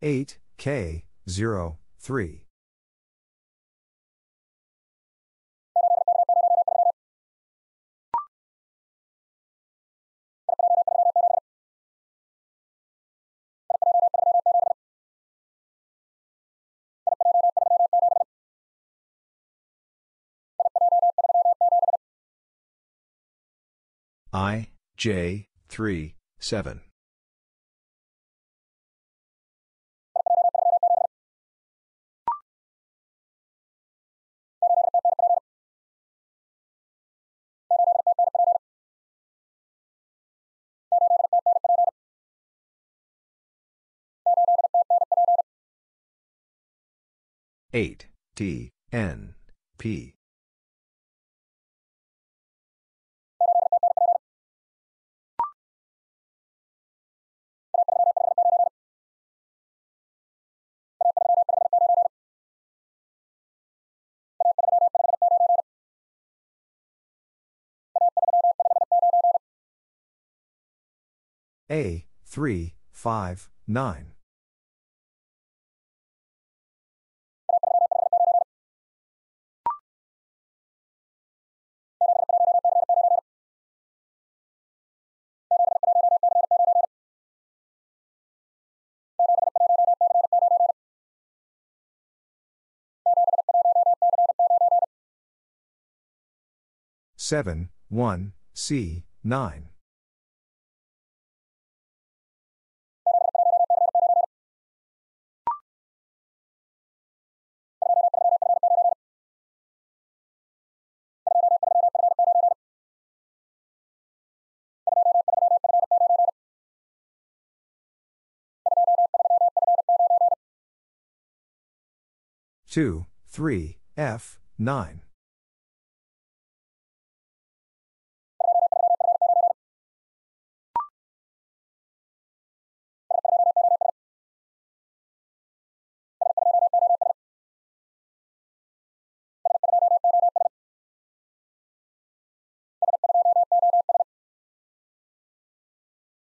Eight K zero three I, J, 3, 7. Eight D N P A, 3, 5, 9. Seven, one, C, nine. Two, three, F, nine.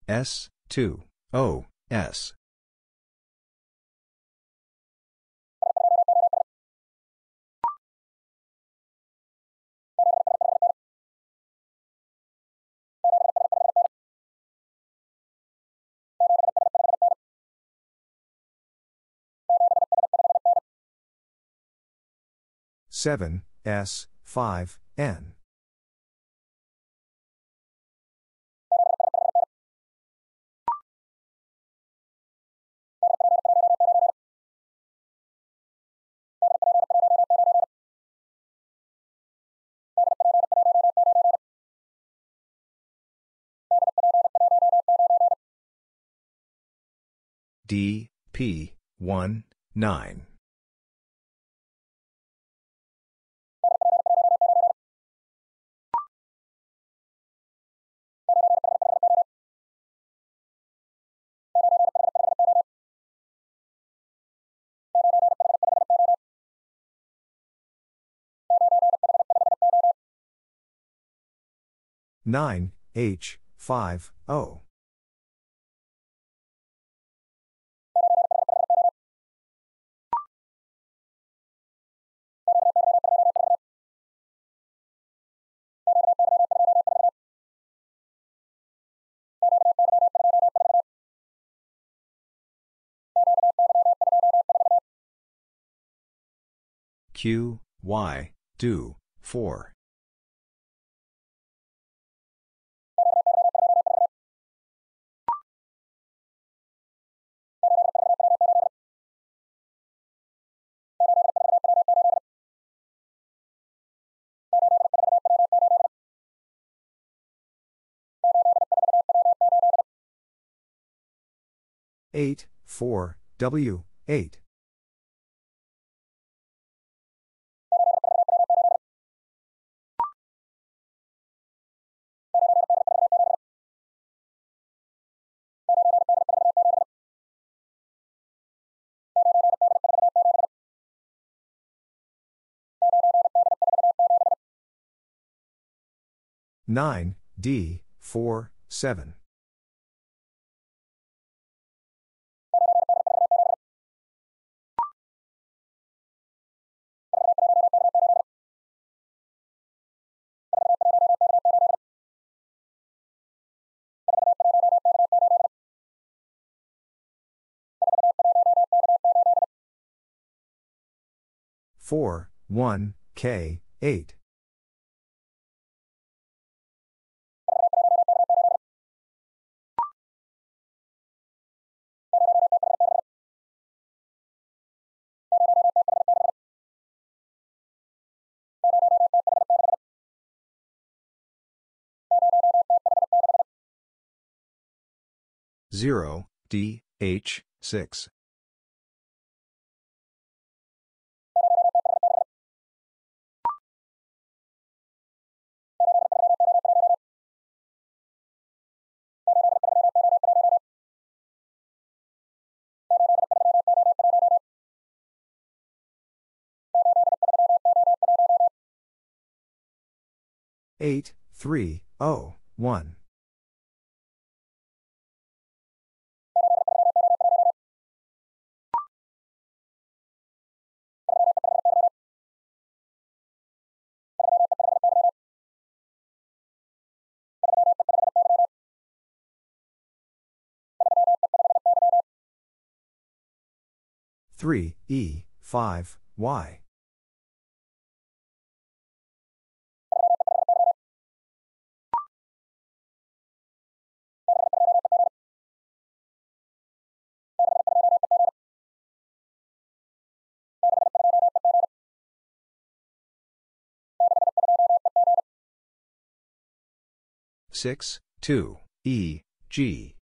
S, 2, O, S. Seven S five N D, P, 1, 9. Nine H five O Q, Y, do, 4. 8, 4, W, 8. Nine D four seven four one K eight. Zero D H six eight three O one. three E five Y six two E G.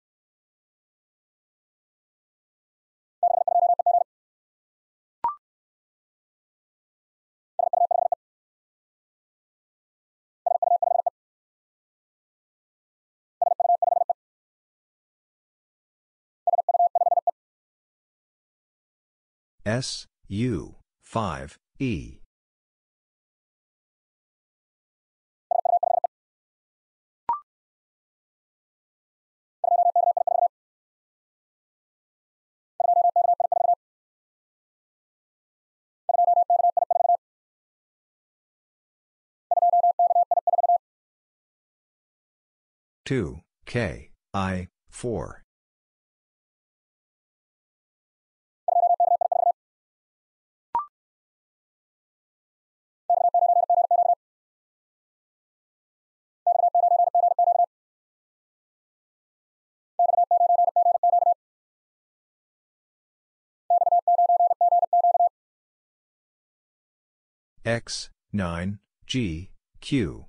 S U 5 E two K I four. X, 9, G, Q.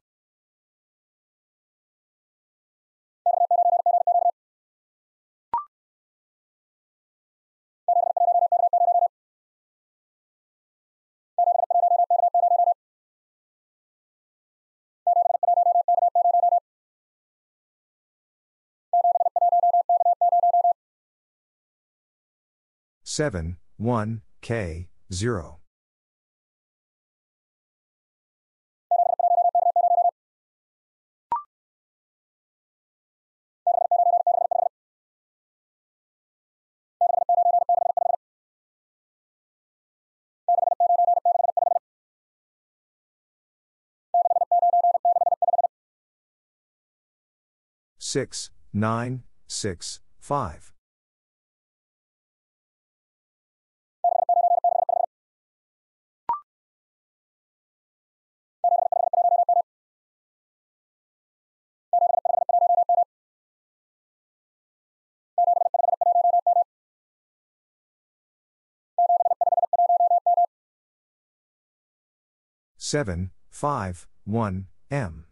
Seven, one, K, zero. Six, nine, six, five. Seven, five, one, M.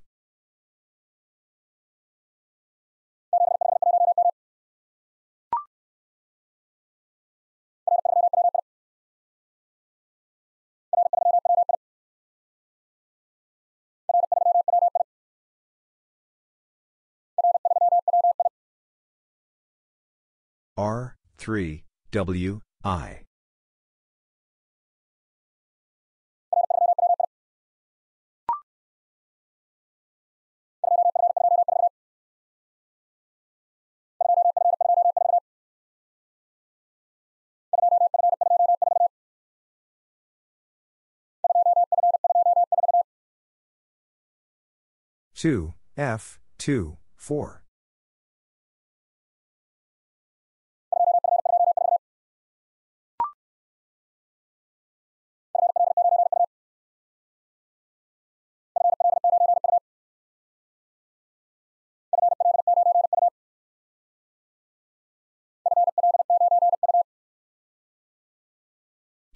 R, 3, W, I. Two F two four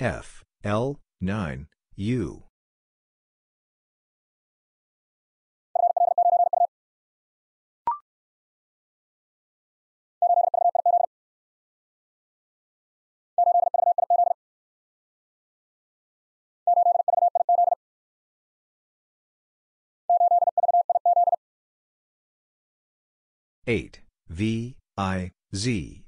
F L 9 U. Eight V I Z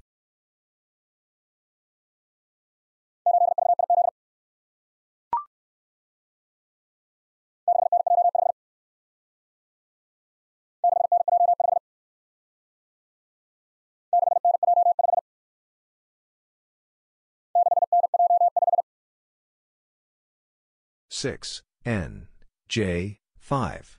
six N J five.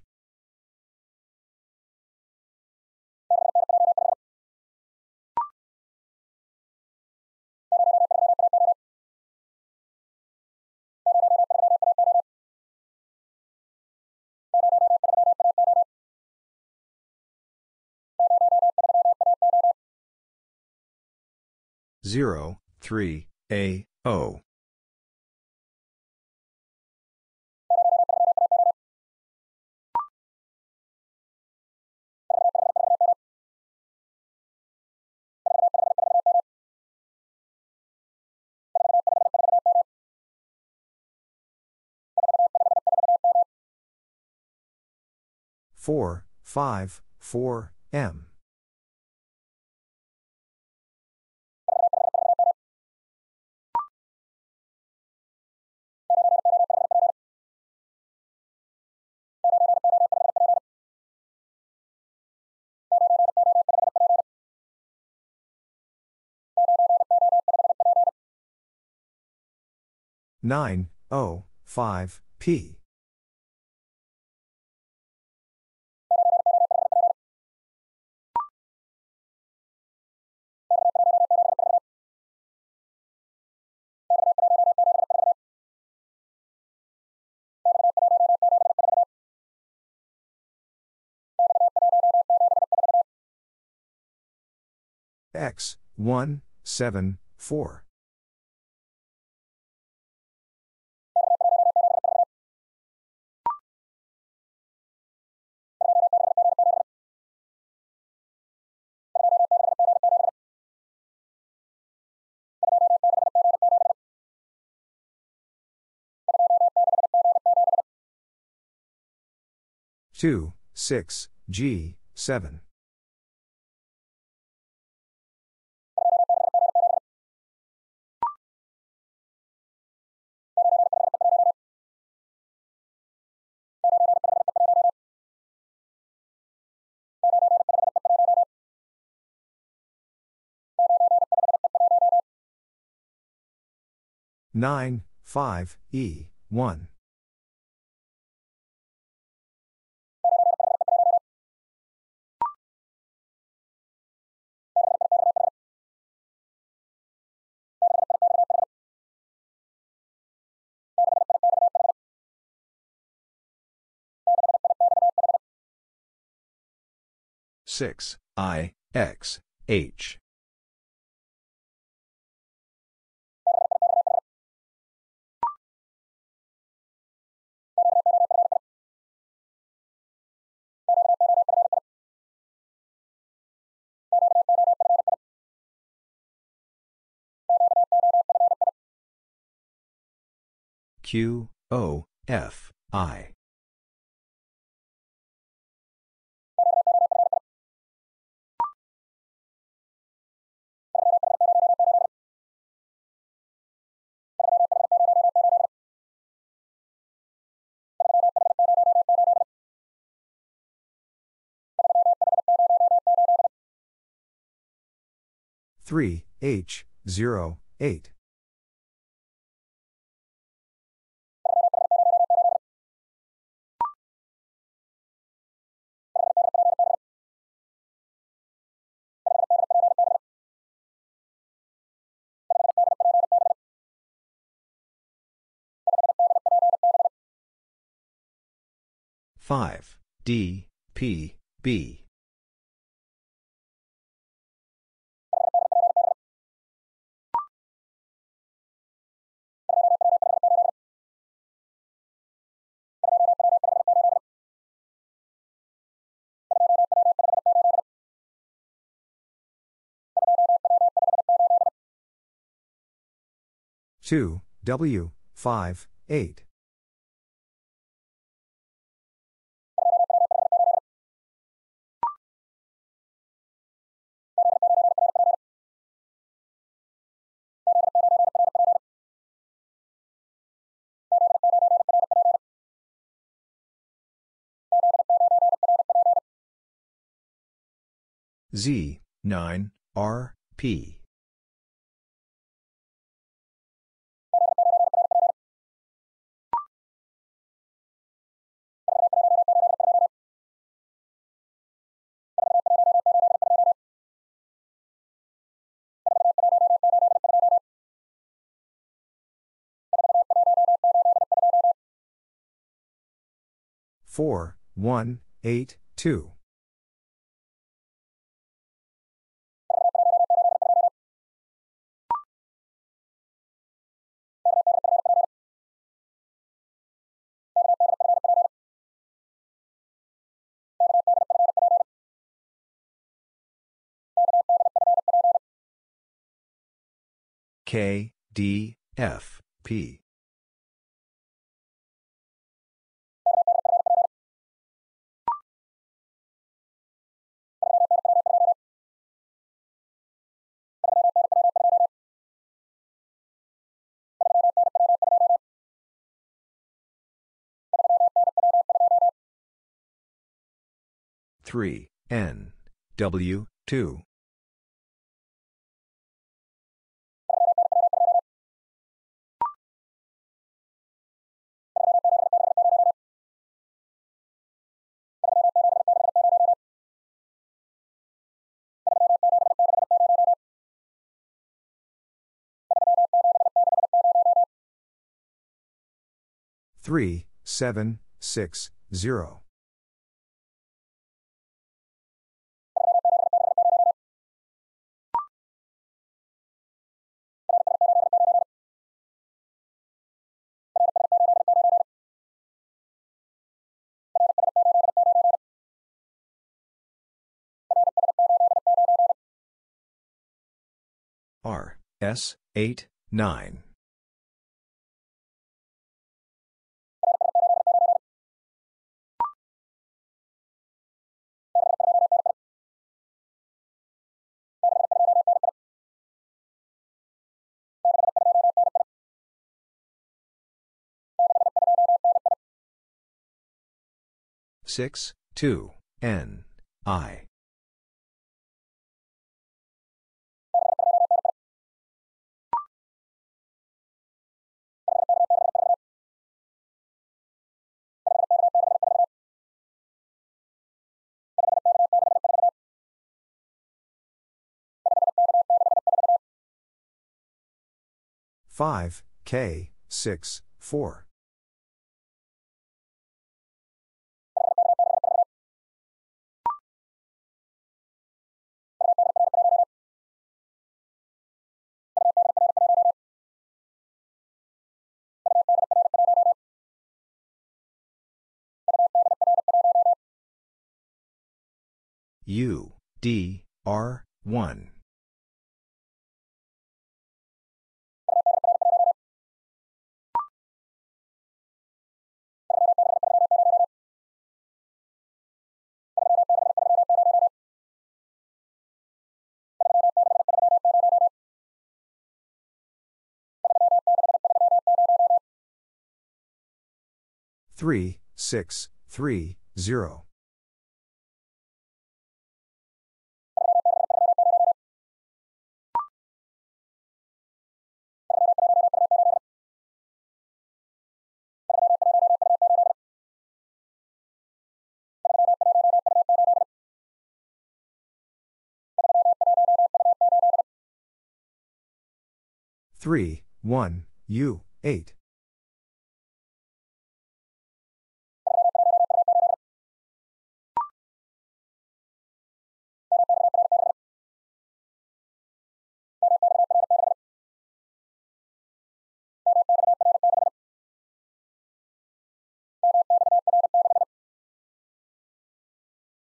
Zero three A O four five four M. Nine O five P X, 1, 7, 4. Two, six, G, seven. Nine, five, E, one. Six I X H. Q O F I 3, H, 0, 8. Five D P B two W five eight Z, 9, R, P. Four, one, eight, two. K, D, F, P. Three N W two Three, seven, six, zero. R, S, 8, 9. Six, two, N, I. Five, K, six, four. U, D, R, 1. 3, 6, 3, 0. Three, one, U, eight.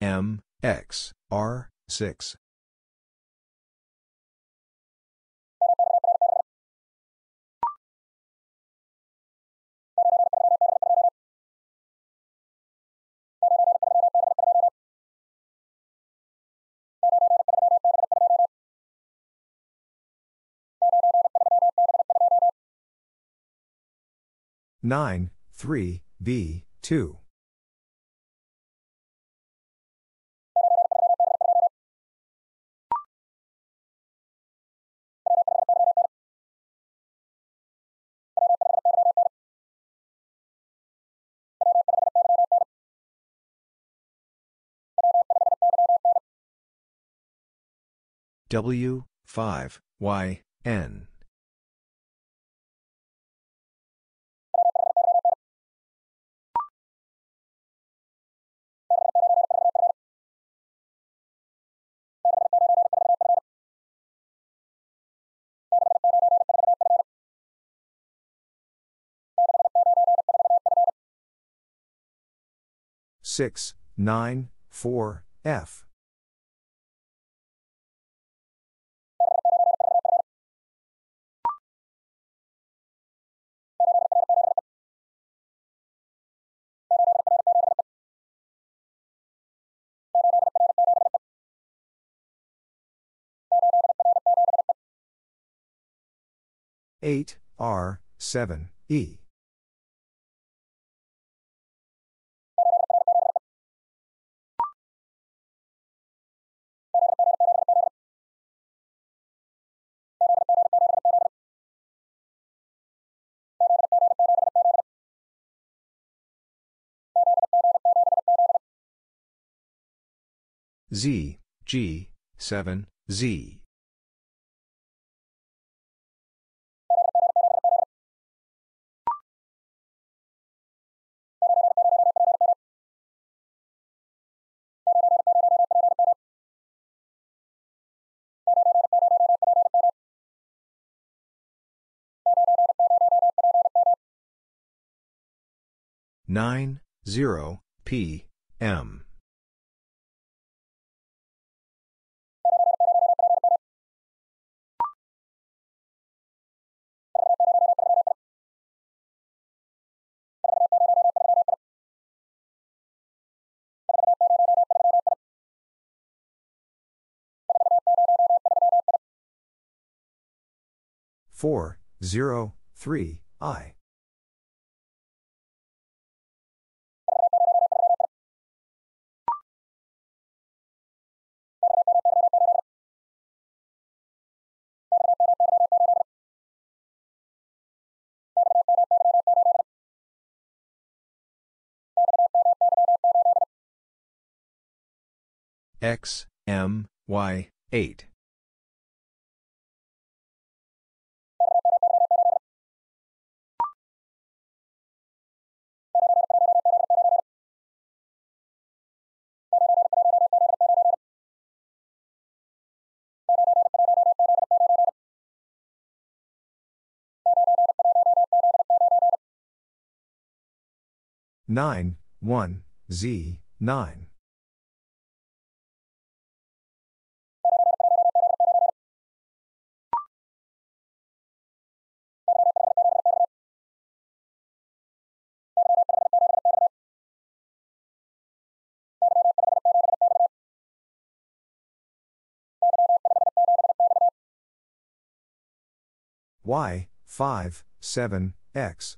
M, X, R, 6. Nine, three, B, two. W, 5, Y, N. Six, nine, four, F. Eight, R, seven, E. Z, G, 7, Z. Nine, zero, P, M. Four, zero, three, I. X, M, Y, 8. Nine, one, Z, nine. Y, 5, 7, X.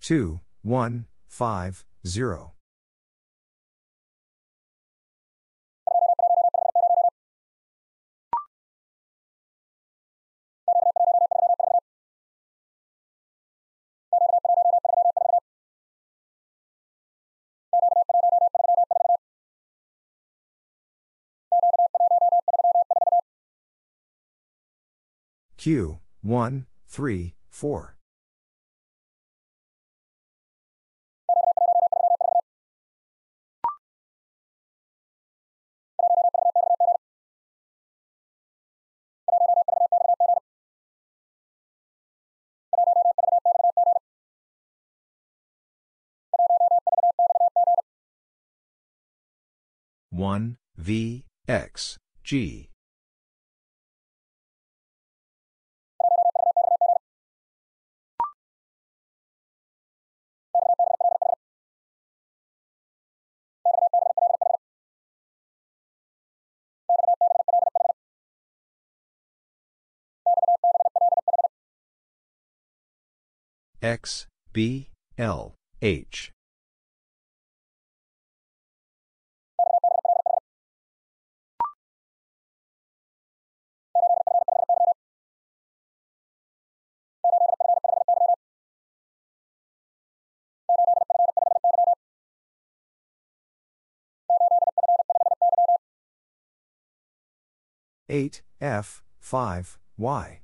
2, 1, 5, 0. Q 1, 3, 4. One V X G X B L H. Eight F five Y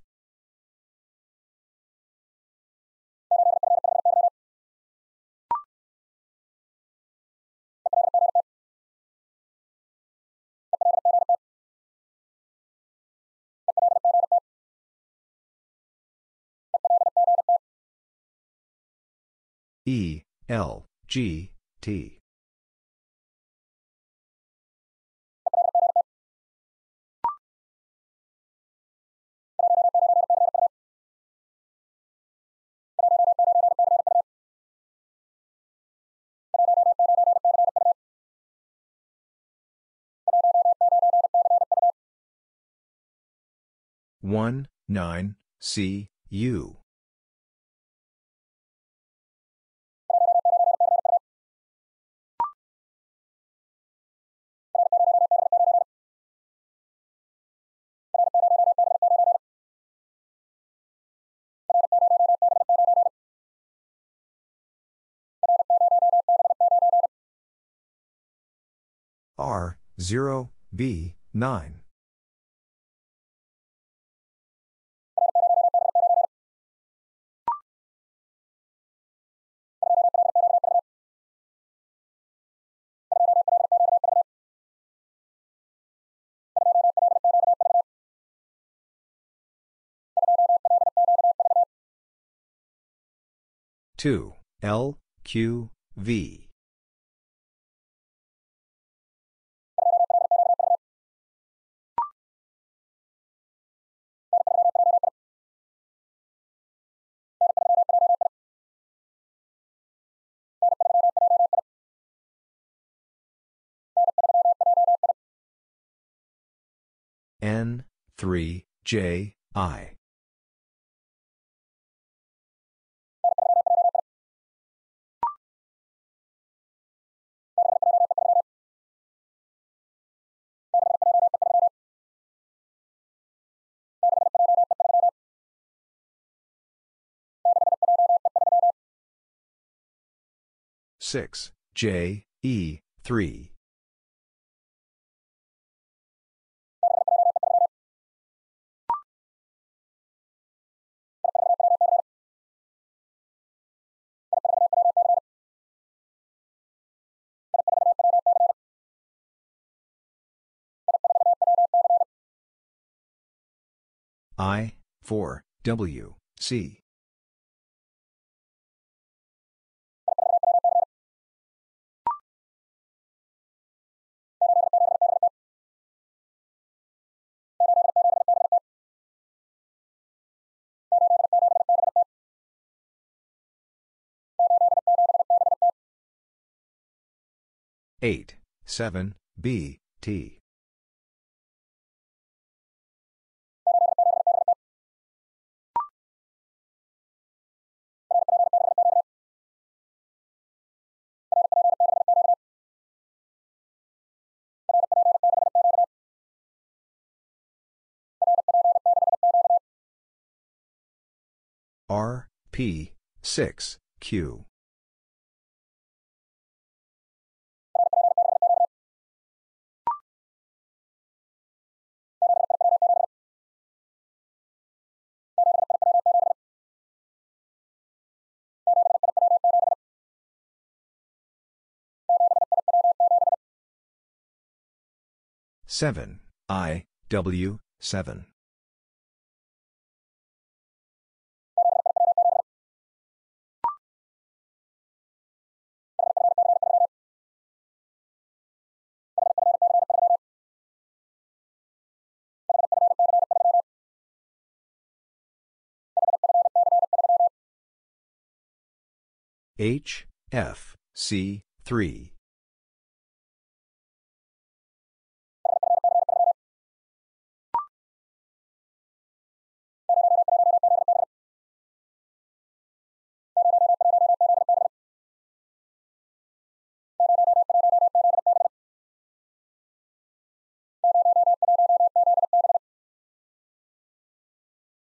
E L G T. One nine C U R 0 B 9 2 L Q V N 3 J I. Six J E 3 I 4 W C Eight, seven, B, T. R, P, 6, Q. Seven I W seven H, F, C, 3.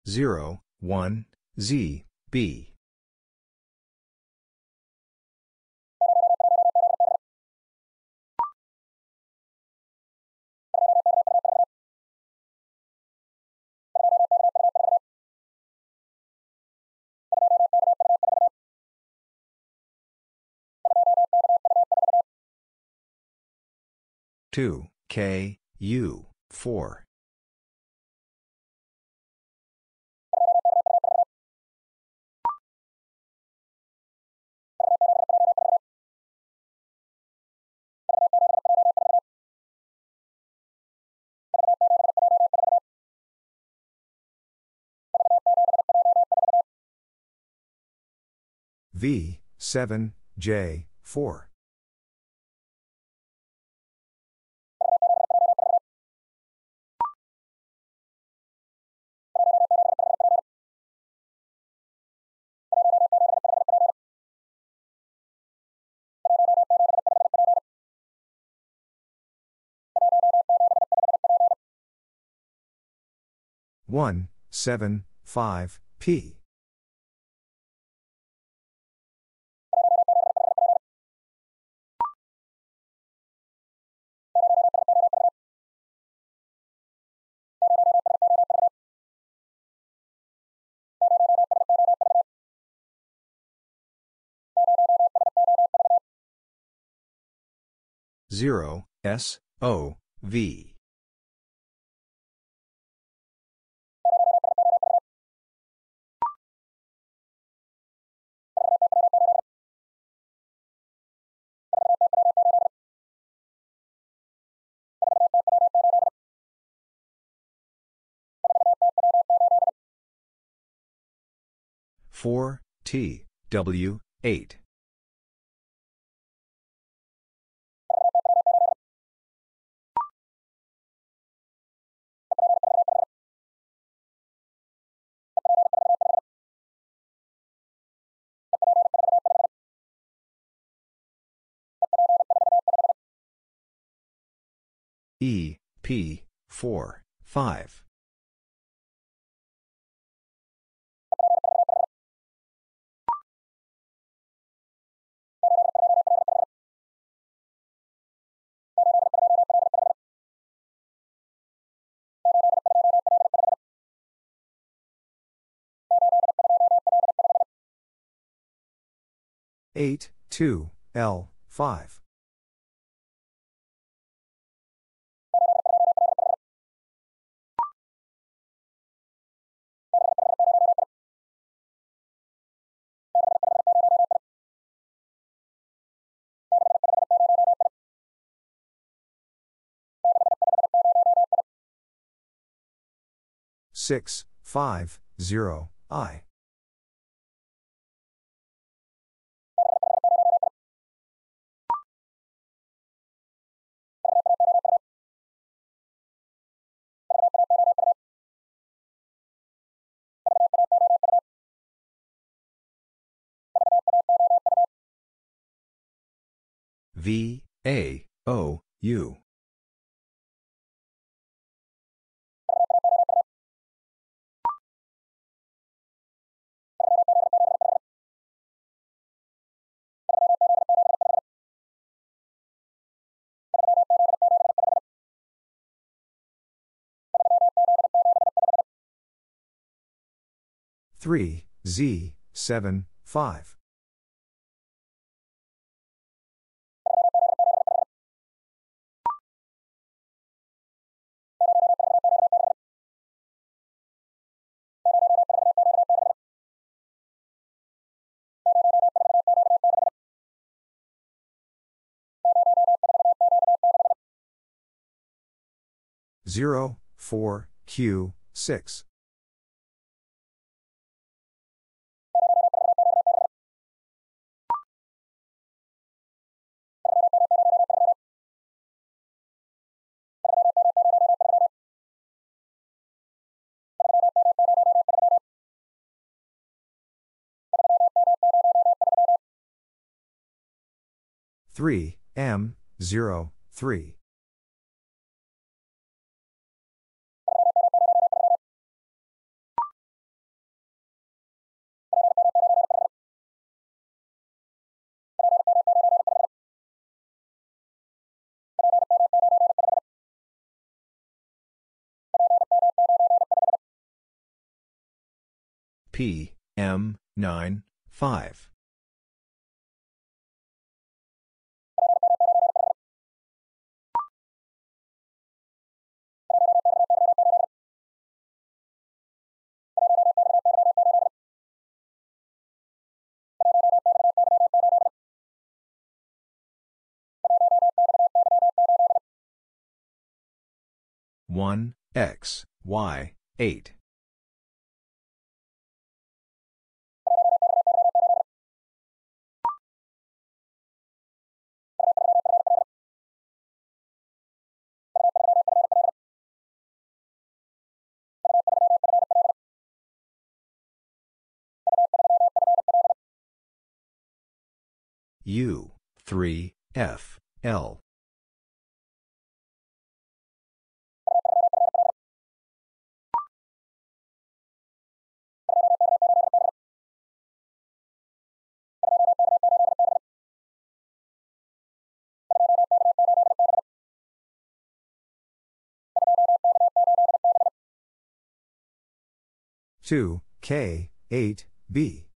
Zero, one, Z, B. Two, K, U, four. V, 7, J, 4. One, seven, five, P. Zero, S, O, V. Four, T, W, eight. E, P, 4, 5. Eight, two, L, five. Six, five, zero, I. V, A, O, U. 3, Z, 7, 5. Zero, four, Q, six. 3, M, 0, 3. P, M, 9, 5. 1, X, Y, 8. U, 3, F, L. Two K eight B.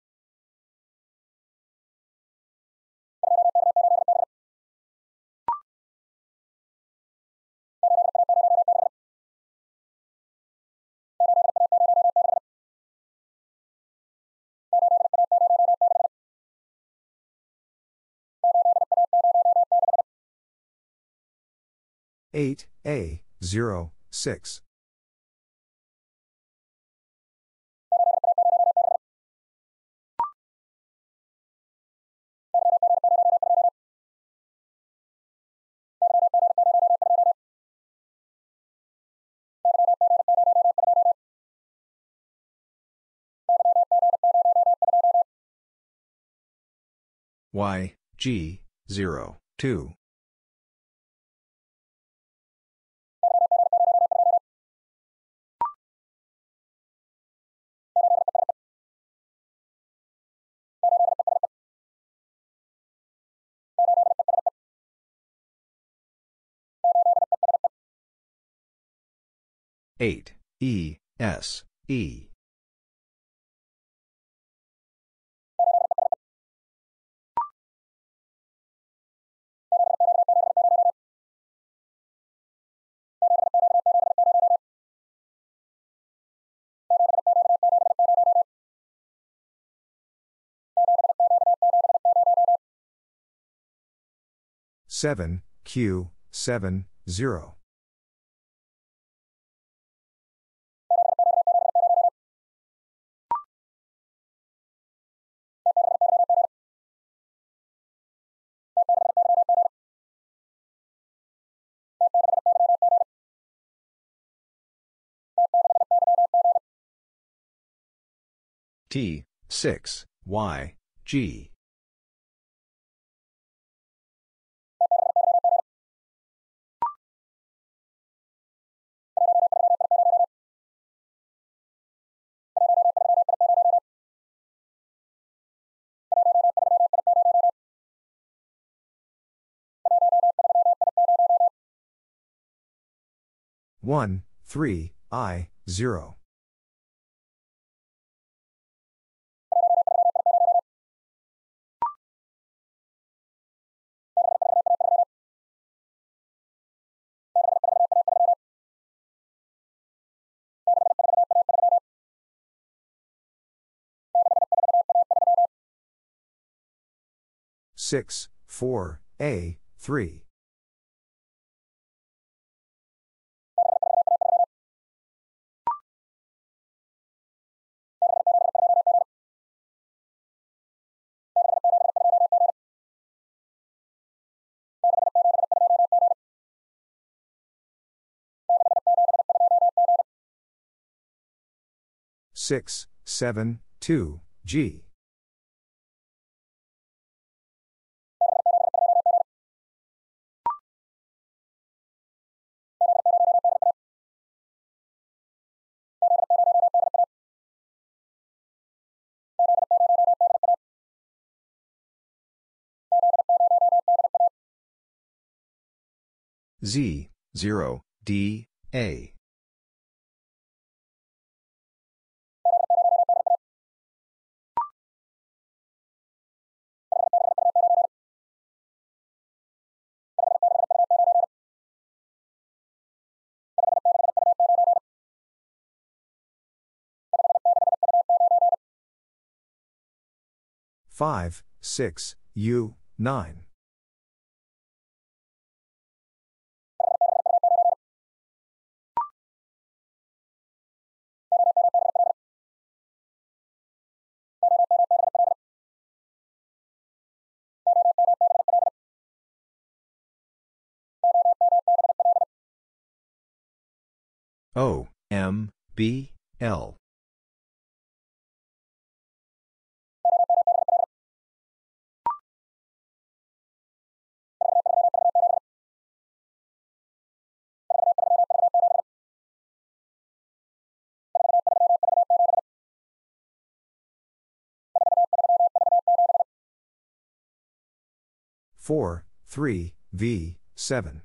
Eight A zero six Y, G, 0, 2. Eight E S E seven Q seven zero. T, 6, Y, G. One, three, I, zero. 6, 4, A, 3. Six, seven, two, G. Z, 0, D, A. Five, six, U, nine. O, M, B, L. Four, three, V, seven.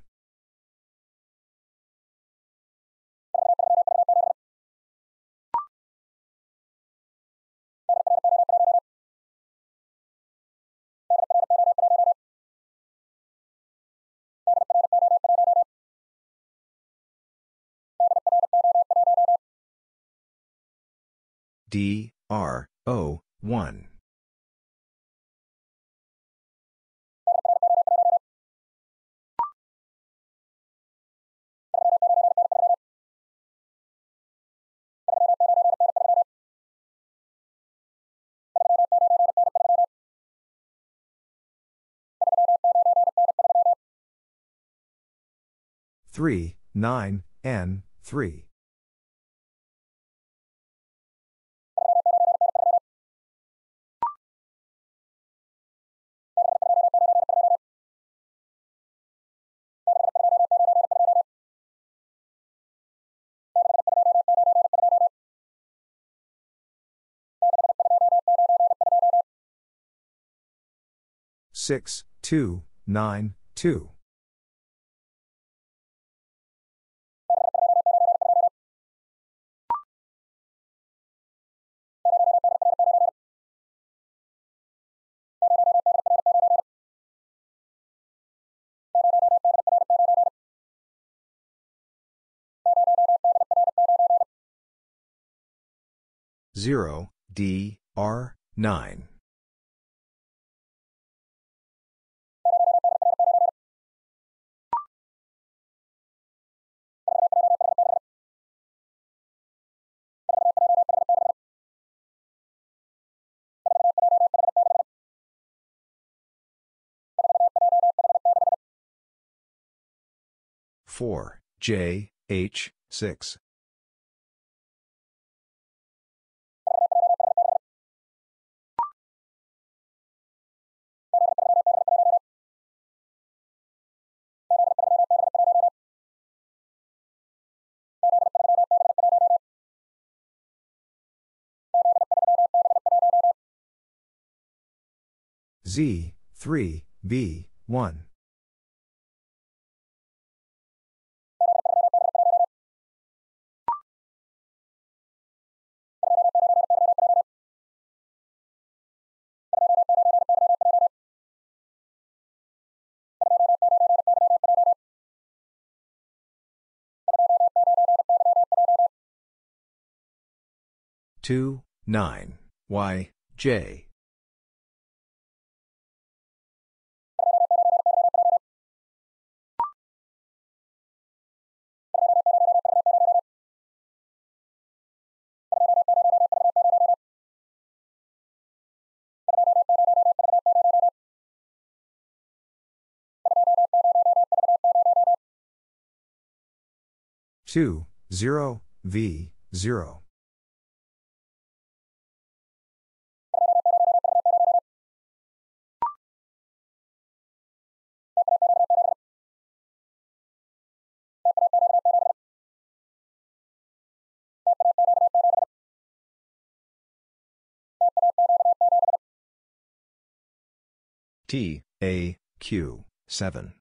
D, R, O, 1. Three, nine, N, three. Six, two, nine, two. Zero, D, R, nine. Four, J, H, six. Z, 3, B, 1. Two, nine, Y, J. Two, zero, V, zero. T, A, Q, 7.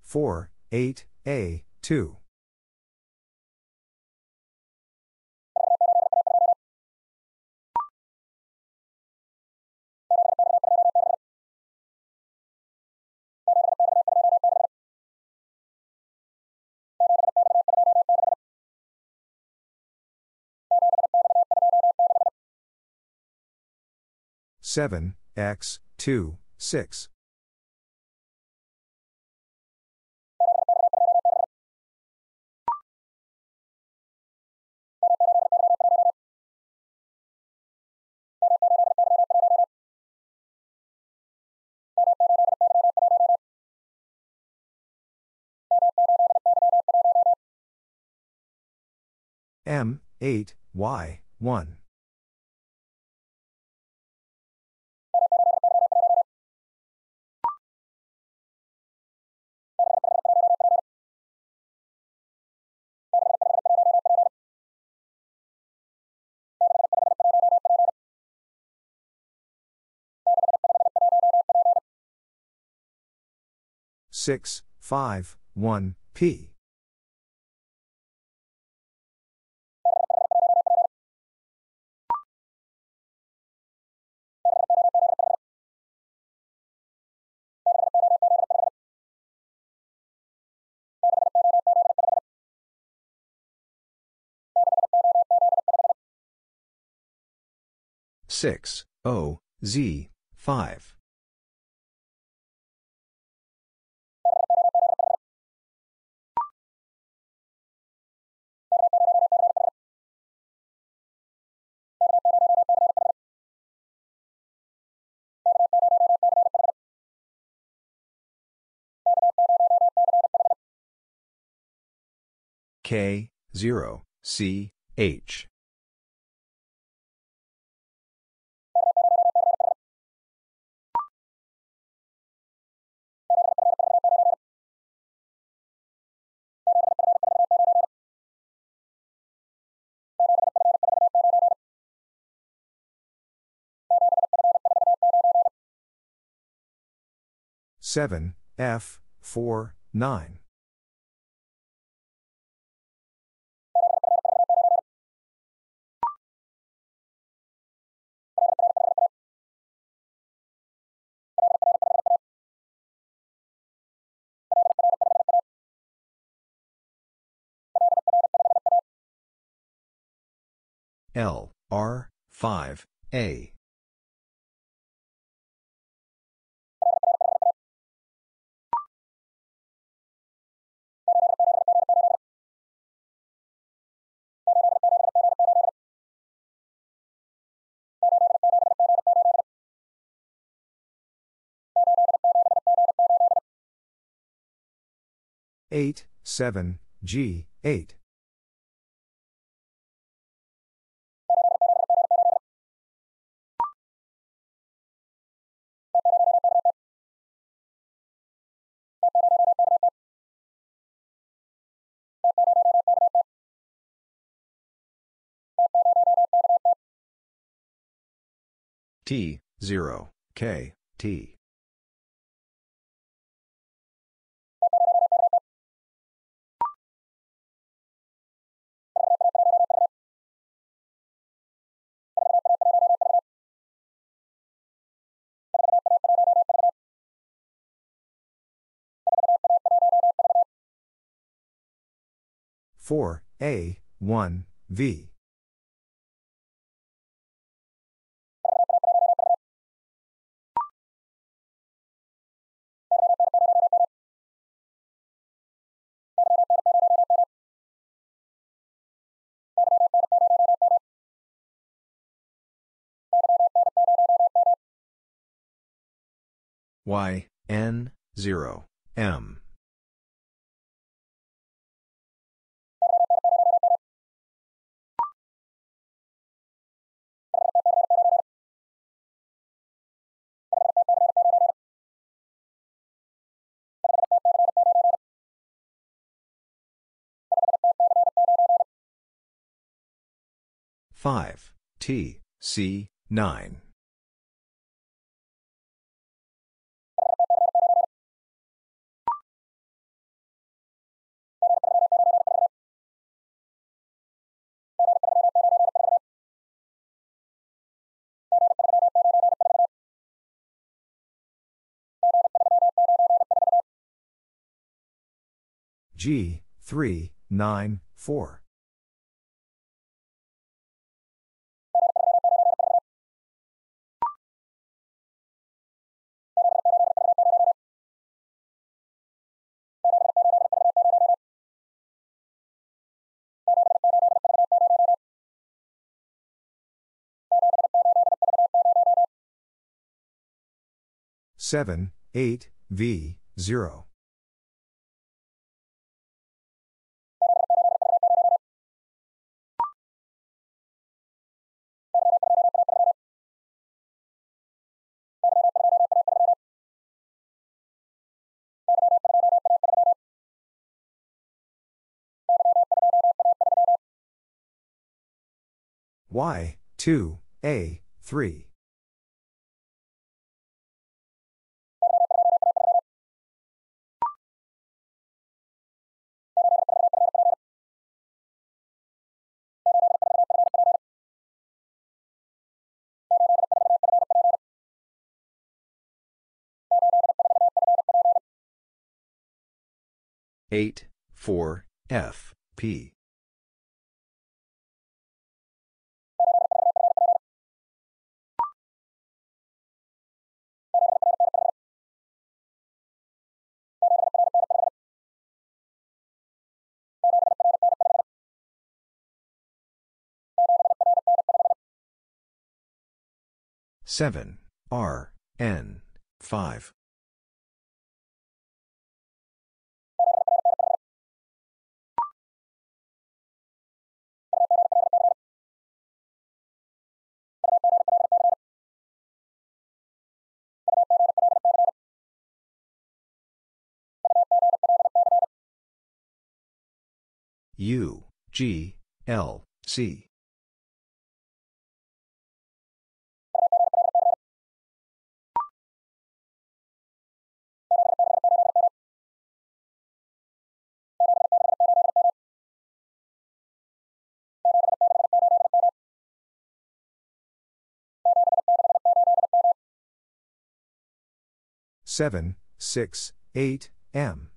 Four, eight, A, two. Seven, X, two, six. M, 8, Y, 1. Six, five, one, P. Six, O, Z, five. K, 0, C, H. Seven, F, four, nine. L, R, 5, A. Eight, seven, G, eight. T, 0, K, T. Four, A, one, V. Y, N, 0, M. Five T C nine G, 3, 9, 4. Seven, eight, V, zero. Y, 2, A, 3. Eight, four, F, P. Seven, R, N, five. U, G, L, C. Seven, six, eight, M.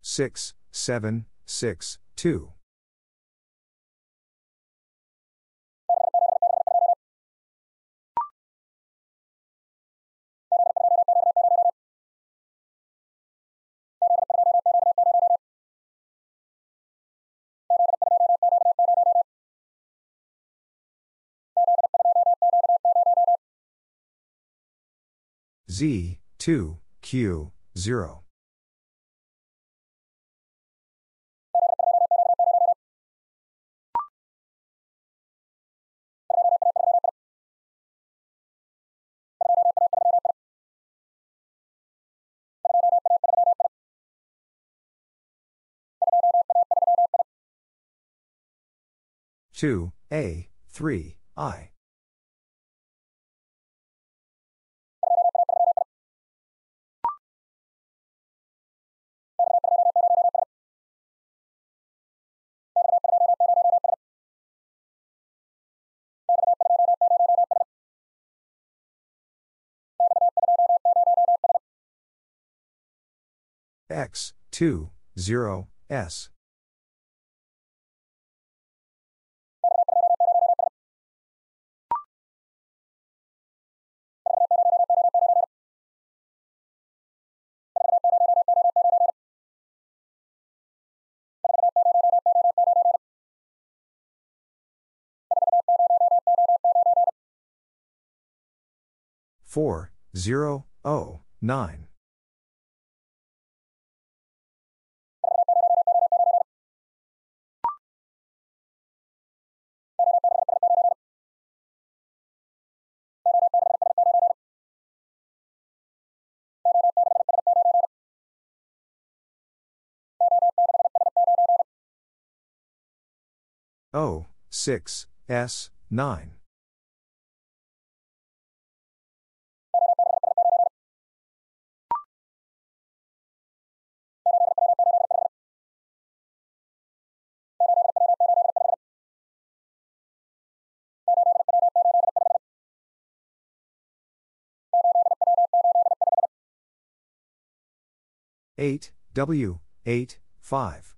Six, seven, six, two. Z, 2, Q, 0. Two, A, three, I. X, 2, 0, S. Four zero O nine. O, 6, S, 9. Eight W eight five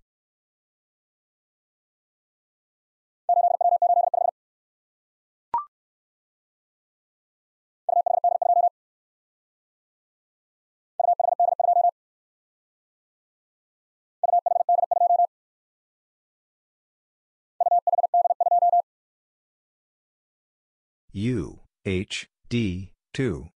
U H D 2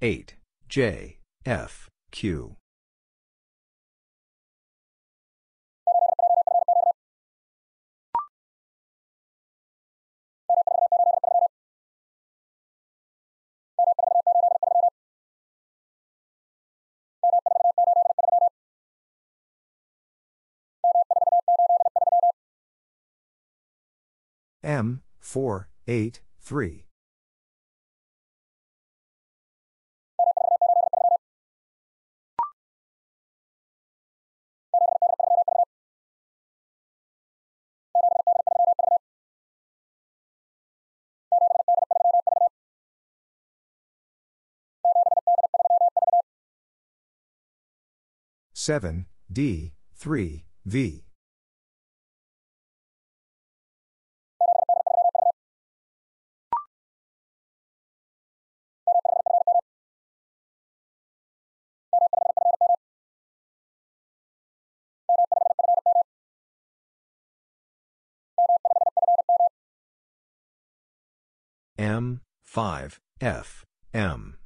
8, J, F, Q. M, 4, 8, 3. Seven D three V M five F M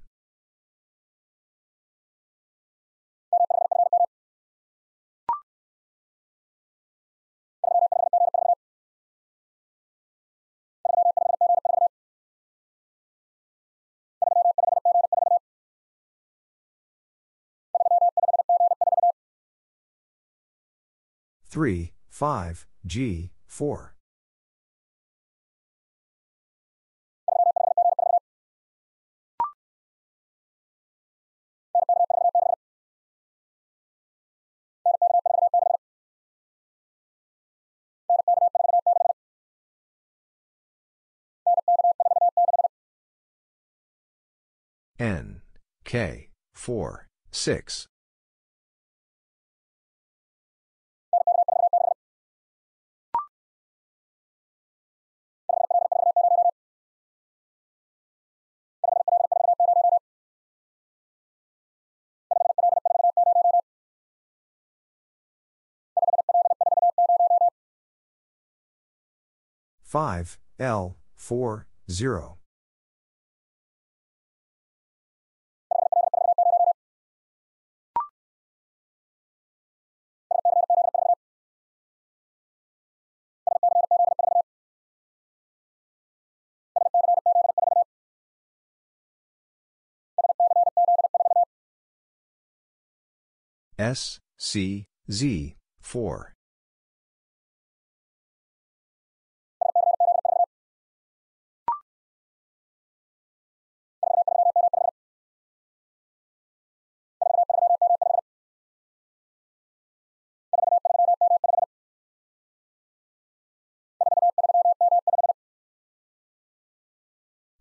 Three, five, G, four. N, K, 4, 6. Five L four zero. S, C, Z, 4.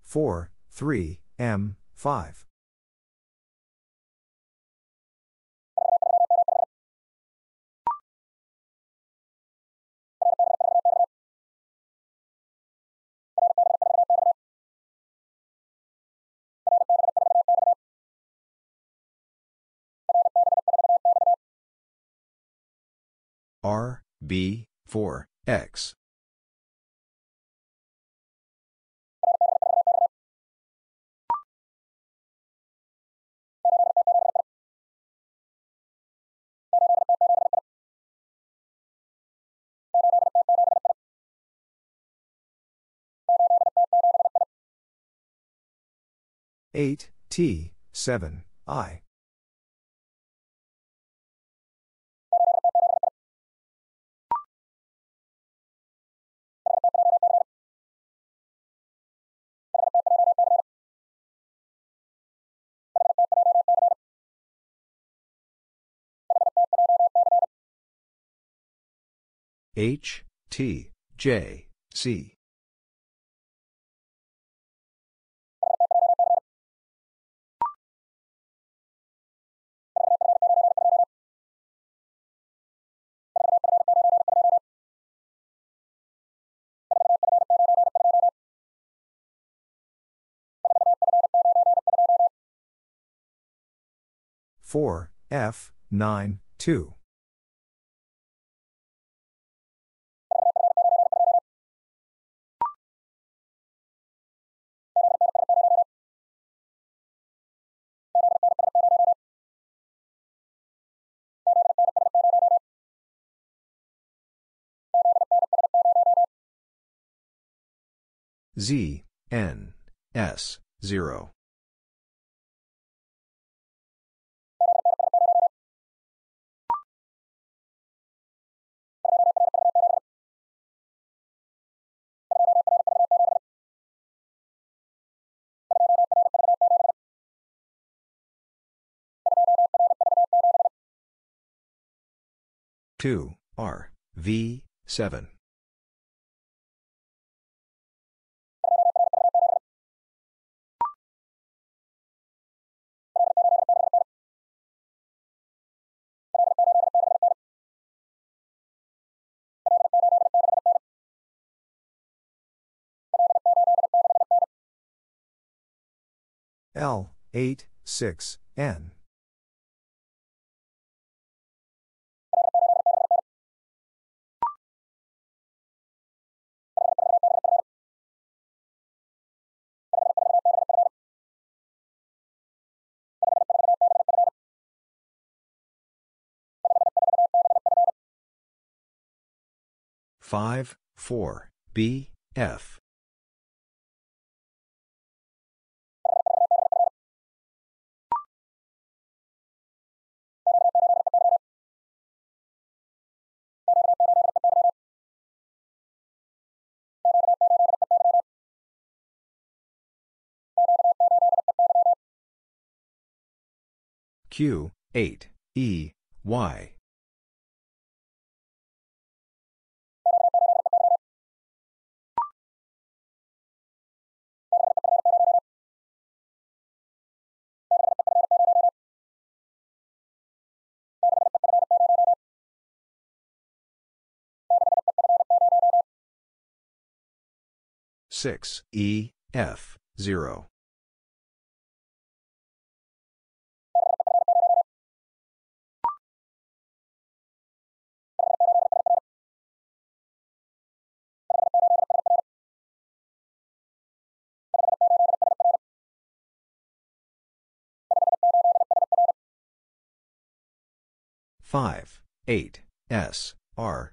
Four, three, M, five. R, B, 4, X. Eight T seven I H, T, J, C. Four F nine two Z, N, S, 0. Two R V seven L eight six N 5, 4, B, F. Q, 8, E, Y. Six E F zero Five, eight, S, R.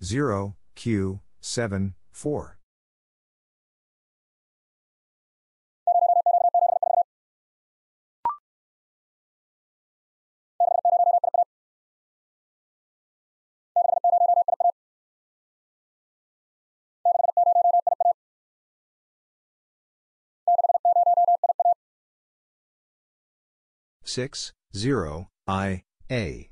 Zero, Q, seven, four. Six zero I A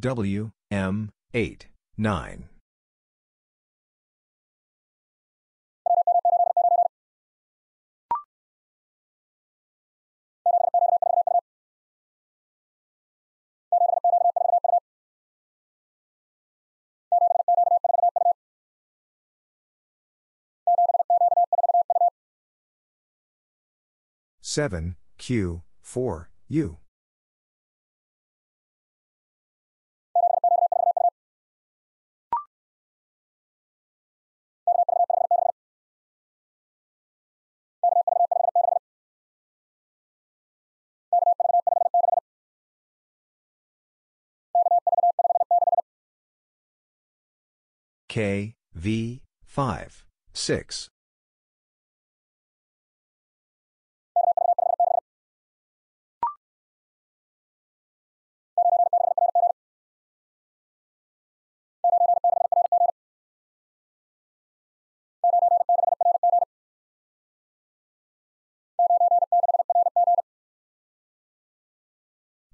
W M 8, 9. Seven Q four U K V 5 6.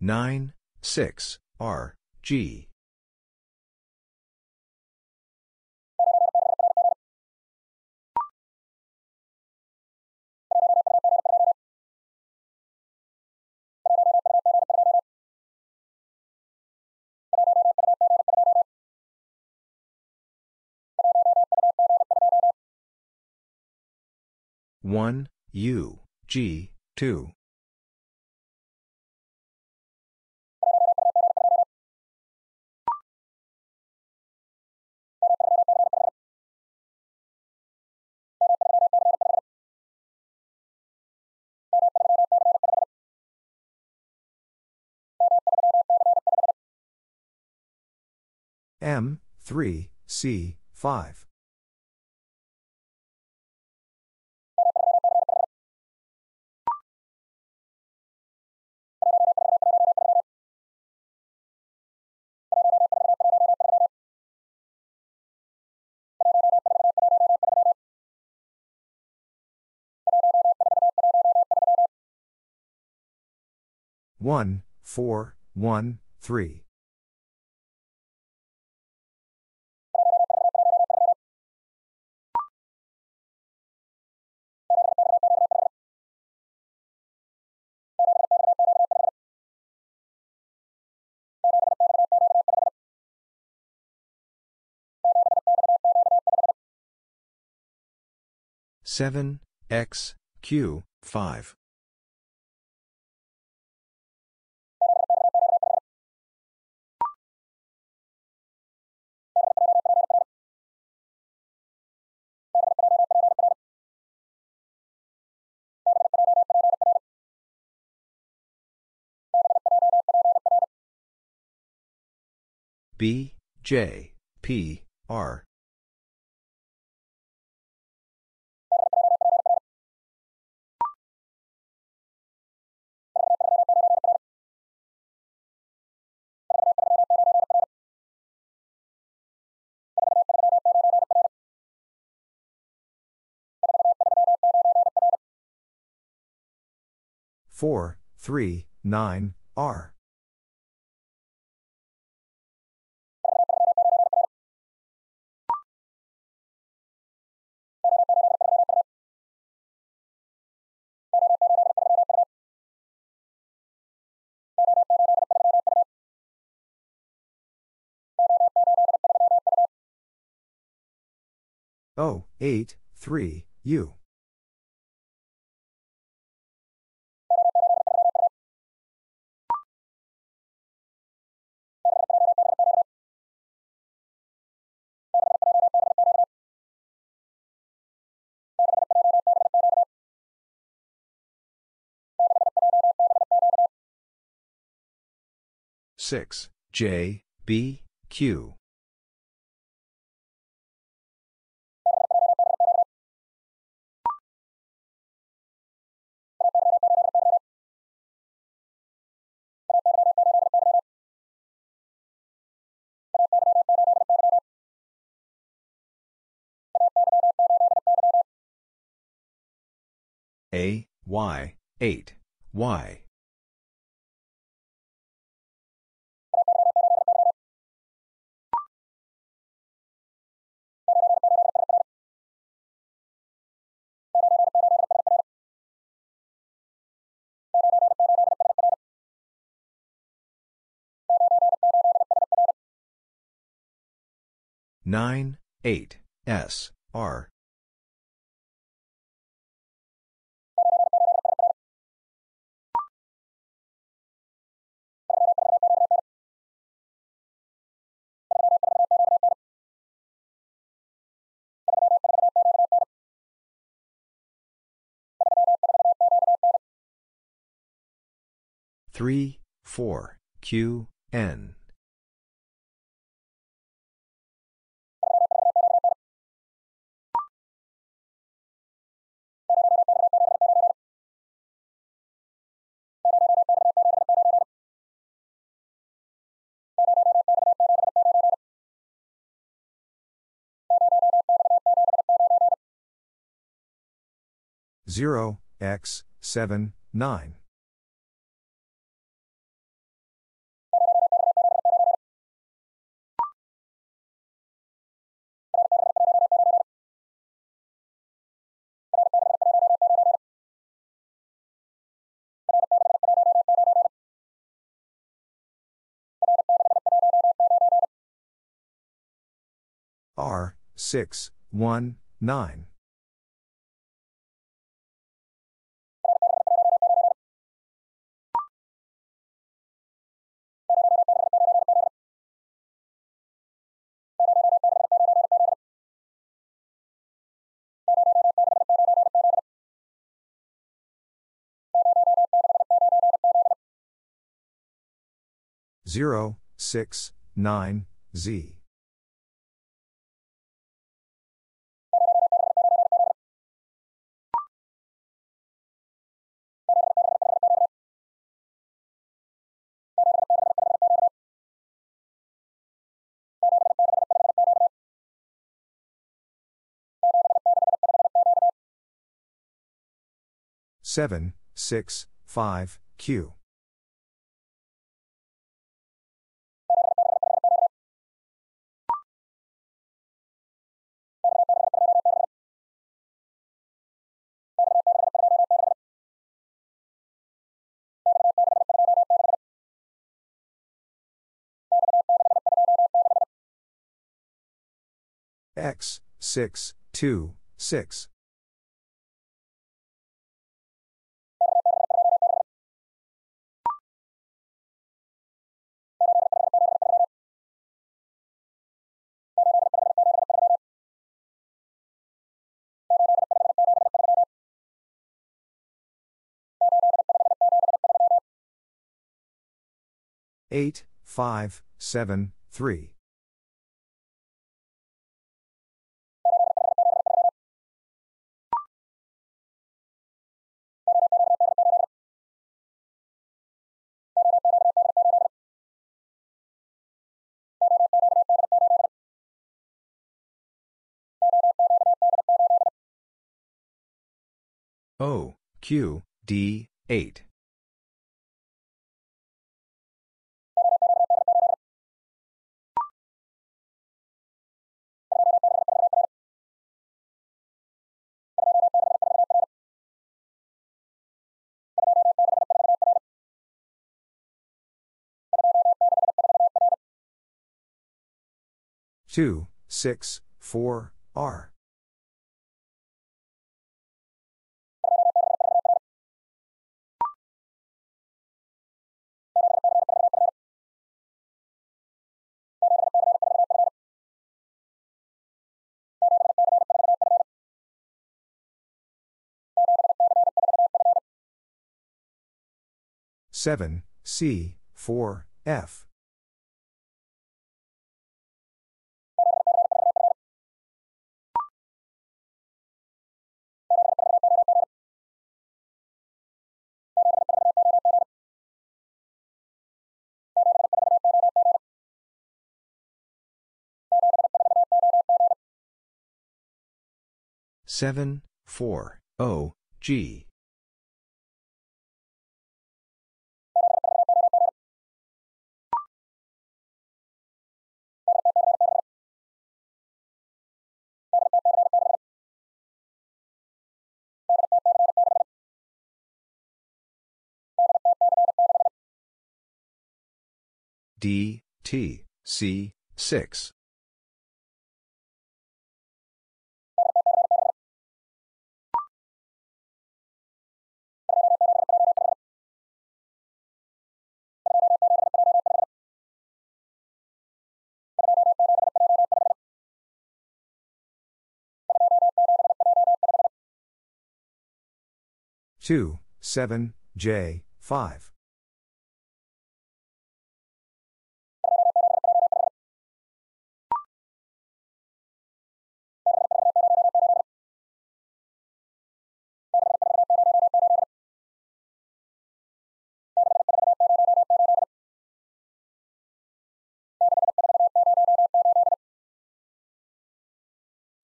Nine, six, R, G. One, U, G, two. M, 3, C, 5. One, four, one, three. Seven X Q five. B, J, P, R. Four, three, nine, R. O, 8, 3, U. Six J B Q A, Y, 8, Y. 9, 8, S, R. Three, four, Q, N. Zero, X, seven, nine. R, 6, 1, 9. Zero, six, nine, Z. Seven, six, five, Q. X, 6, 2, 6. Eight, five, seven, three. O, Q, D, 8. Two, six, four, R. Seven, C, four, F. Seven, four, O, G. D, T, C, 6. 2, 7, J, 5.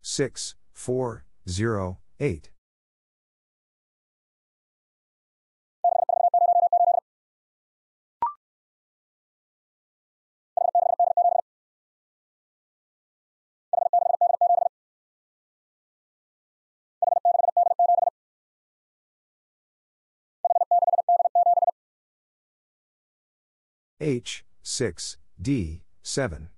Six, four, zero, eight. H, 6, D, 7.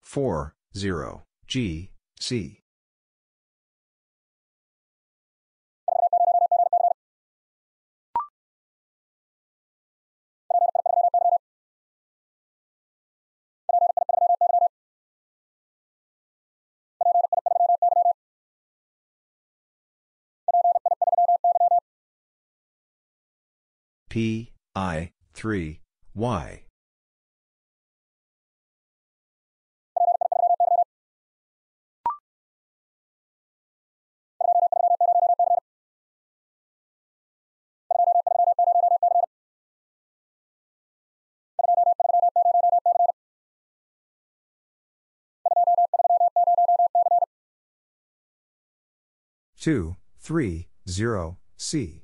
Four, zero, G, C. P, I, 3, Y. Two, three, zero, C.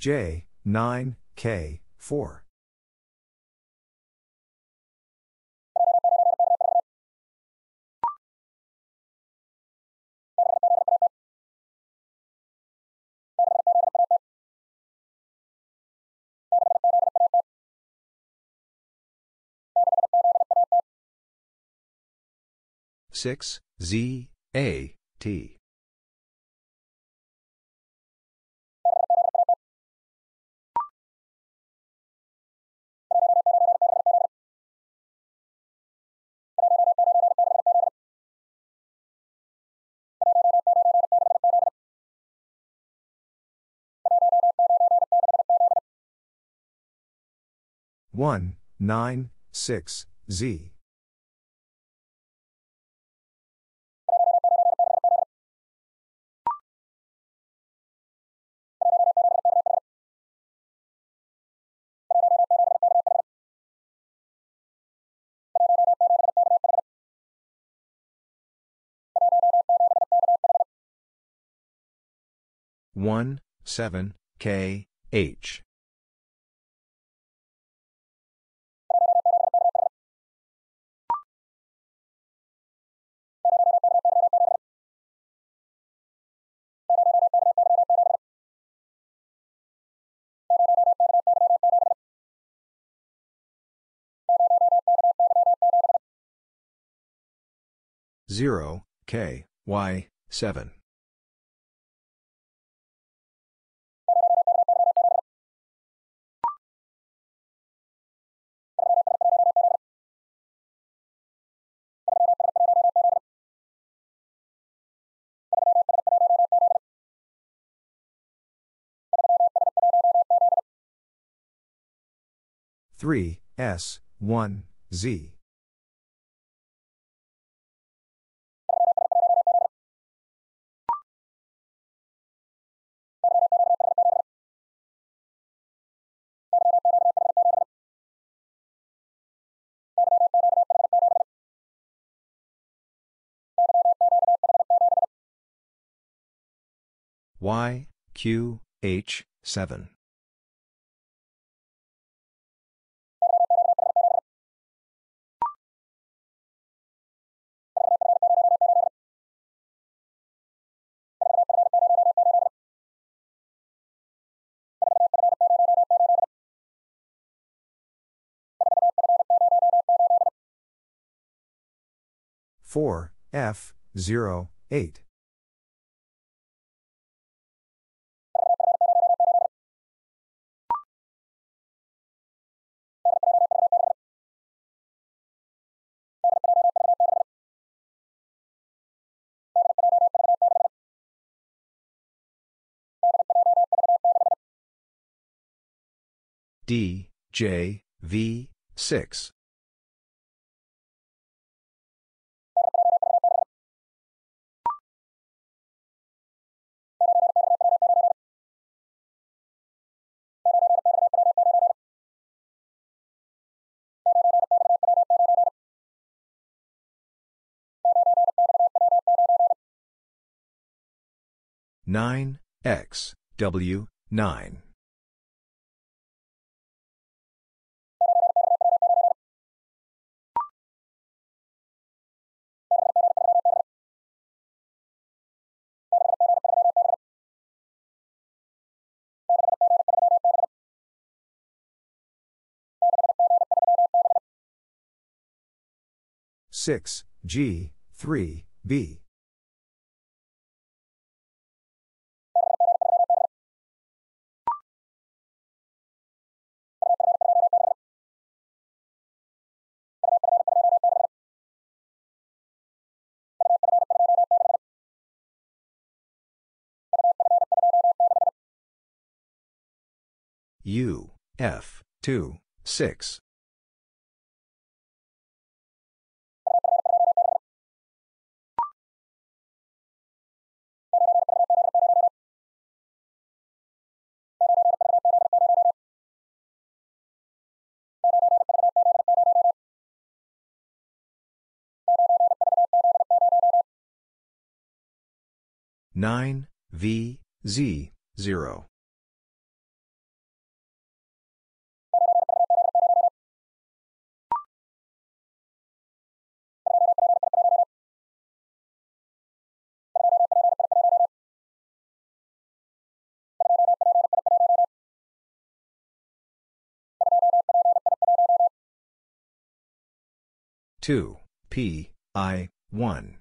J, 9, K, 4. Six Z A T one nine six Z. One seven K H zero K Y seven. Three S one Z Y, Q, H, 7. 4, F, 0, 8. D, J, V, 6. Nine X W nine. Six G three B U, F, 2, 6. Nine V Z zero two P I one.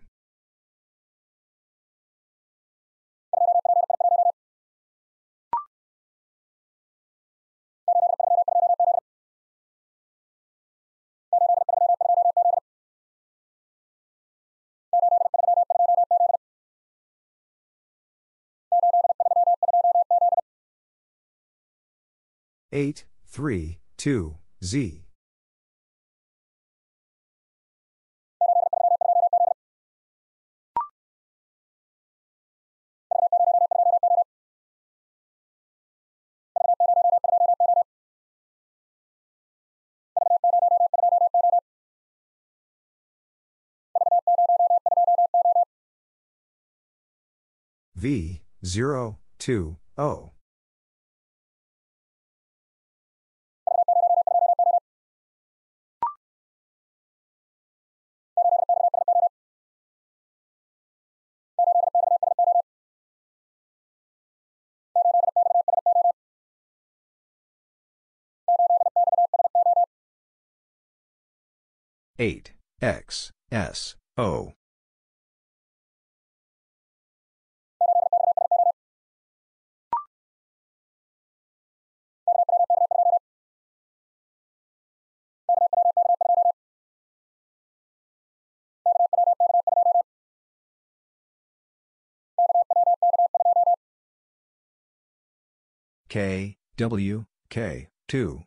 Eight three two Z V, 0, 2, O. Eight X S O K, W, K, 2.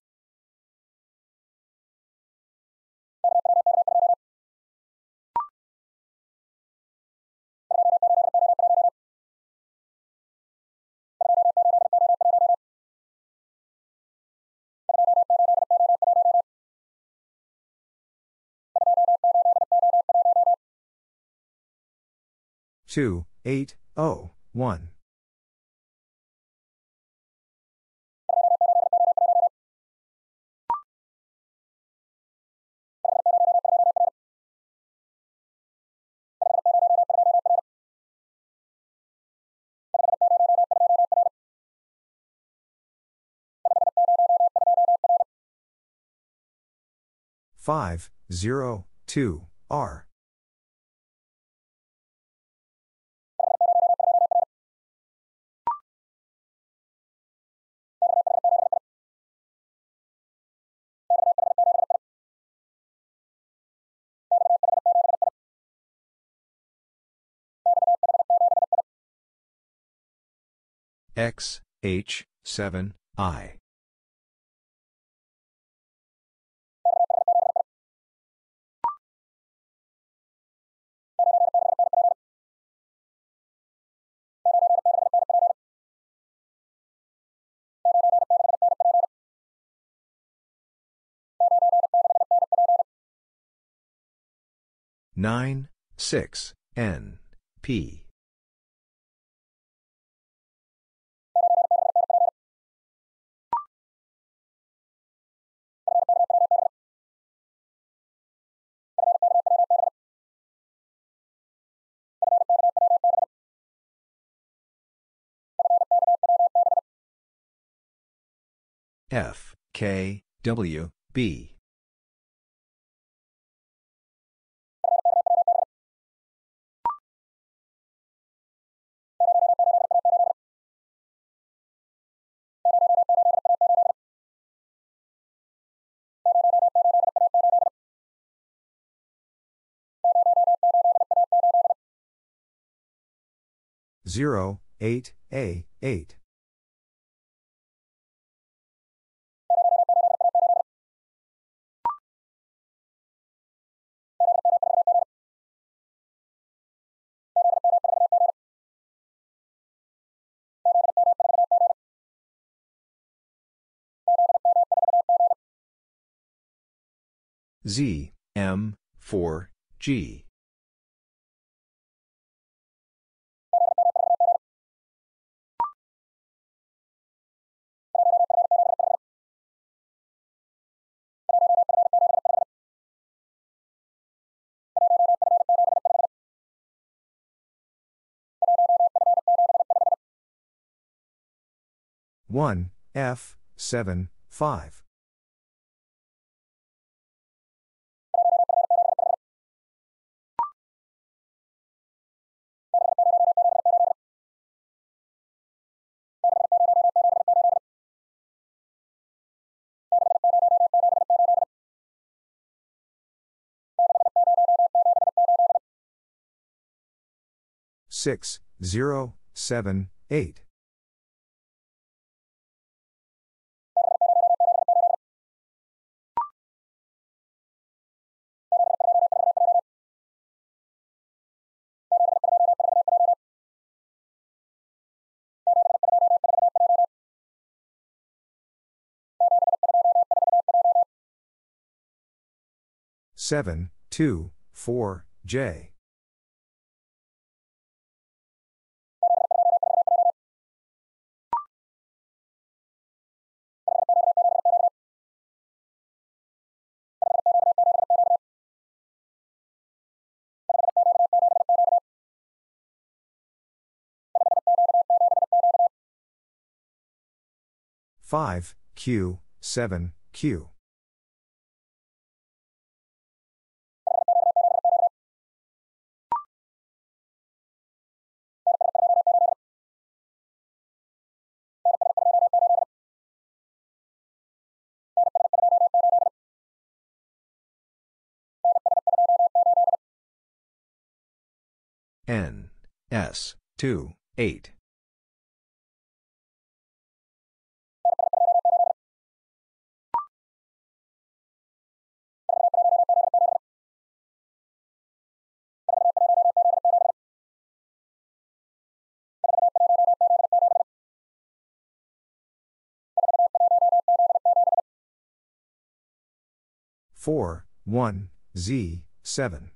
Two, eight, oh, one. 5, 0, 2, R. X, H, 7, I. Nine, six, N, P. F, K, W, B. Zero, eight, A, eight. Z, M, 4, G. One, F, 7, 5. Six, zero, seven, eight. Seven, two, four, J. Five, Q, seven, Q. N, S, 2, 8. Four, one, Z, seven.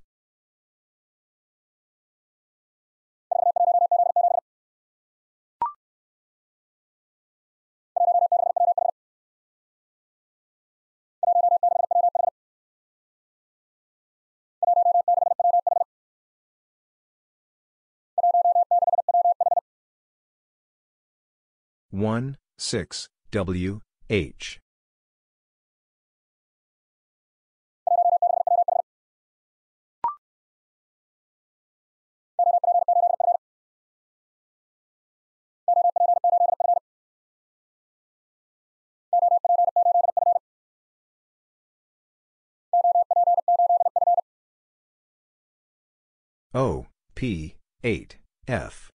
One, six, W, H. O, P, 8, F.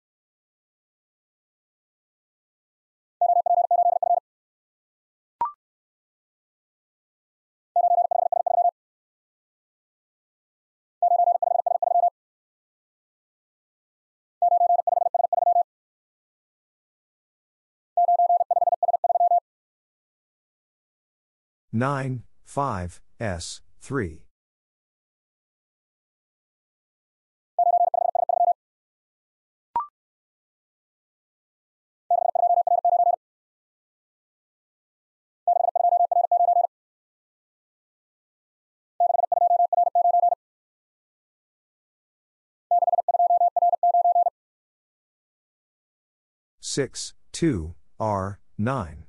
9, 5, S, 3. Six, two, R, nine.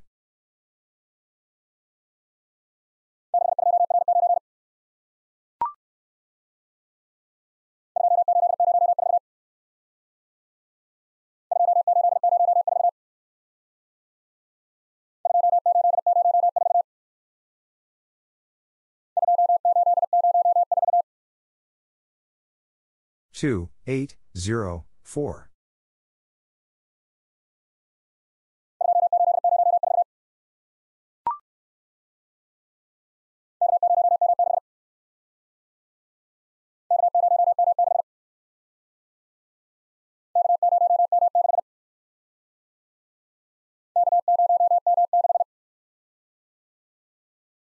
Two, eight, zero, four.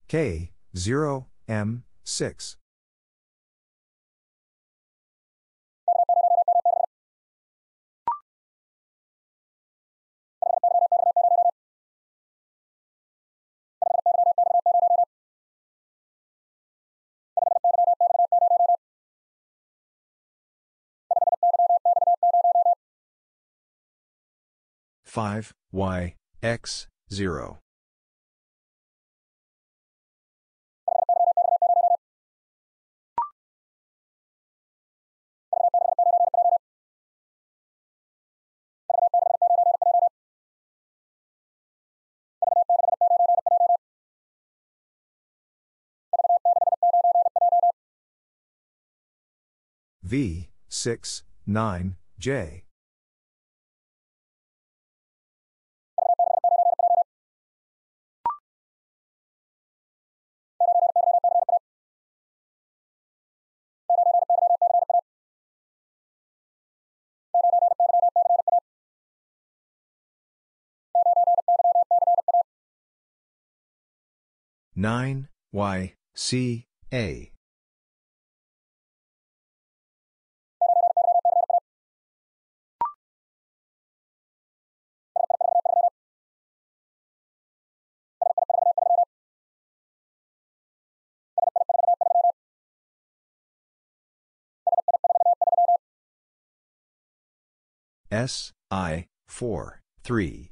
K, 0, M, 6. Five Y X zero V, 6, 9, J. Nine Y C A. S I 4 3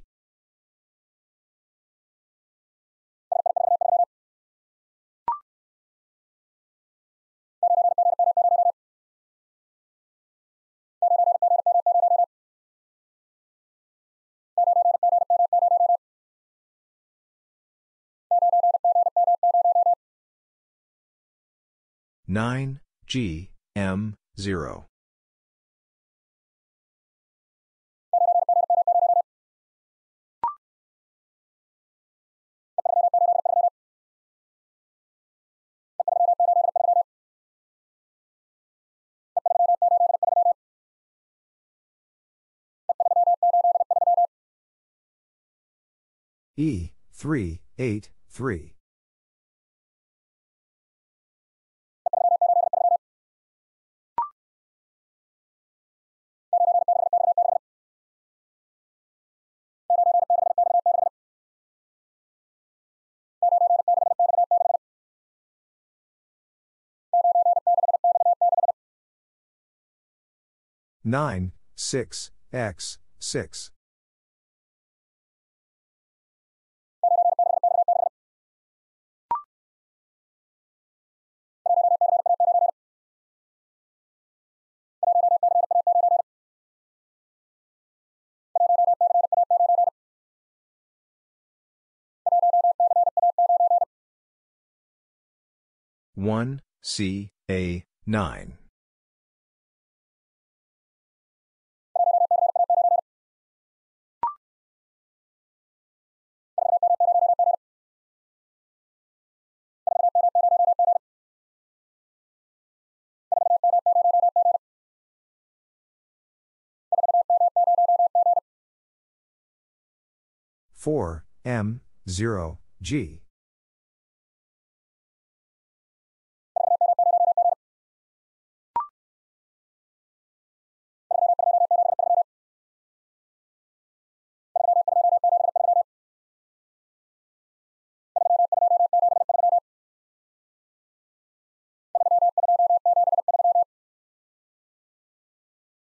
9, G, M, 0. E, 3, 8, 3. Nine, six, X, six. One C A nine. 4, M, 0, G.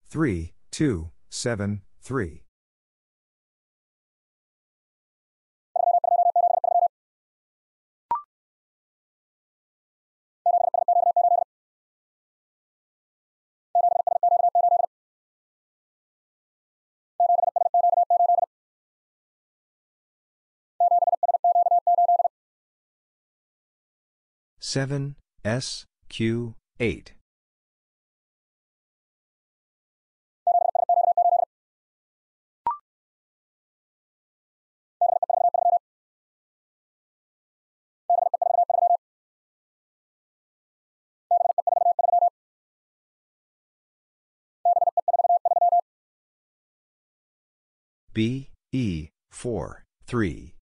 Three, two, 7, 3. Seven S Q eight B E 4 3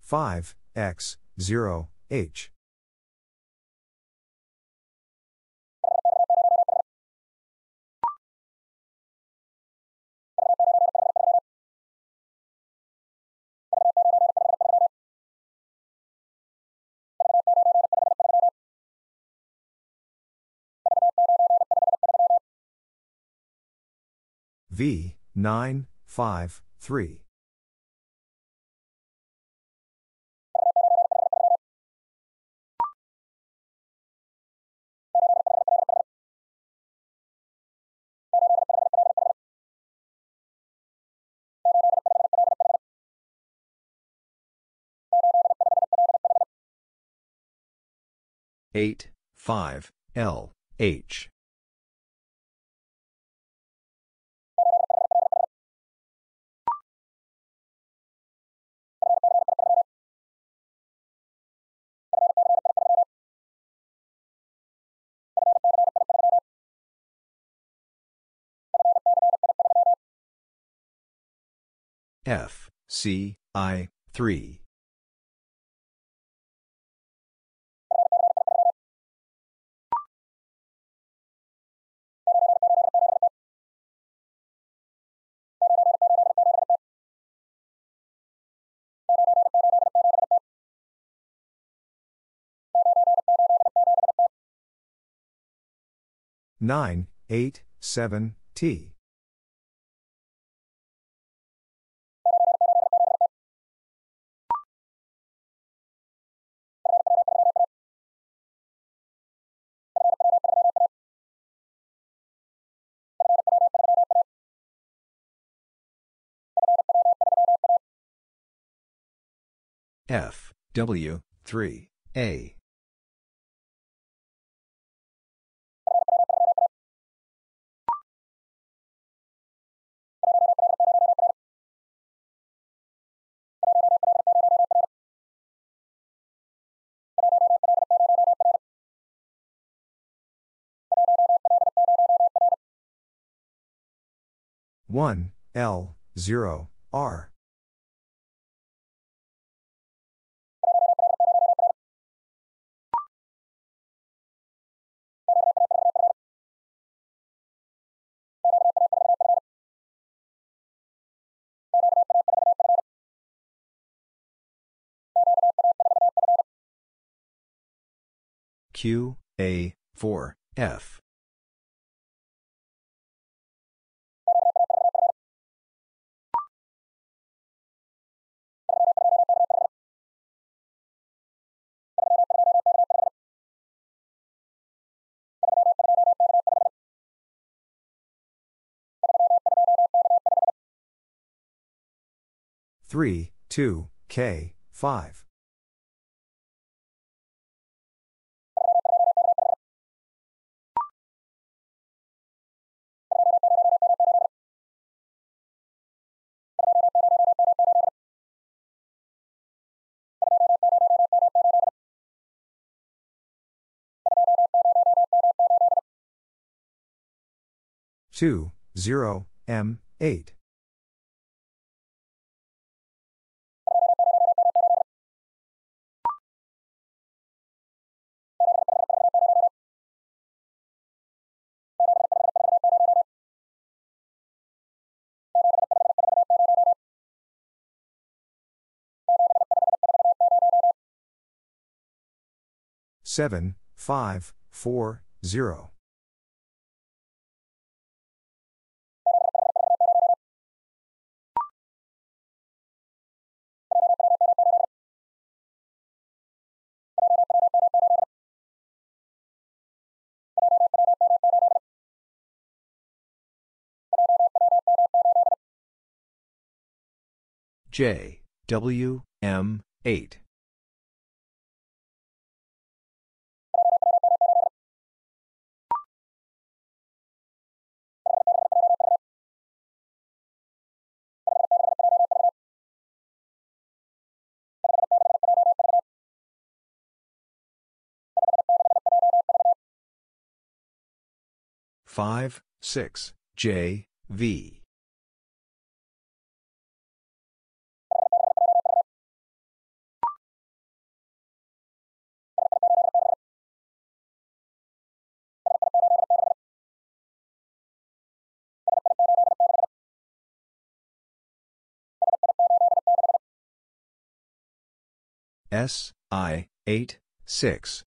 5, X, 0, H. V, 9, 5, 3. Eight, five, L, H. F, C, I, 3. Nine, eight, seven, T. F, W, 3, A. One L zero R Q A 4 F Three, two, K, five. Two, zero, M, eight. 7, 5, 4, 0. J, W, M, 8. Five, six, J, V. S, I, 8, 6.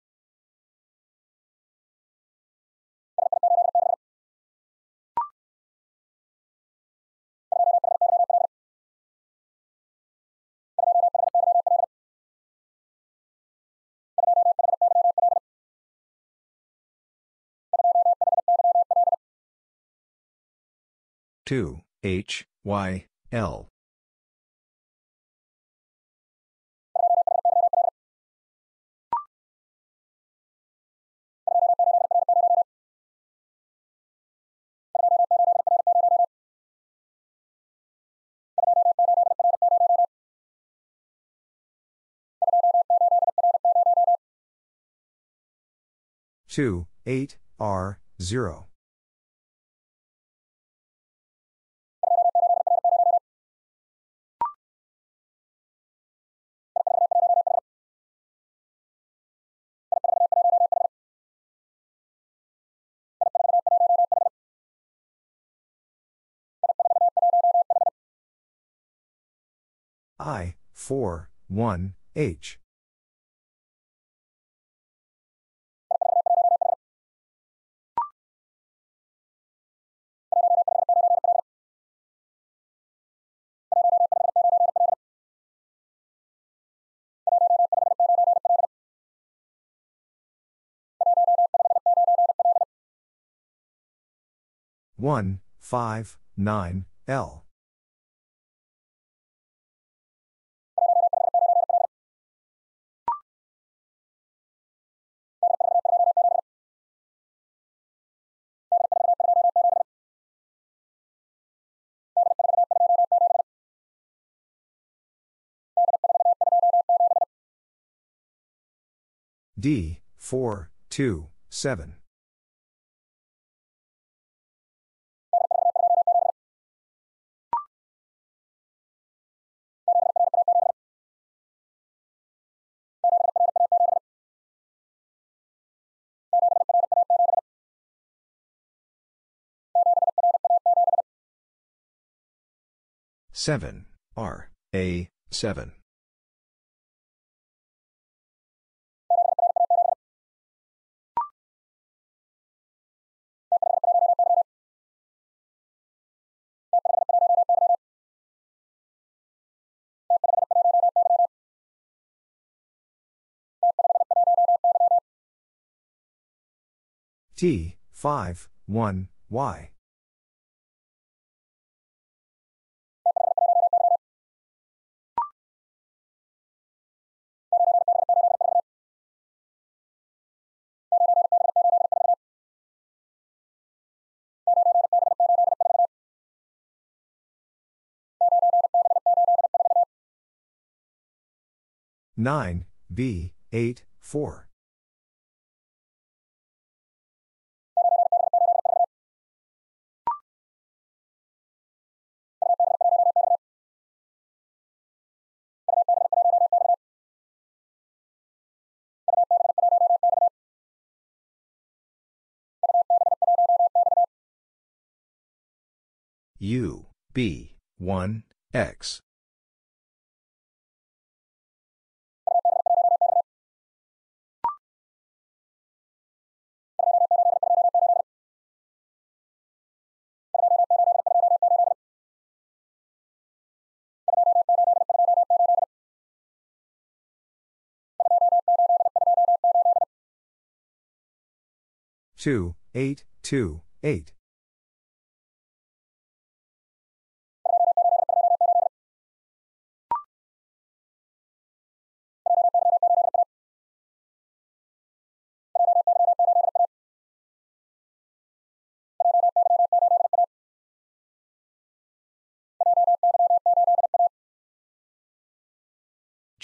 Two H Y L Two eight R zero. I, 4, 1, H. One, five, nine, L. D, 4, 2, 7. Seven R A seven T five one Y. Nine B eight four U, B, 1, X. Two, eight, two, eight.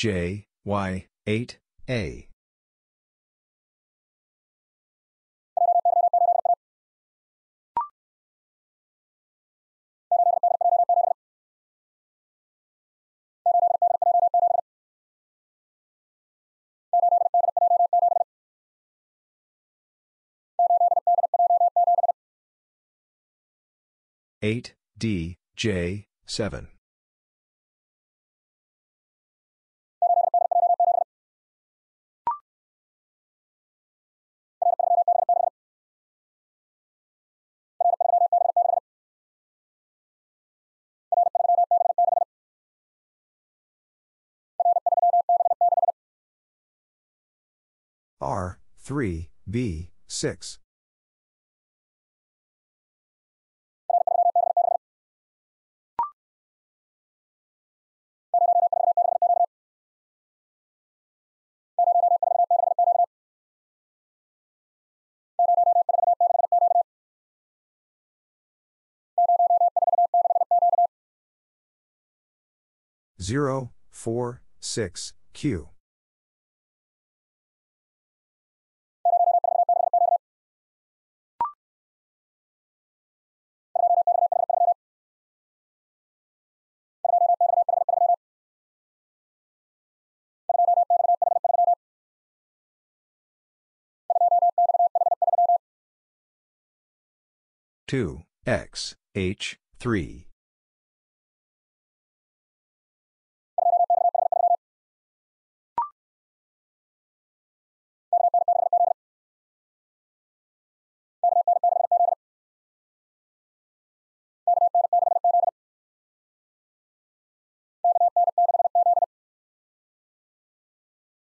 J, Y, 8, A. Eight D J seven R, 3, B, 6. Zero, four, six, Q. Two X H three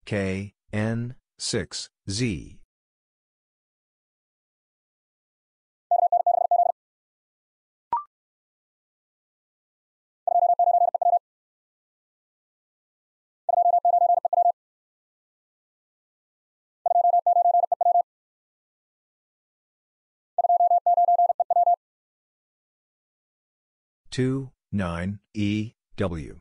K, N, 6, Z. Two, nine, E, W.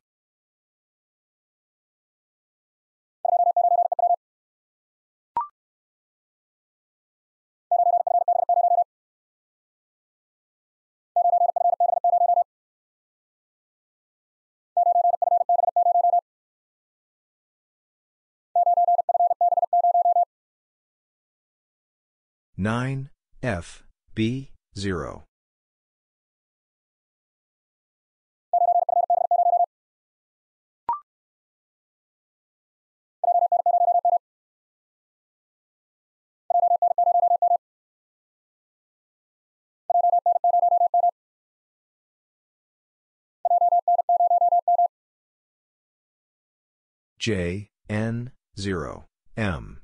Nine, F, B, zero. J, N, 0, M.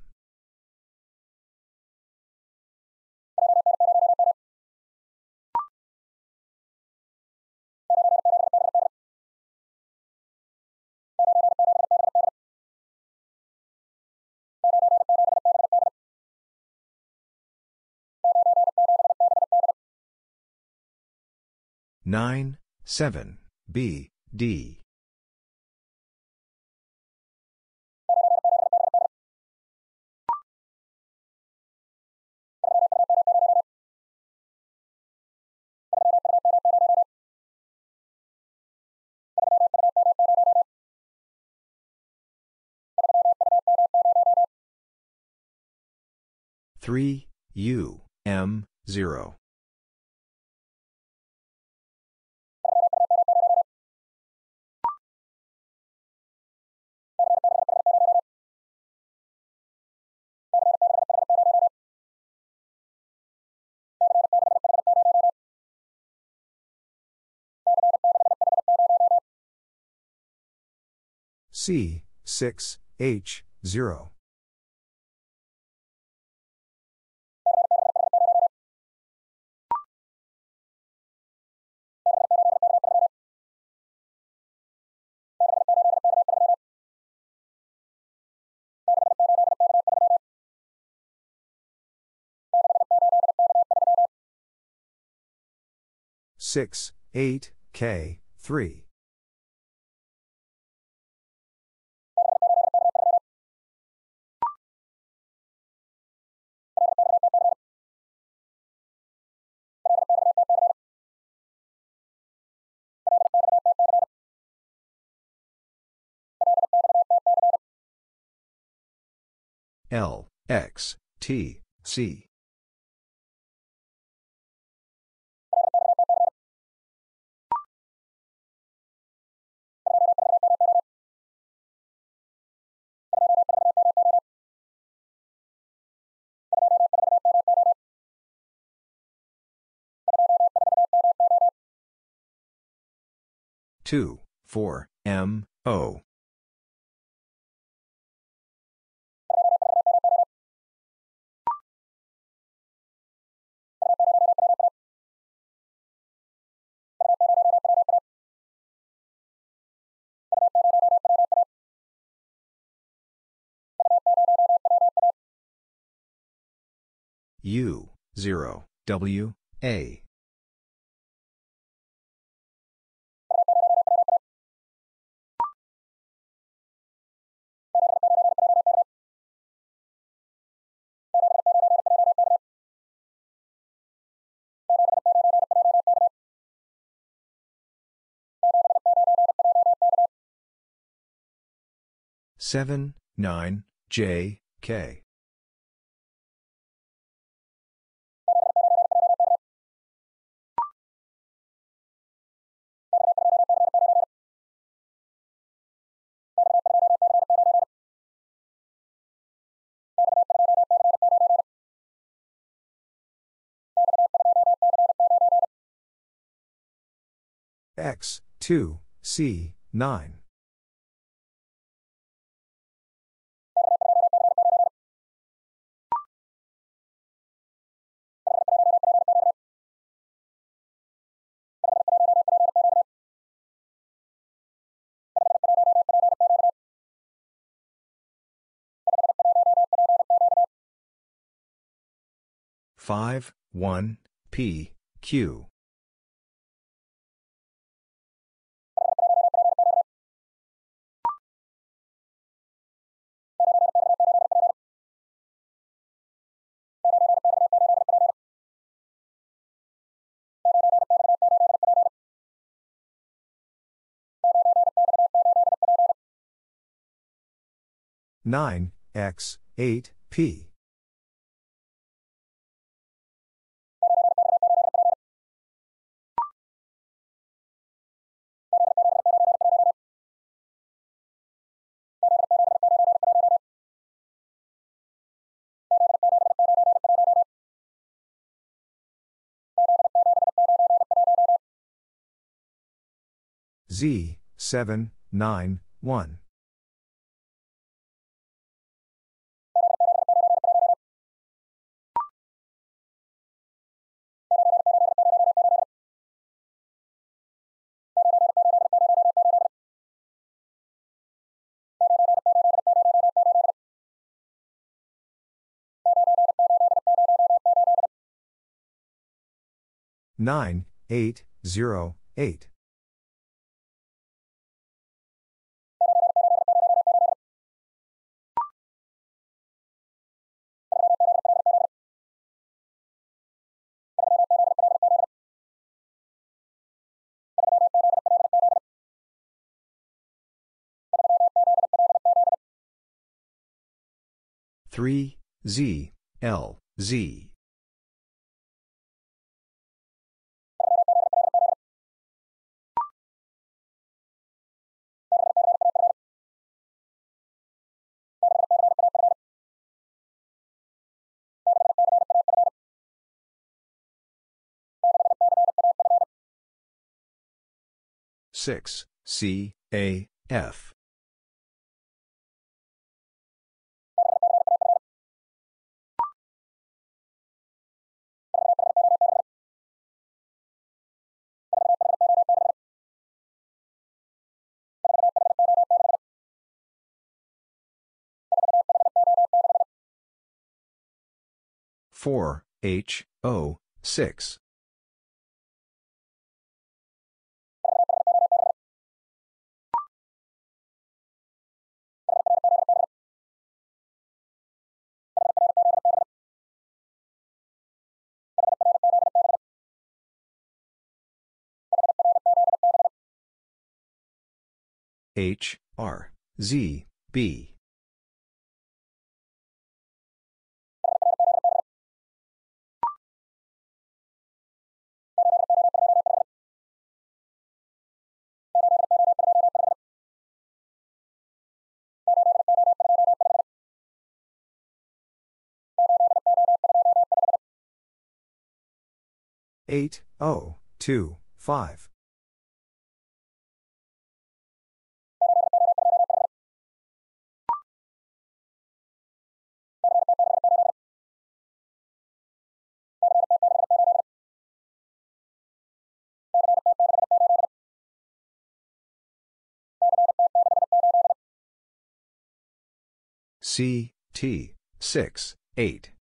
Nine, seven, B, D. Three, U, M, zero. C, 6, H, 0. Six, eight, K, three. L, X, T, C. Two, four, M, O. U, 0, W, A. Seven, nine, J, K. X, 2, C, 9. Five, one, P, Q. Nine, X, eight, P. Z, 7, 9, 1. Nine, eight, zero, eight. Three, Z, L, Z. Six, C, A, F. Four, H, O, six. H, R, Z, B. Eight O two five. C, T, 6, 8.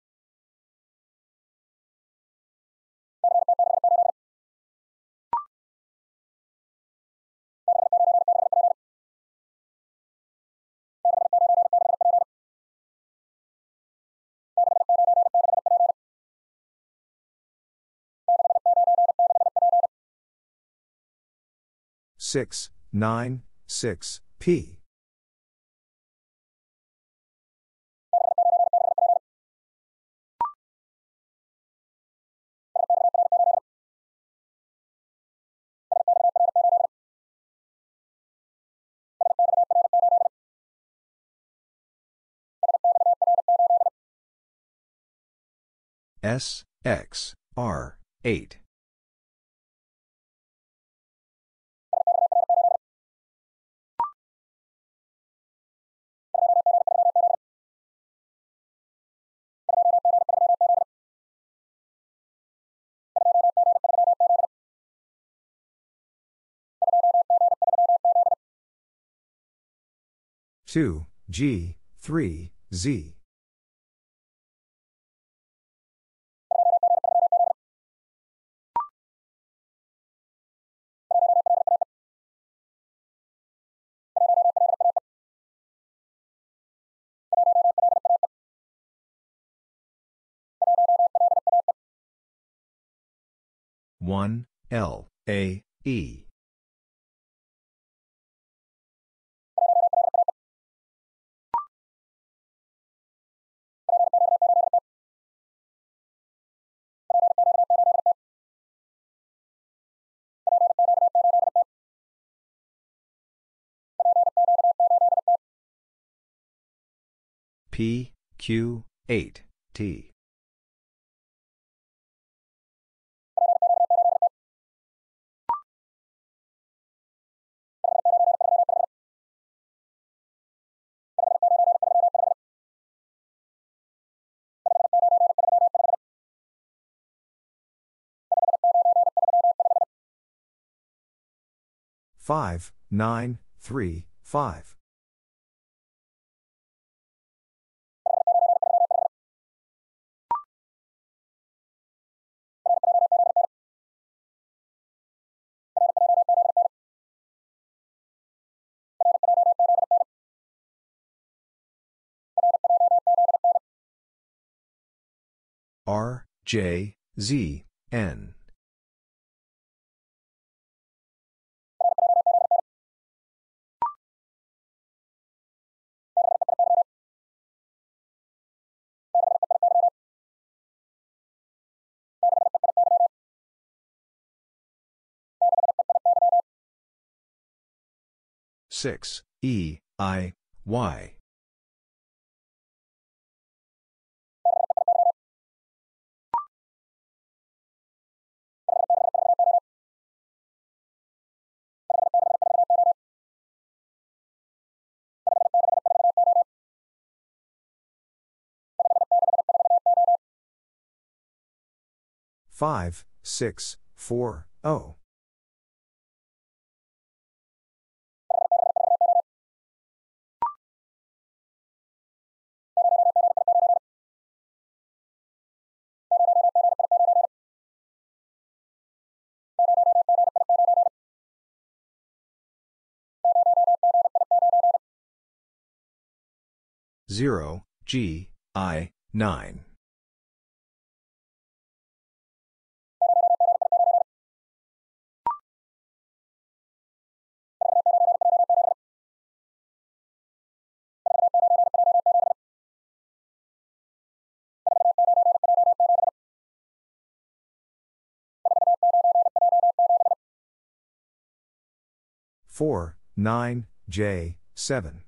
Six, nine, six, P. S, X, R, 8. Two G three Z one L A E P, Q, 8, T. Five, nine, three, five. R, J, Z, N. 6, E, I, Y. Five, six, four, oh. 0, G, I, 9. Four, nine, J, seven.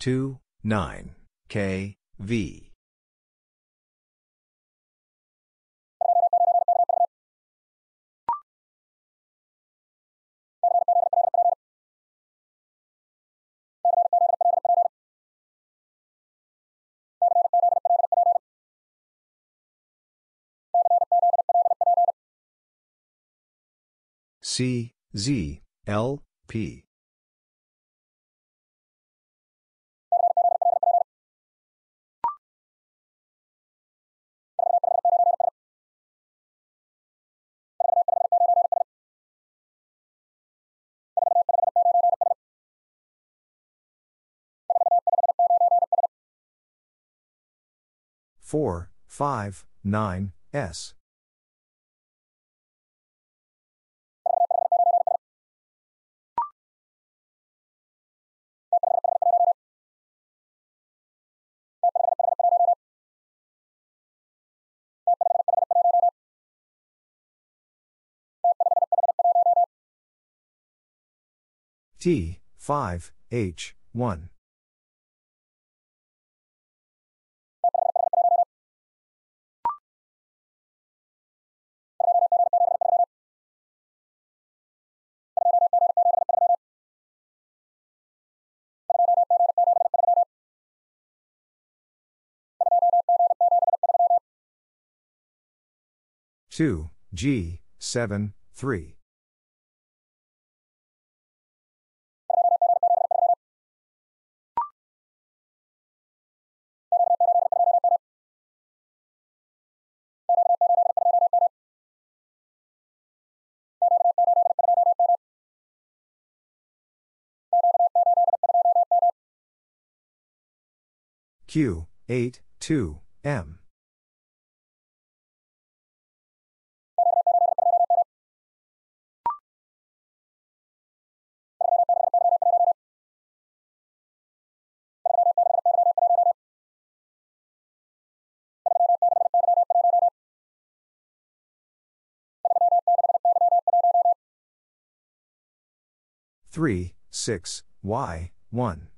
2, 9, K, V. C, Z, L, P. Four, five, nine, S. T, 5, H, 1. Two G seven three Q, 8, 2, M. Three, six, Y, one.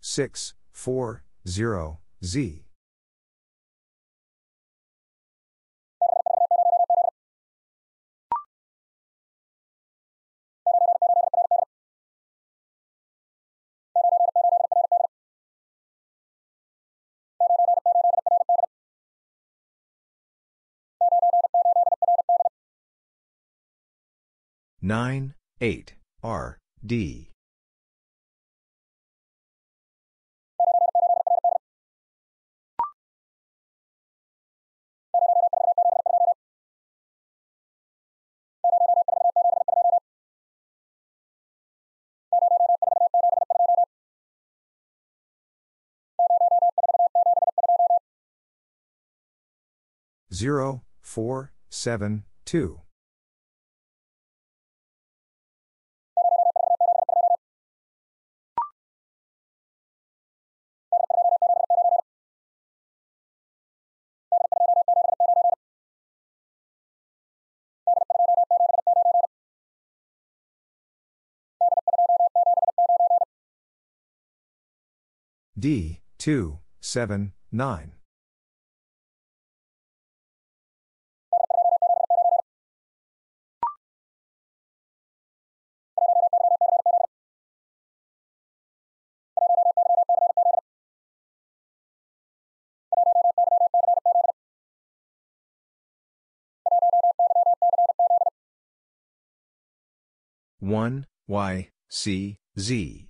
Six, four, zero, Z. Nine, eight, R, D. Zero, four, seven, two. D, 2, 7, 9. One Y C Z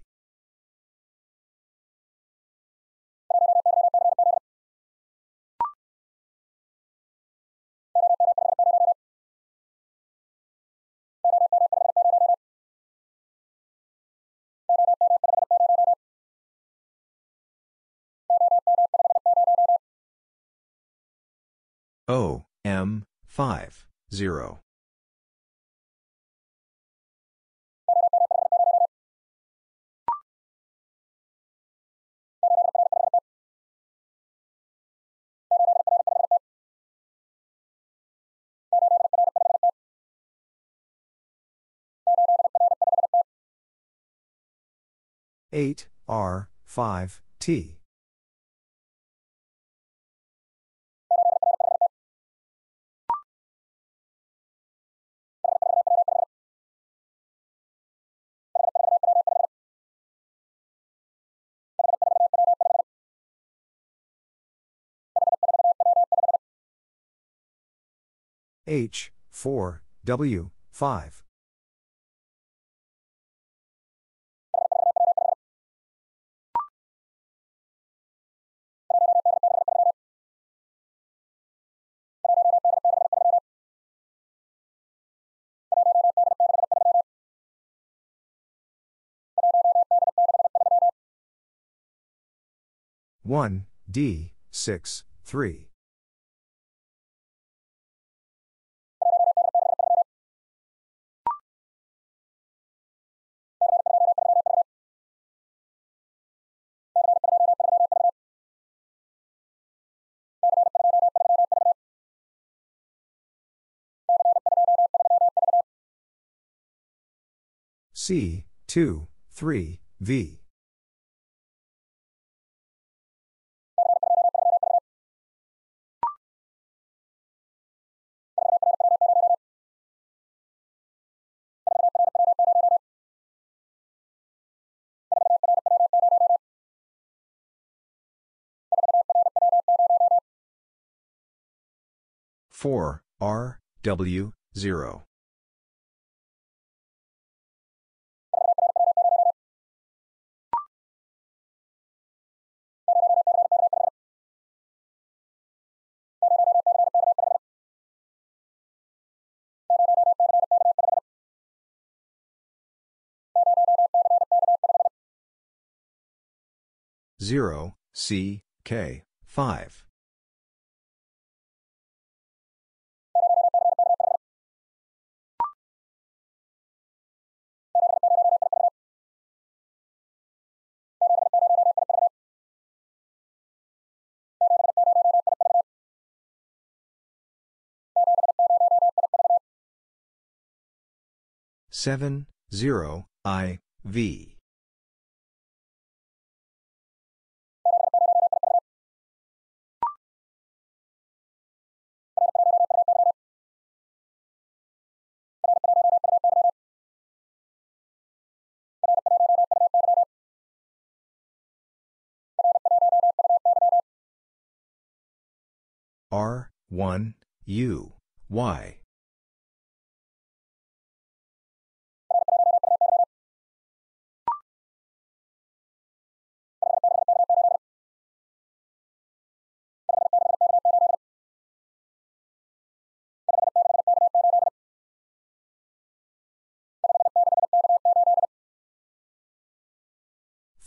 O, M, 5, 0. Eight R five T H, 4, W, 5. One D six three C two three V. 4, R, W, 0. Zero C K five seven zero I V. R one U Y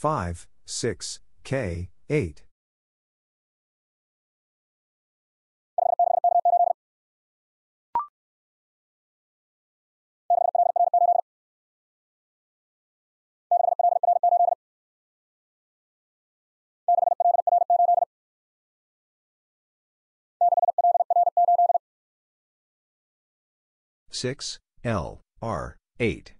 five six K eight. Six L R eight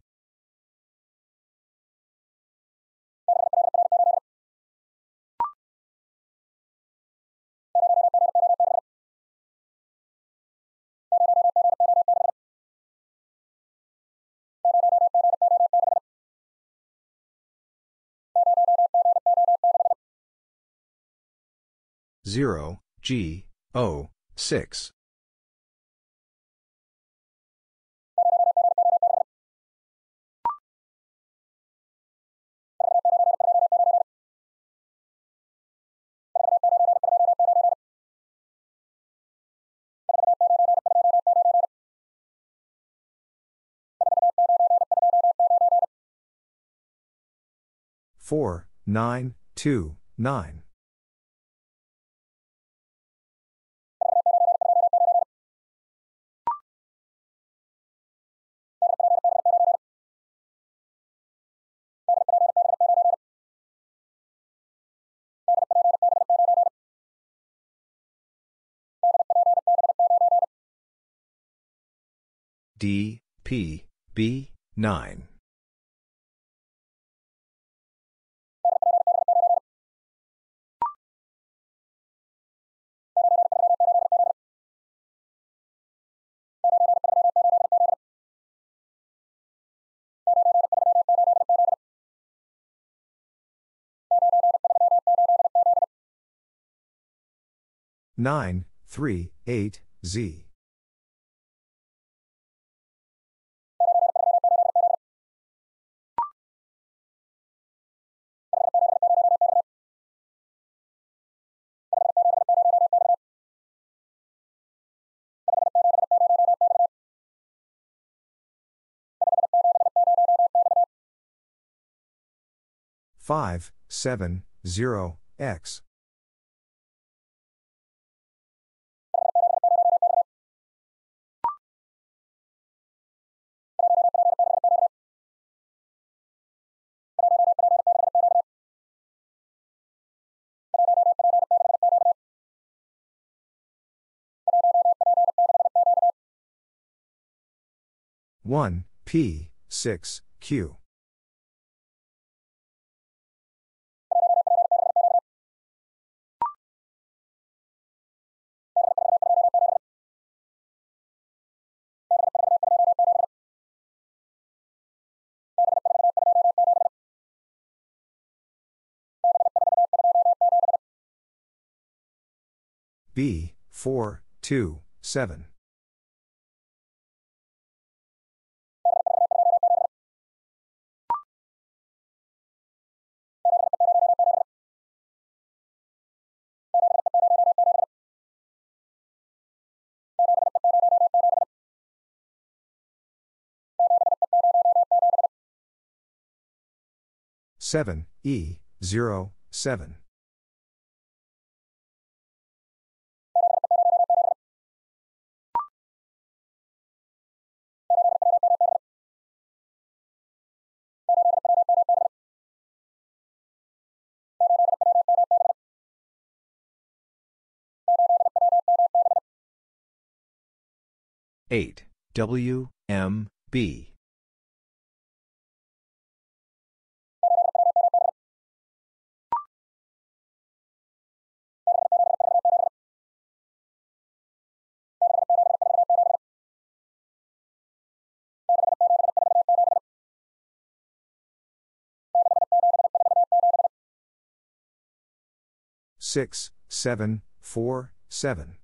0, G, O, 6. Four, 9, 2, 9. D, P, B, 9. Nine, three, eight, Z. Five, seven, zero, X. One, P, six, Q. B, 4, 2, 7. Seven E zero seven. Eight W M B six seven four seven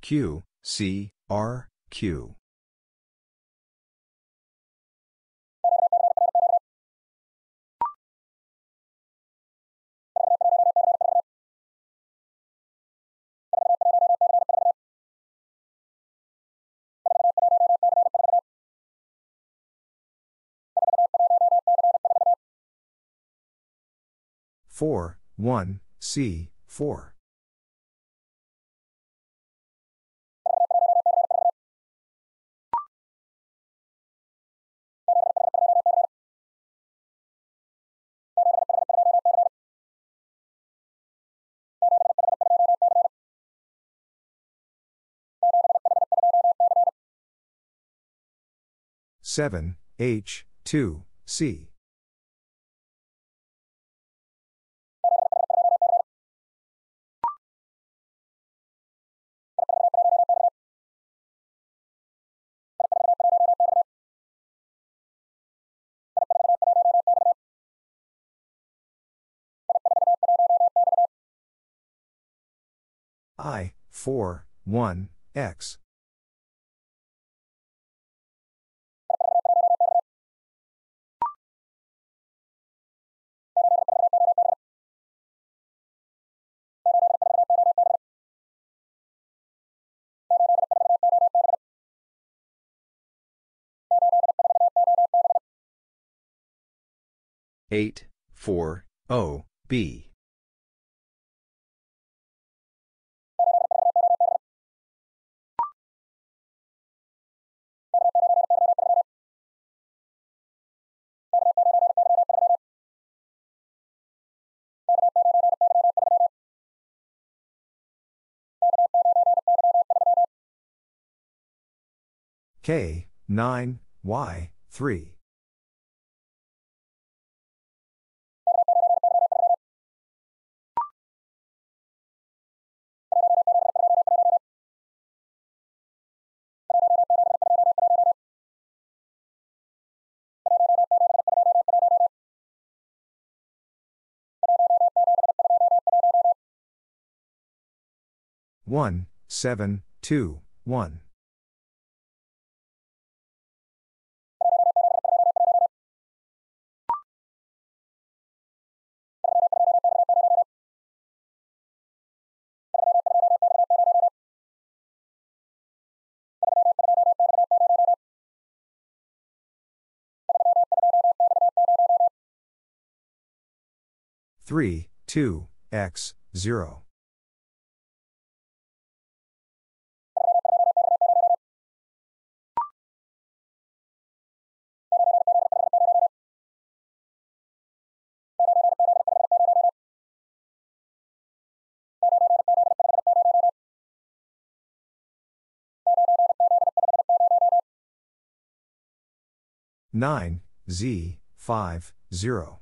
Q, C, R, Q. Four, one, C, four. Seven, H, two, C. I, 4, 1, X. Eight, four, O, B. K, 9, Y, 3. One, seven, two, one. Three, two, X, zero. Nine, Z, five, zero.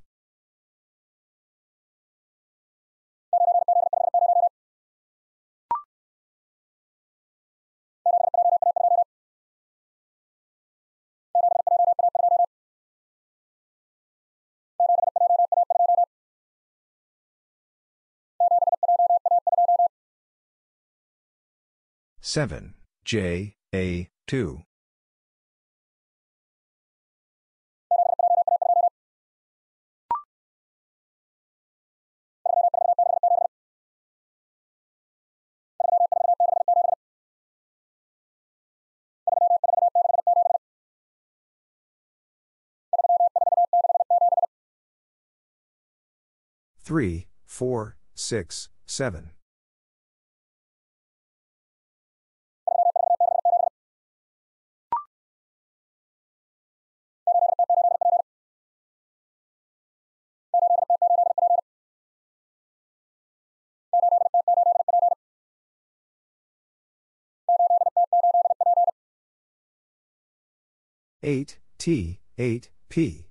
Seven, J, A, two. Three, four, six, seven. Eight, T, eight, P.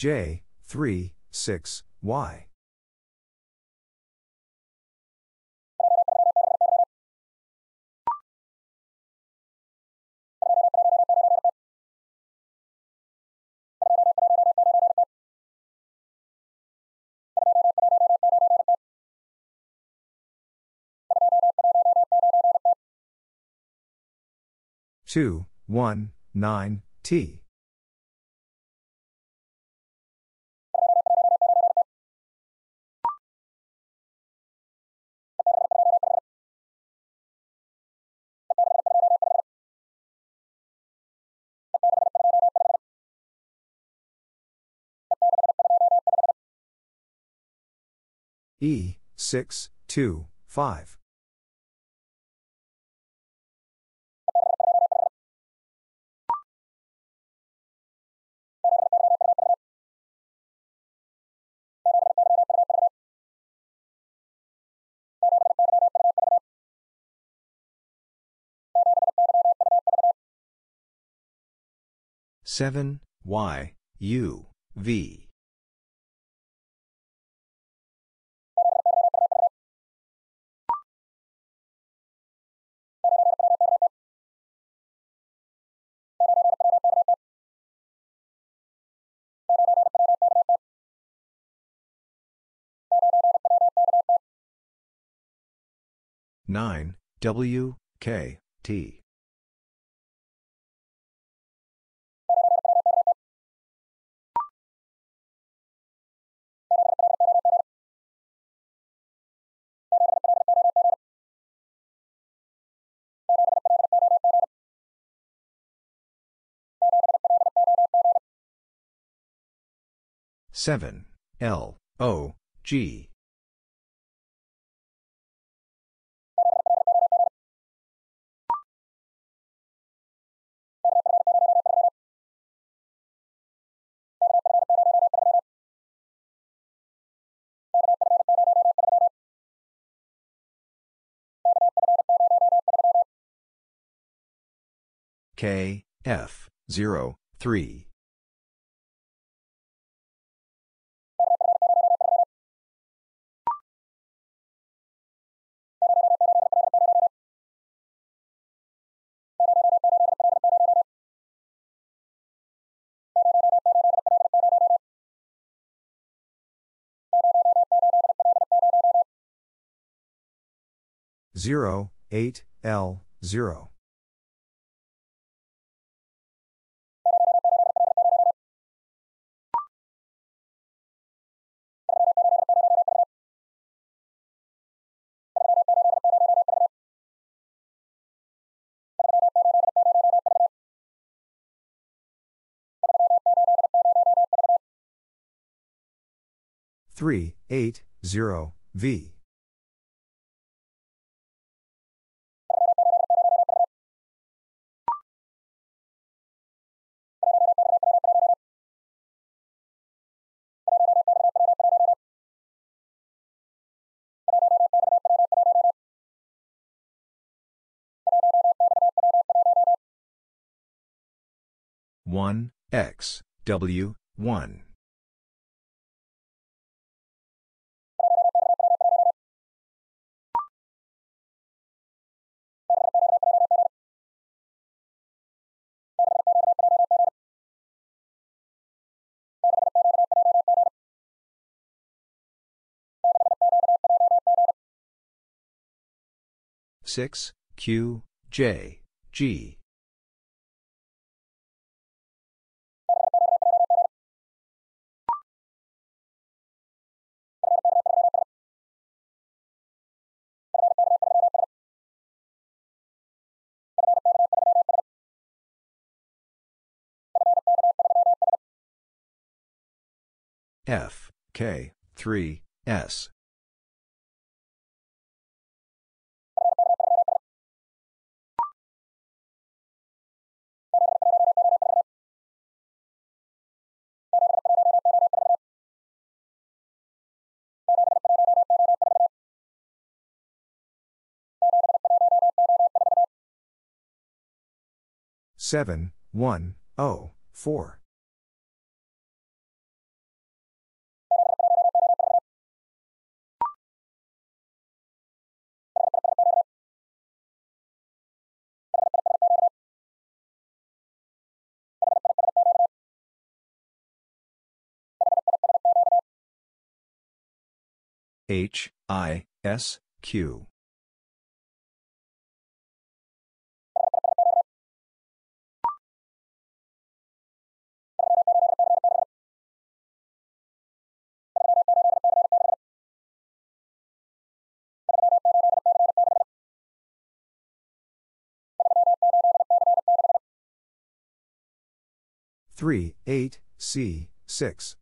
J, 3, 6, Y. Two, one, nine, T. E, 6, 2, 5. Seven Y U V nine W K T. Seven L O G K, F, 0, 3. Zero, eight, L, zero. Three, eight, zero, V. One X W one six Q J G F, K, 3, S. Seven, one, O, four. H, I, S, Q. Three, eight, C, six.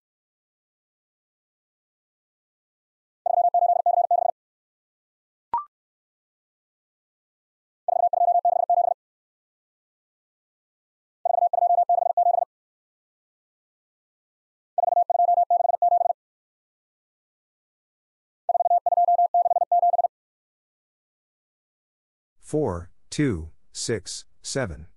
Four, two, six, seven.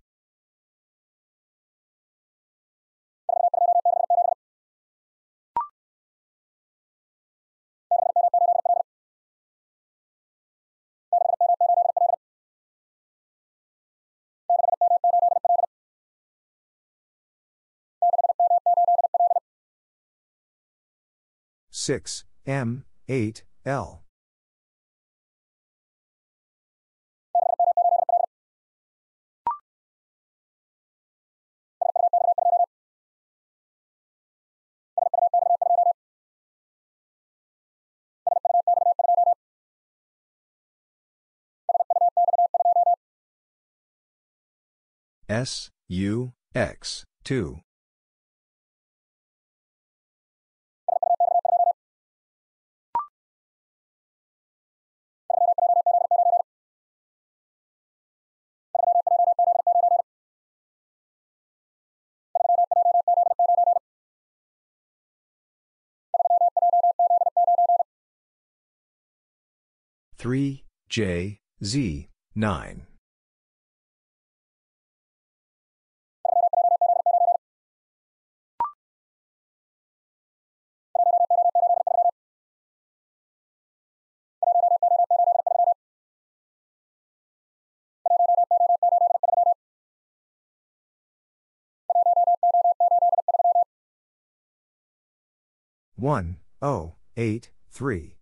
Six, M, eight, L. S, U, X, 2. 3, J, Z, 9. One, O, eight, three.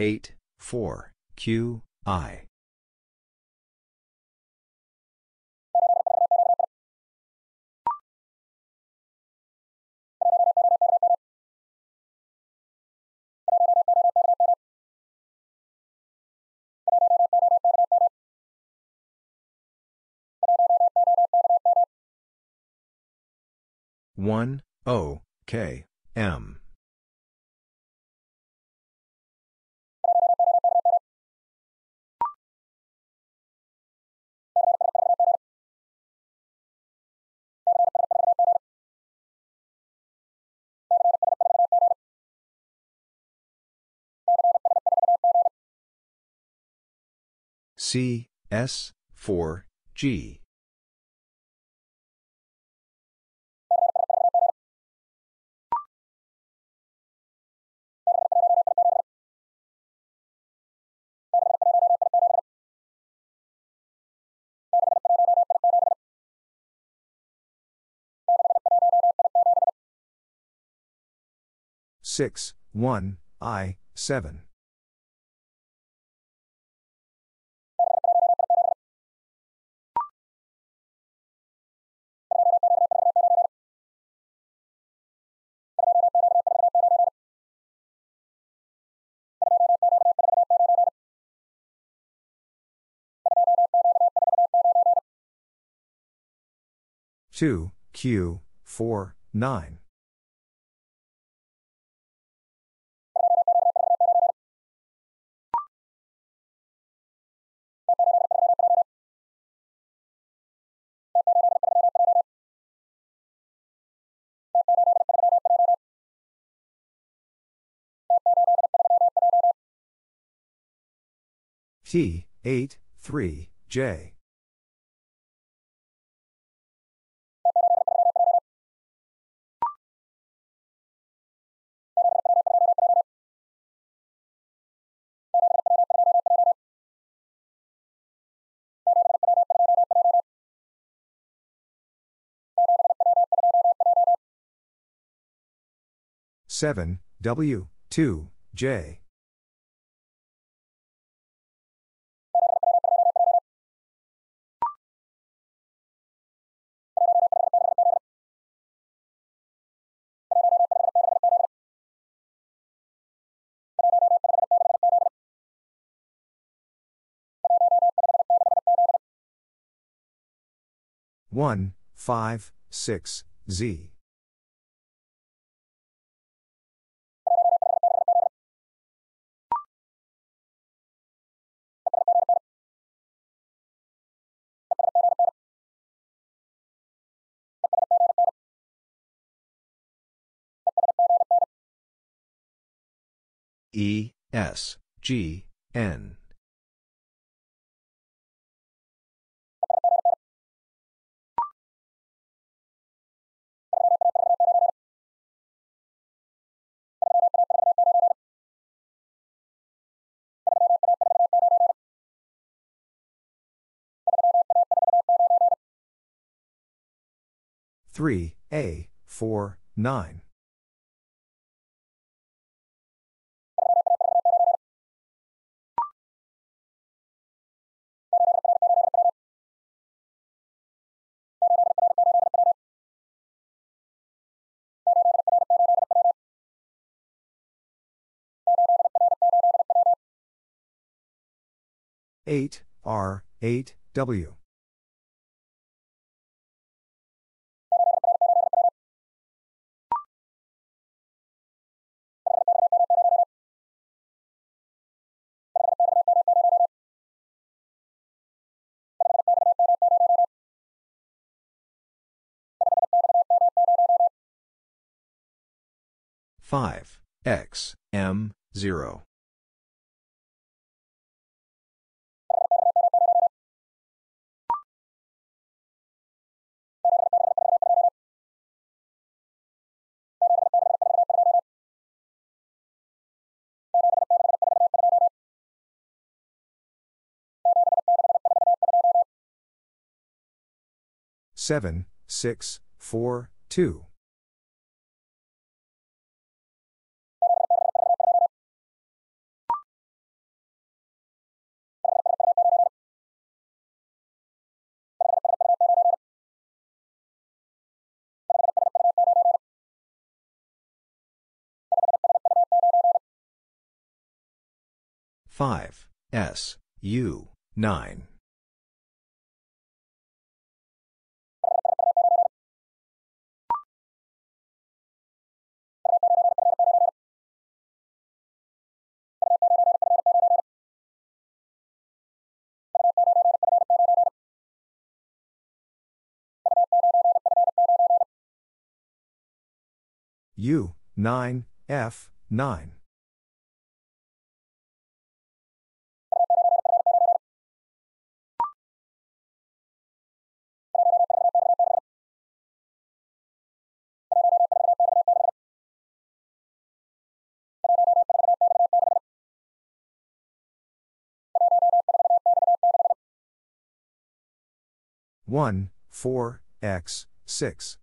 8, 4, Q, I. One O K M C S 4 G Six, one, I, seven. Two, Q, four, nine. T, 8, 3, J. Seven W two J. One five six Z E S G N three A four nine. Eight R eight W. Five X M zero 7, 6, 4, 2. Five S U nine U, 9, F, 9. One, four, X, six.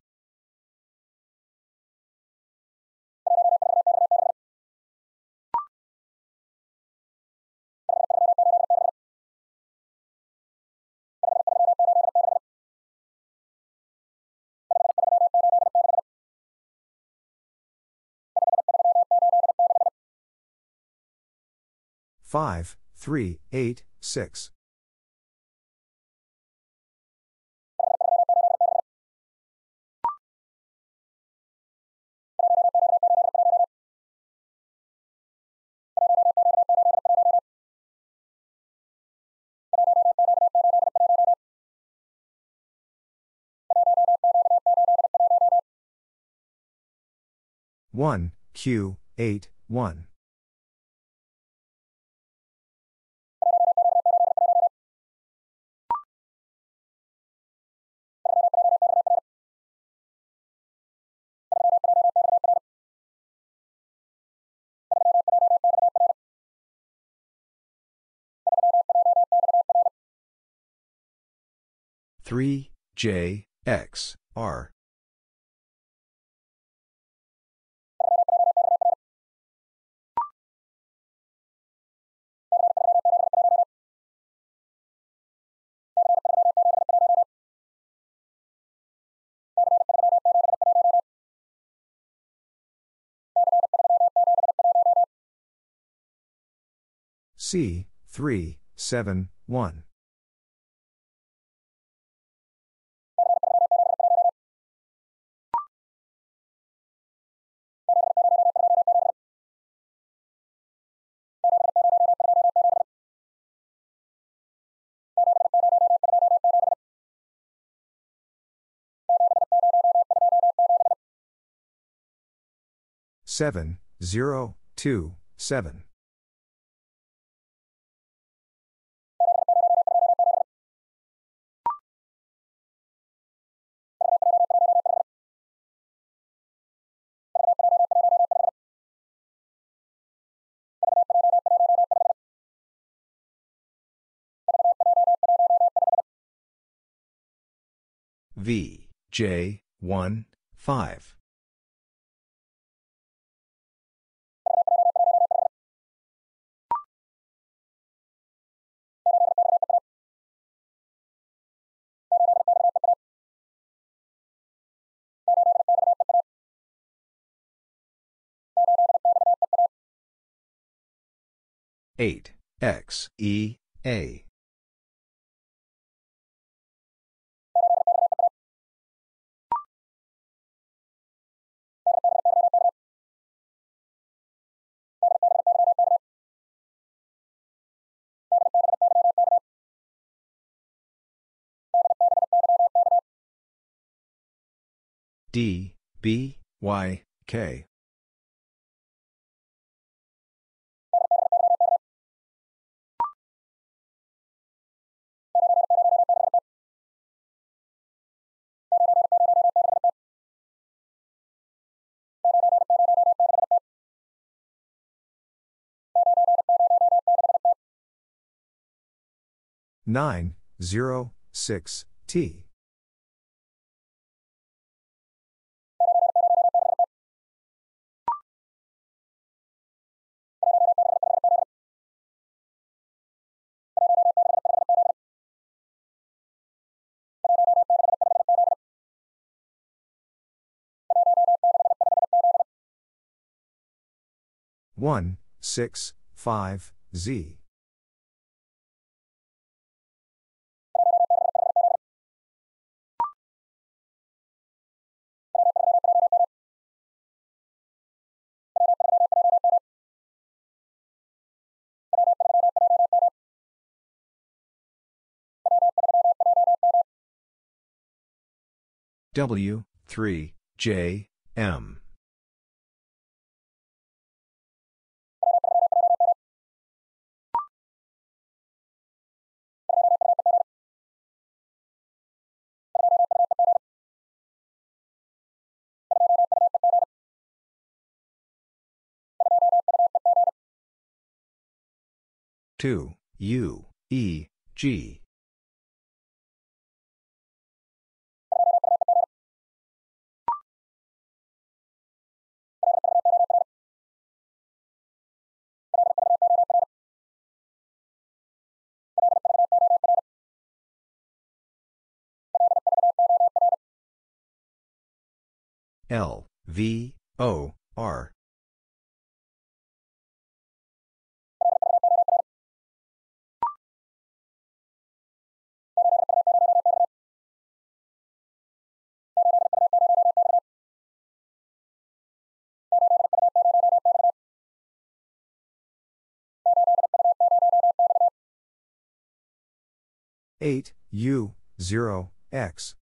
Five, three, eight, six. One Q eight one. Three J X R C, 3, 7, 1. Seven, zero, two, seven. V, J, 1, 5. Eight X E A D, B, Y, K. 9, 0, 6, T. One, six, 5, Z. W, 3, J, M. Two U E G. L V O R Eight U zero X.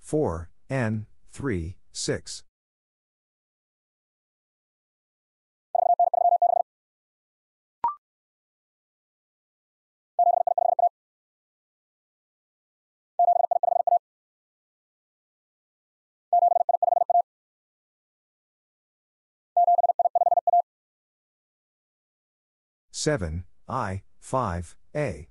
Four N three six seven I five A.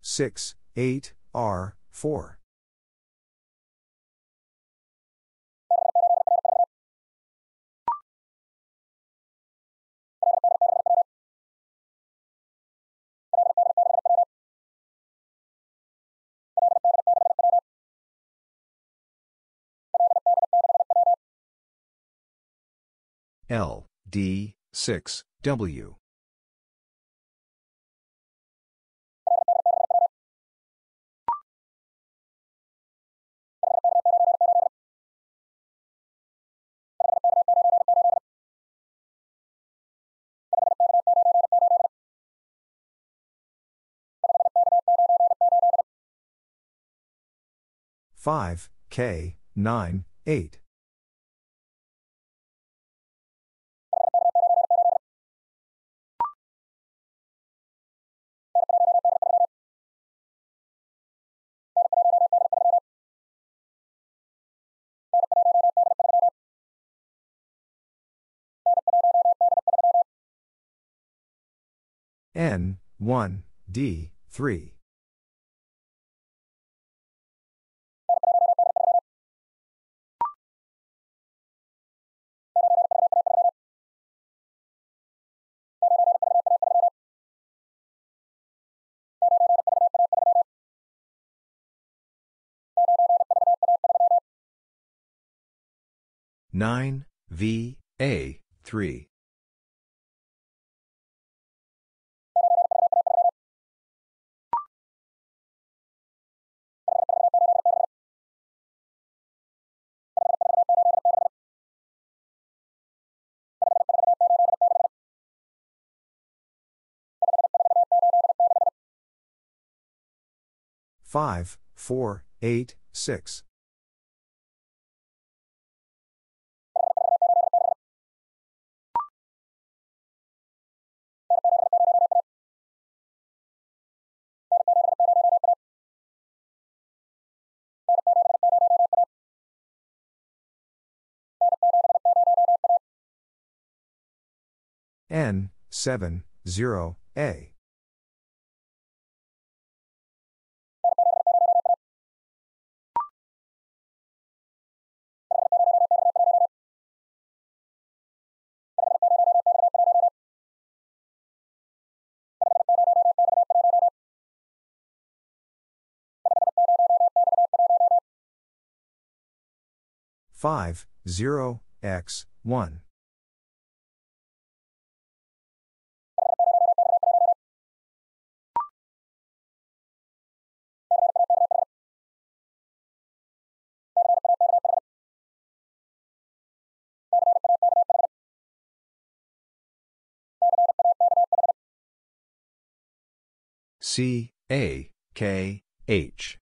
Six eight R four L D 6 W. Five K nine eight N, 1, D, 3. Nine V A three 5, 4, 8, 6. N, 7, 0, A. Five, zero, X, one. C, A, K, H.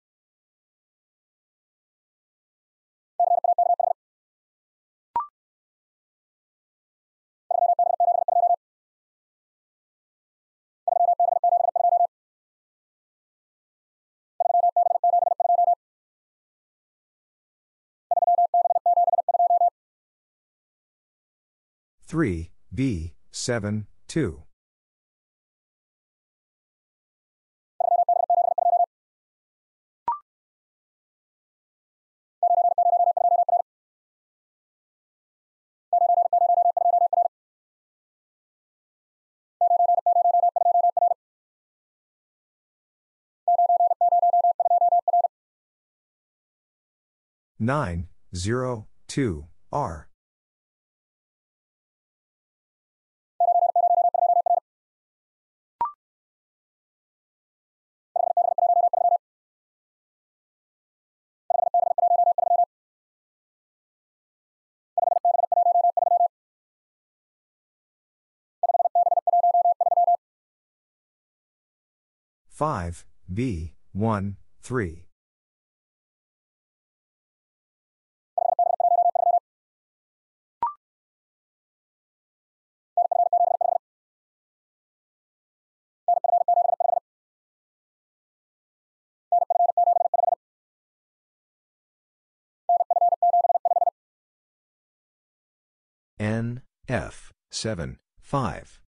Three, B, seven, two. Nine, zero, two, R. Five, B, one, three. N, F, 7, 5.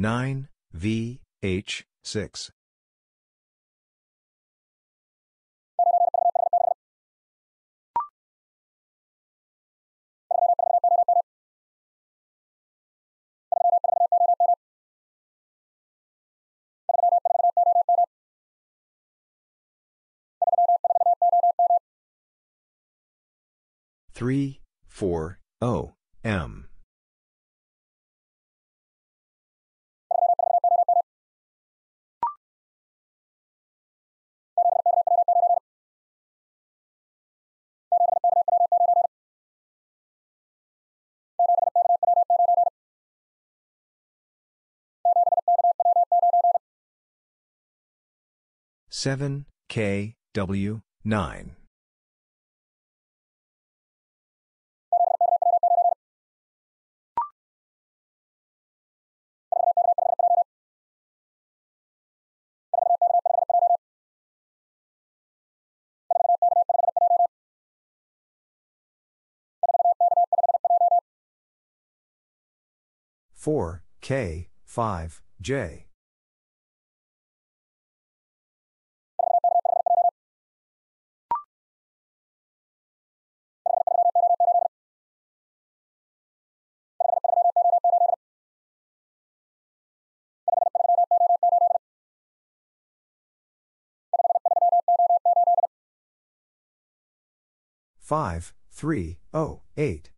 Nine V H six. Three four O M seven K W nine. Four K five J. five three O eight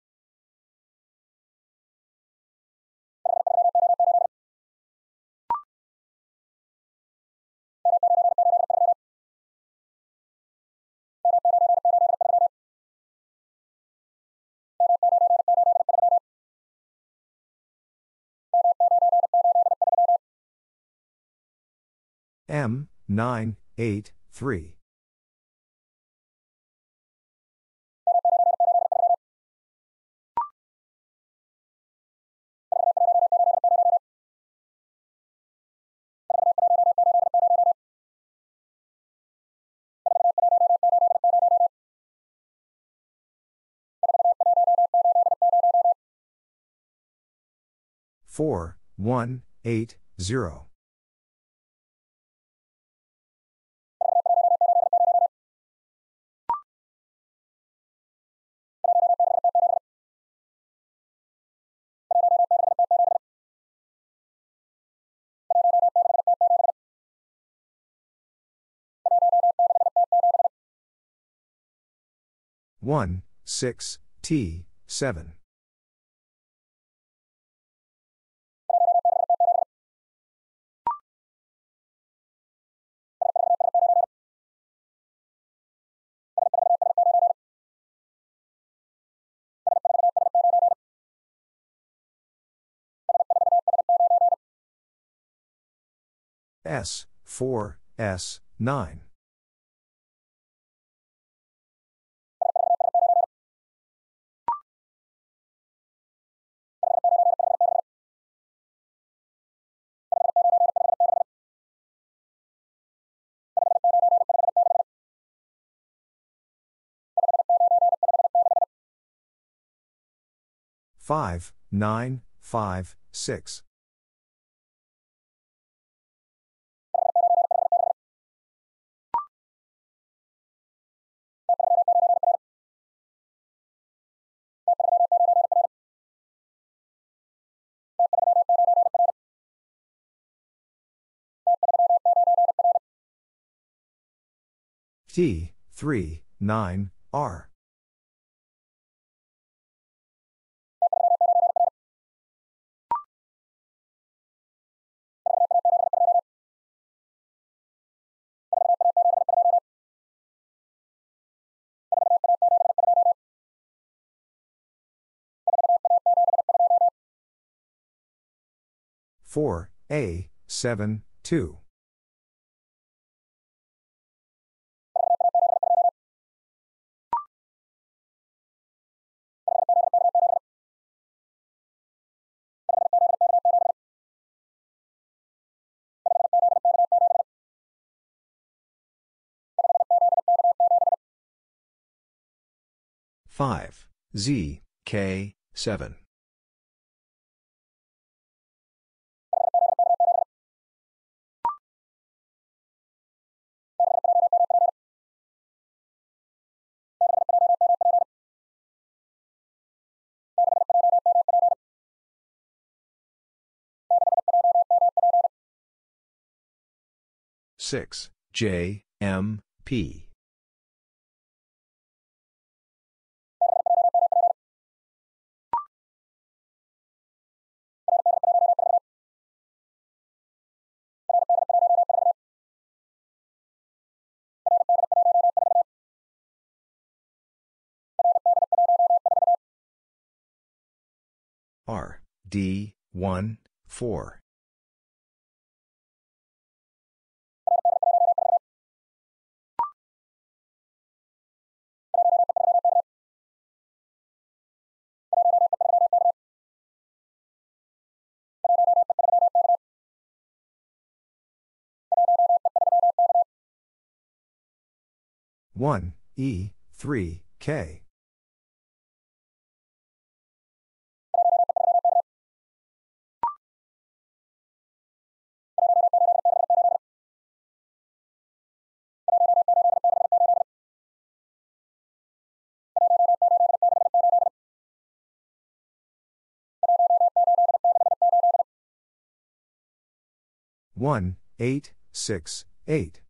M, 9, 8, 3. Four 1, 8, 0. One, six, T, seven. S, 4, S, 9. Five, nine, five, six. T, 3, 9, R. Four A seven two five Z K seven. Six J M P R D 1 4 1 E 3 K One, eight, six, eight.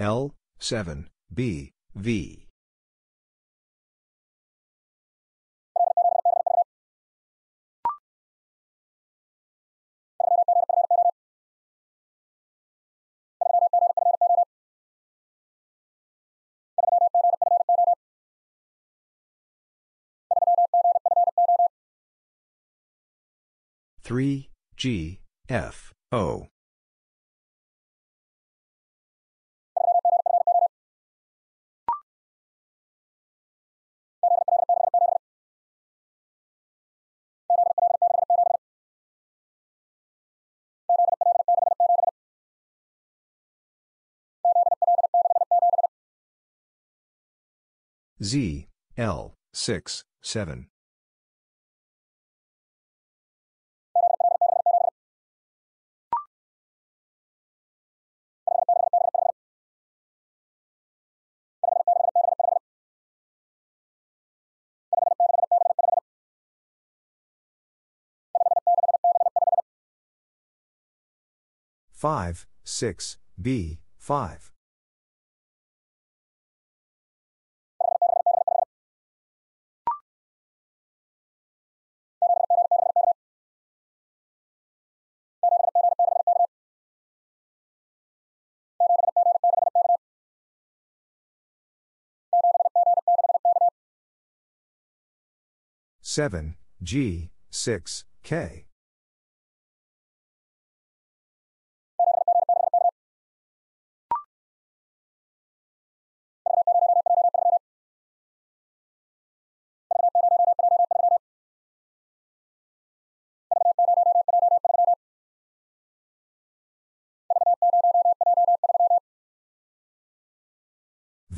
L, 7, B, V. 3, G, F, O. Z, L, 6, 7. Five, six, B, five. Seven, G, six, K.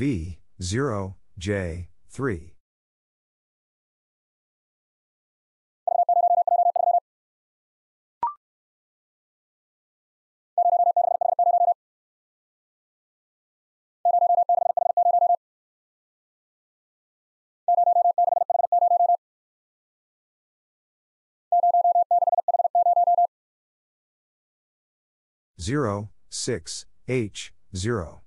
V, 0, J, 3. Zero, six, H, zero.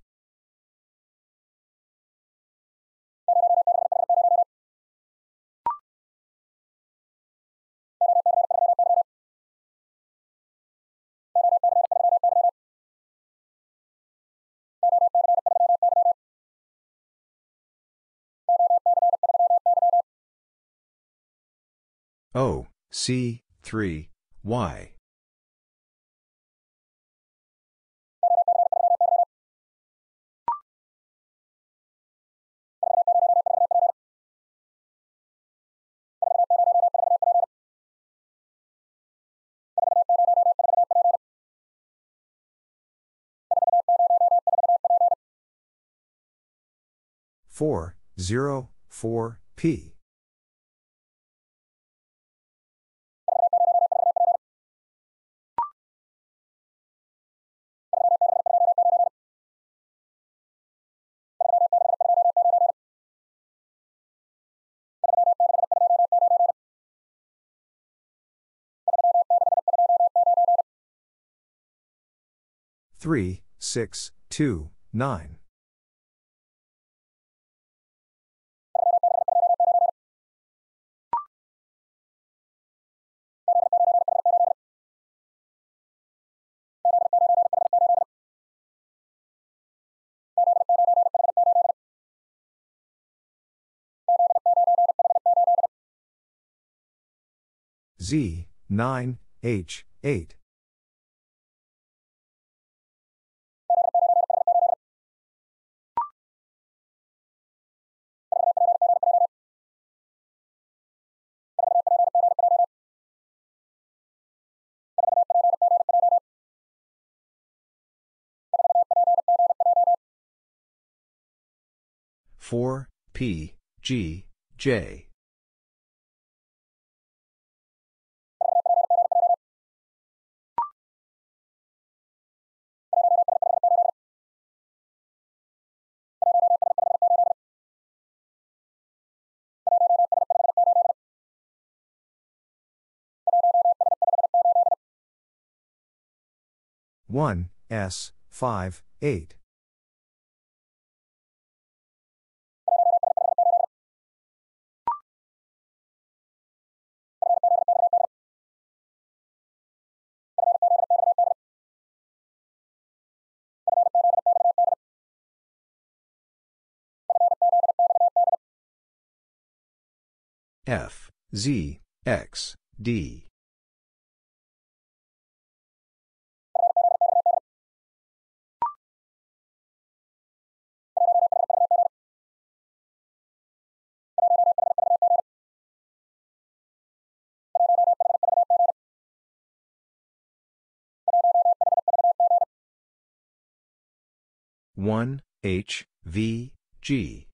O, C, 3, Y. Four, zero, four, P. Three, six, two, nine. Z, 9, H, 8. Four, P, G, J. One, S, five, eight. F, Z, X, D. One, H, V, G.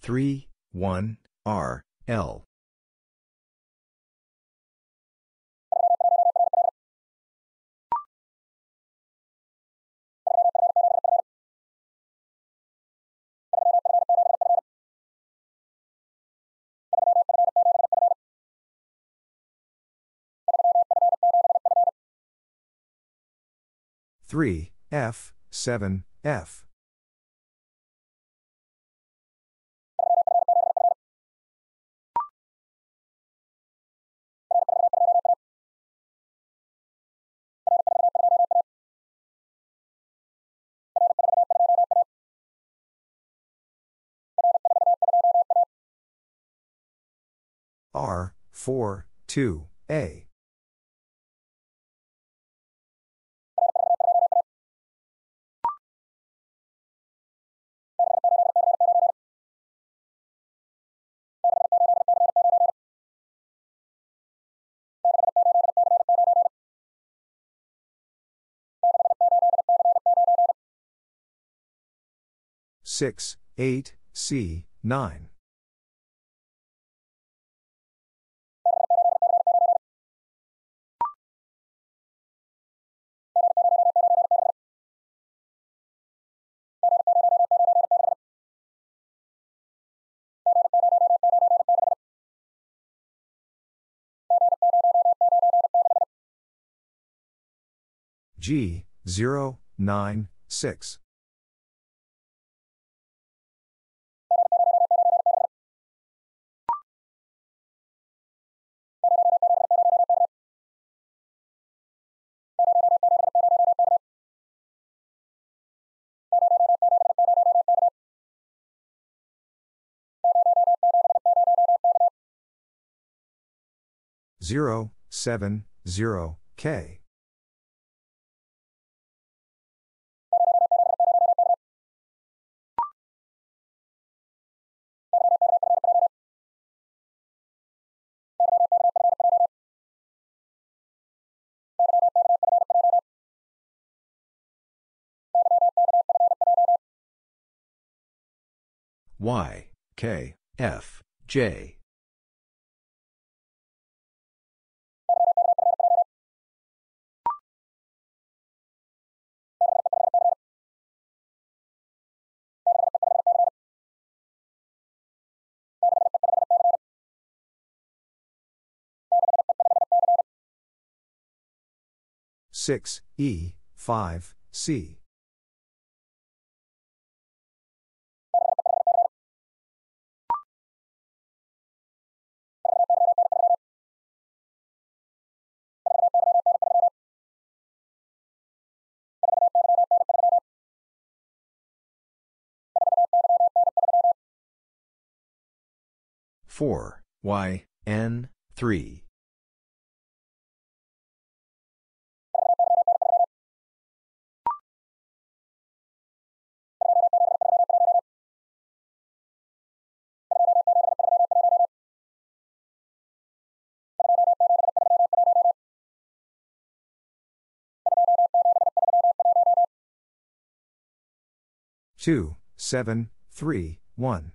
Three one R L. Three F seven F. R, 4, 2, A. Six, eight, C, nine. G, 0, 9, 6. Zero, seven, zero, K. Y, K, F, J. Six E five C four Y N three Two, seven, three, one.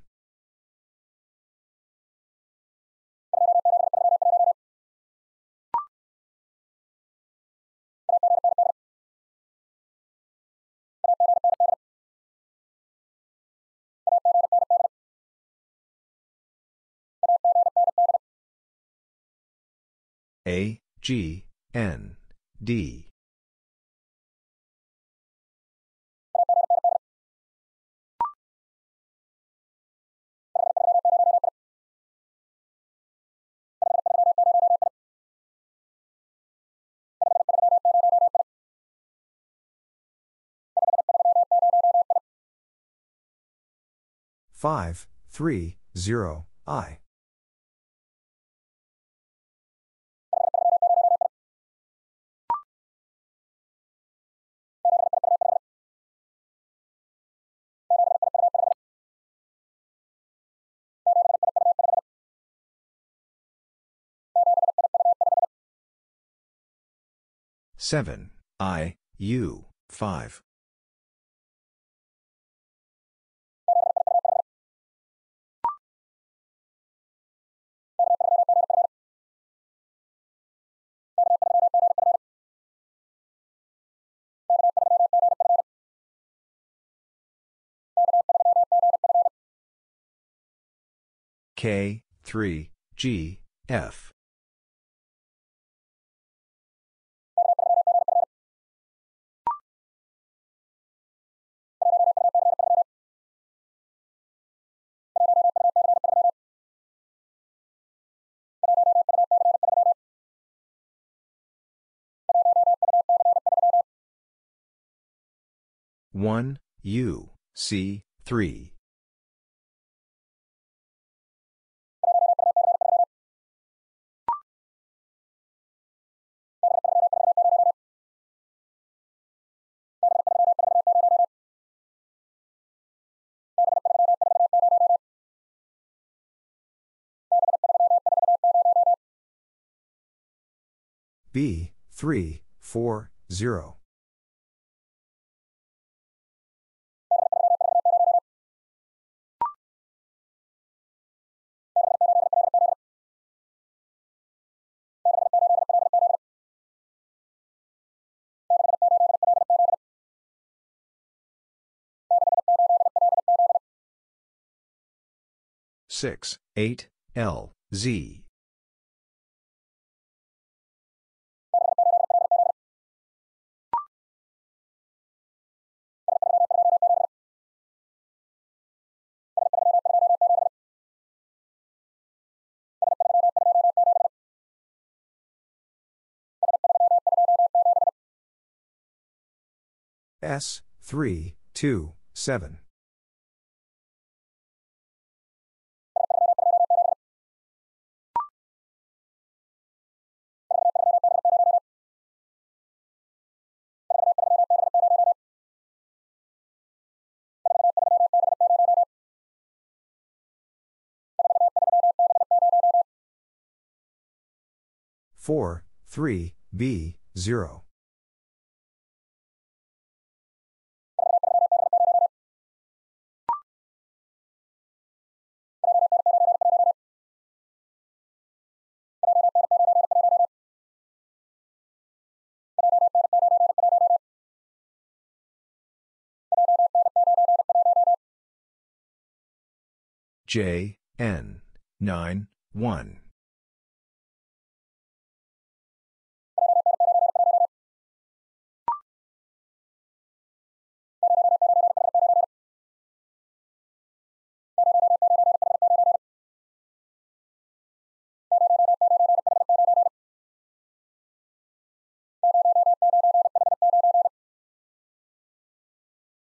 A, G, N, D. Five, three, zero, I. 7, I, U, 5. K, 3, G, F. One U C three B, 3, 4, 0. Six, eight, L, Z. S, 3, 2, 7. Four, three, B, zero. J, N, 9, 1.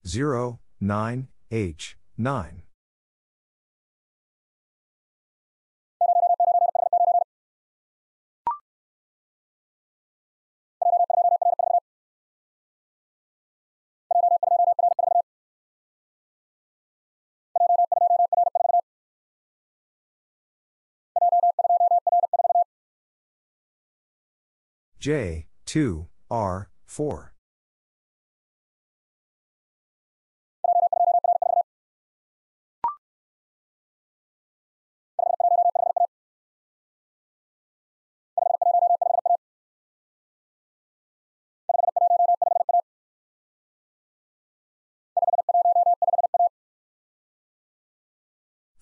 Zero, nine, H, nine. J, 2, R, 4.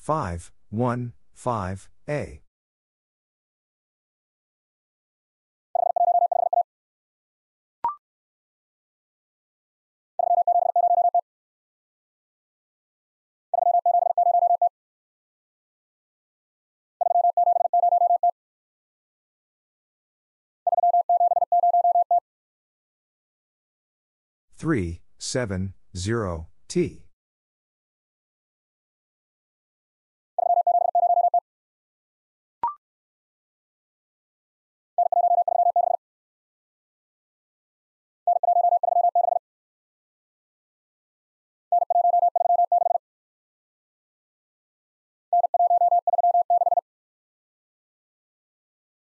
Five, one, five, A. Three, seven, zero, T.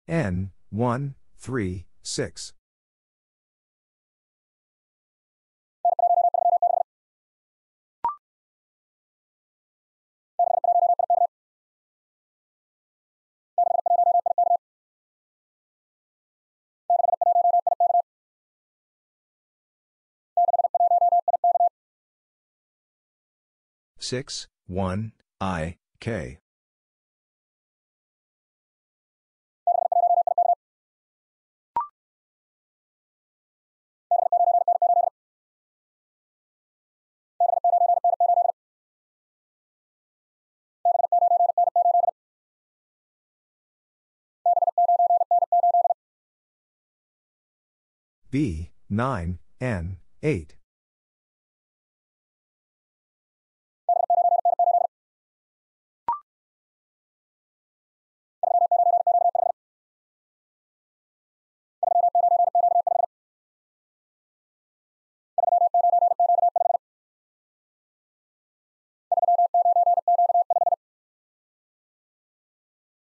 N, 1, 3, 6. Six, one, I, K. B, 9, N, 8.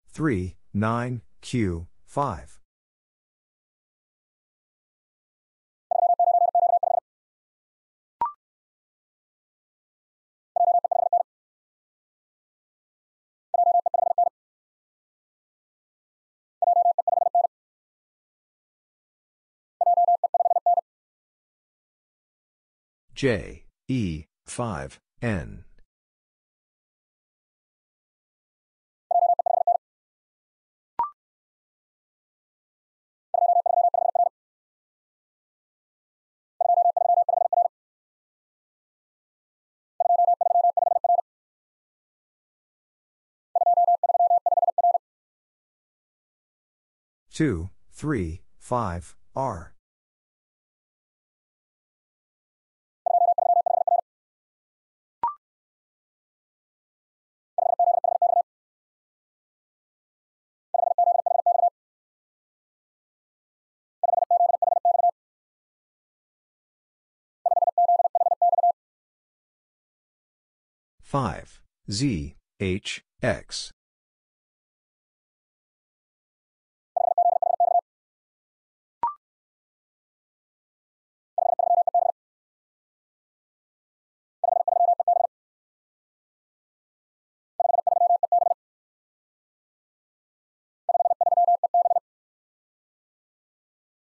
Three, nine, Q, five. J, E, 5, N. Two, three, five, R. Five, Z, H, X.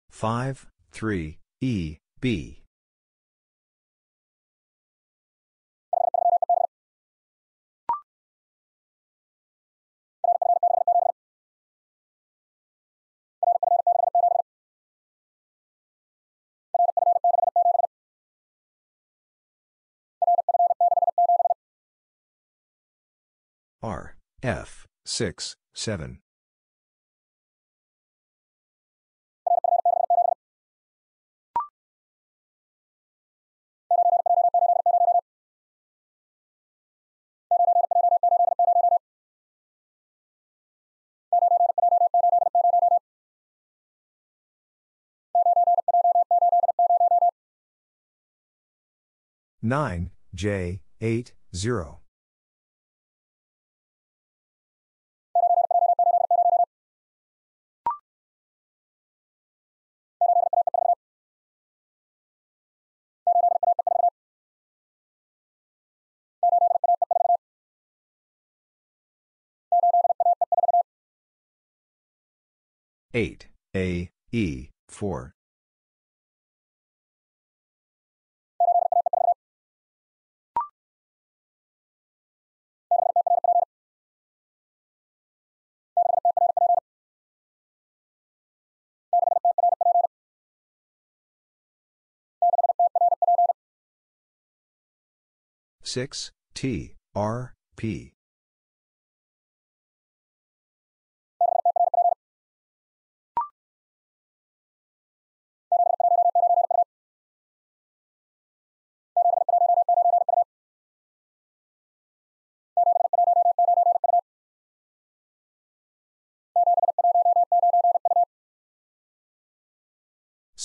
Five, three, E, B. R F six seven. Nine J eight zero. 8, A, E, 4. Six T R P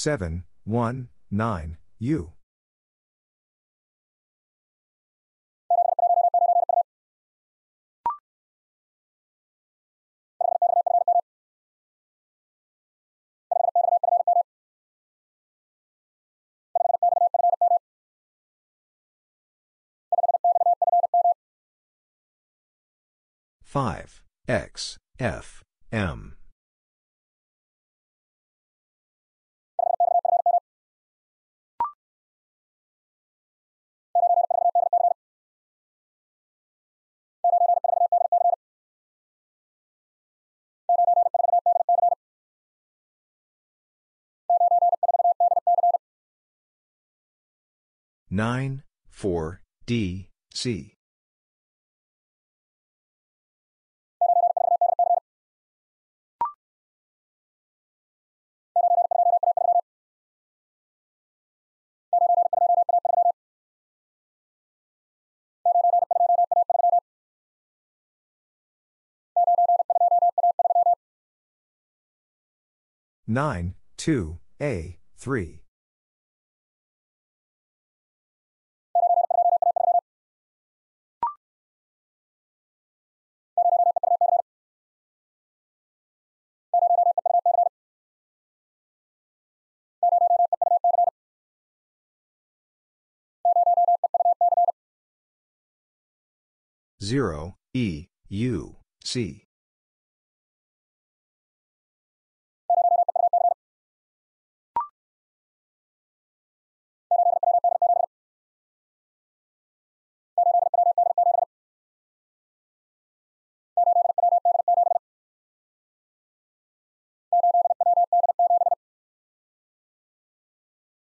Seven, one, nine, U. Five, X, F, M. 9, 4, D, C. Nine, two, A, three. 0, E, U, C.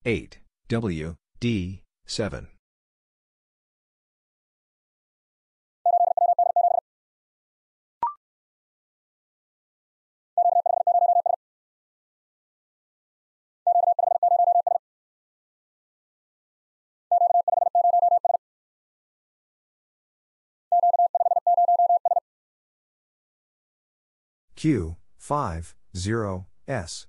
Eight W D seven Q, 5, 0, S.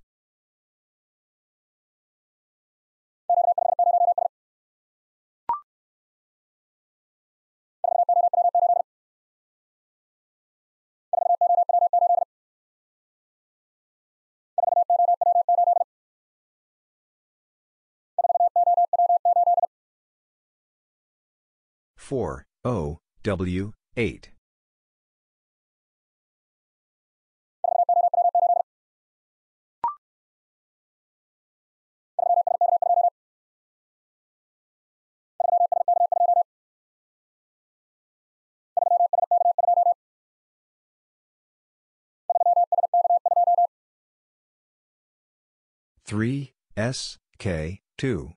Four O W eight three S K two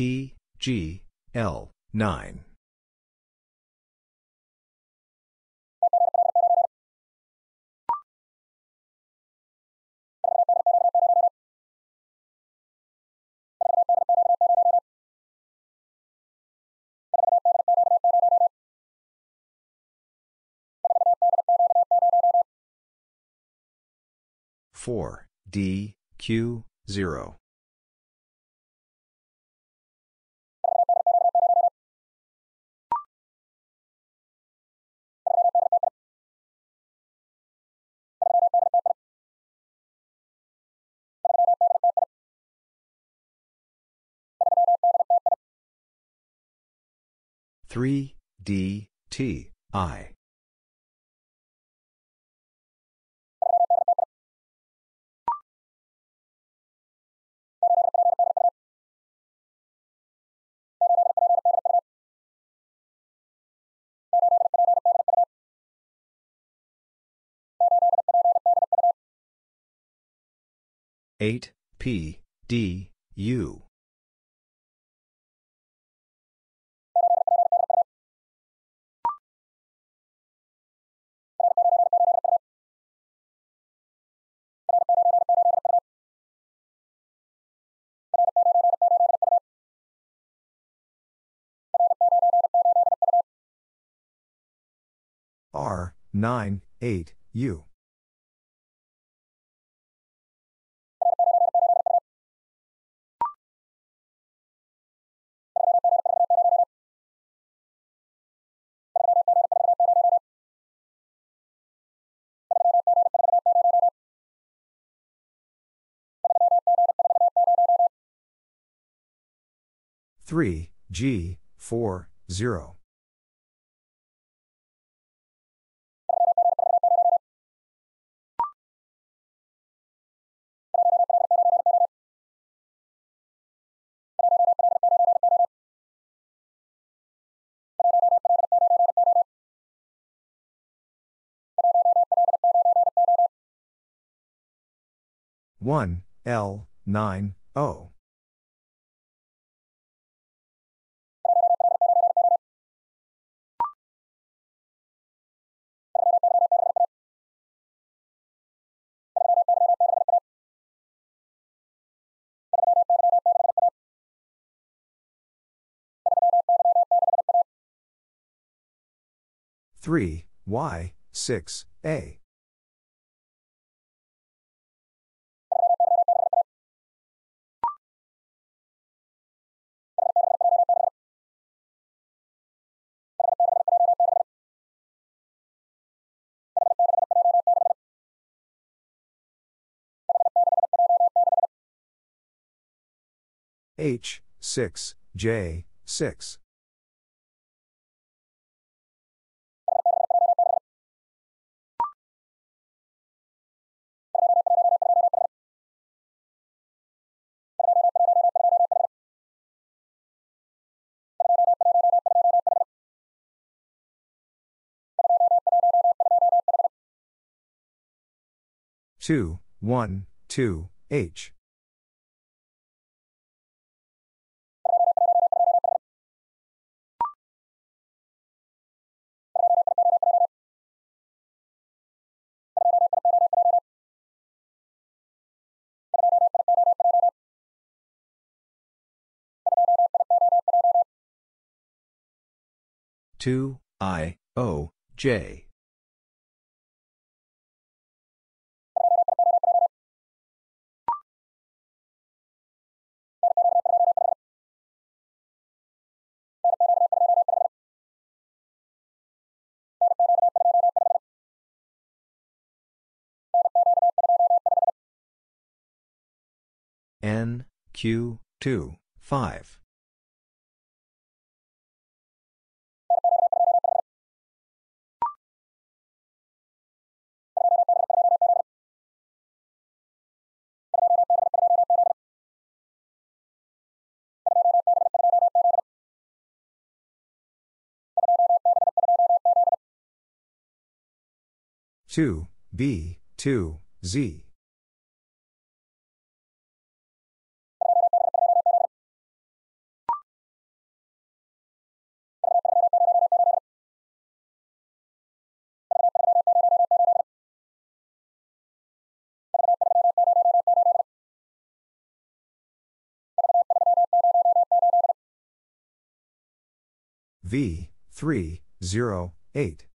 T, G, L, 9. Four D Q zero. Three D T I eight P D U R, 9, 8, U. Three G four zero. One L nine O 3, Y, 6, A. H, 6, J, 6. Two, one, two, H. Two I O J N, Q, 2, 5. Two B two Z V, 3, 0, 8.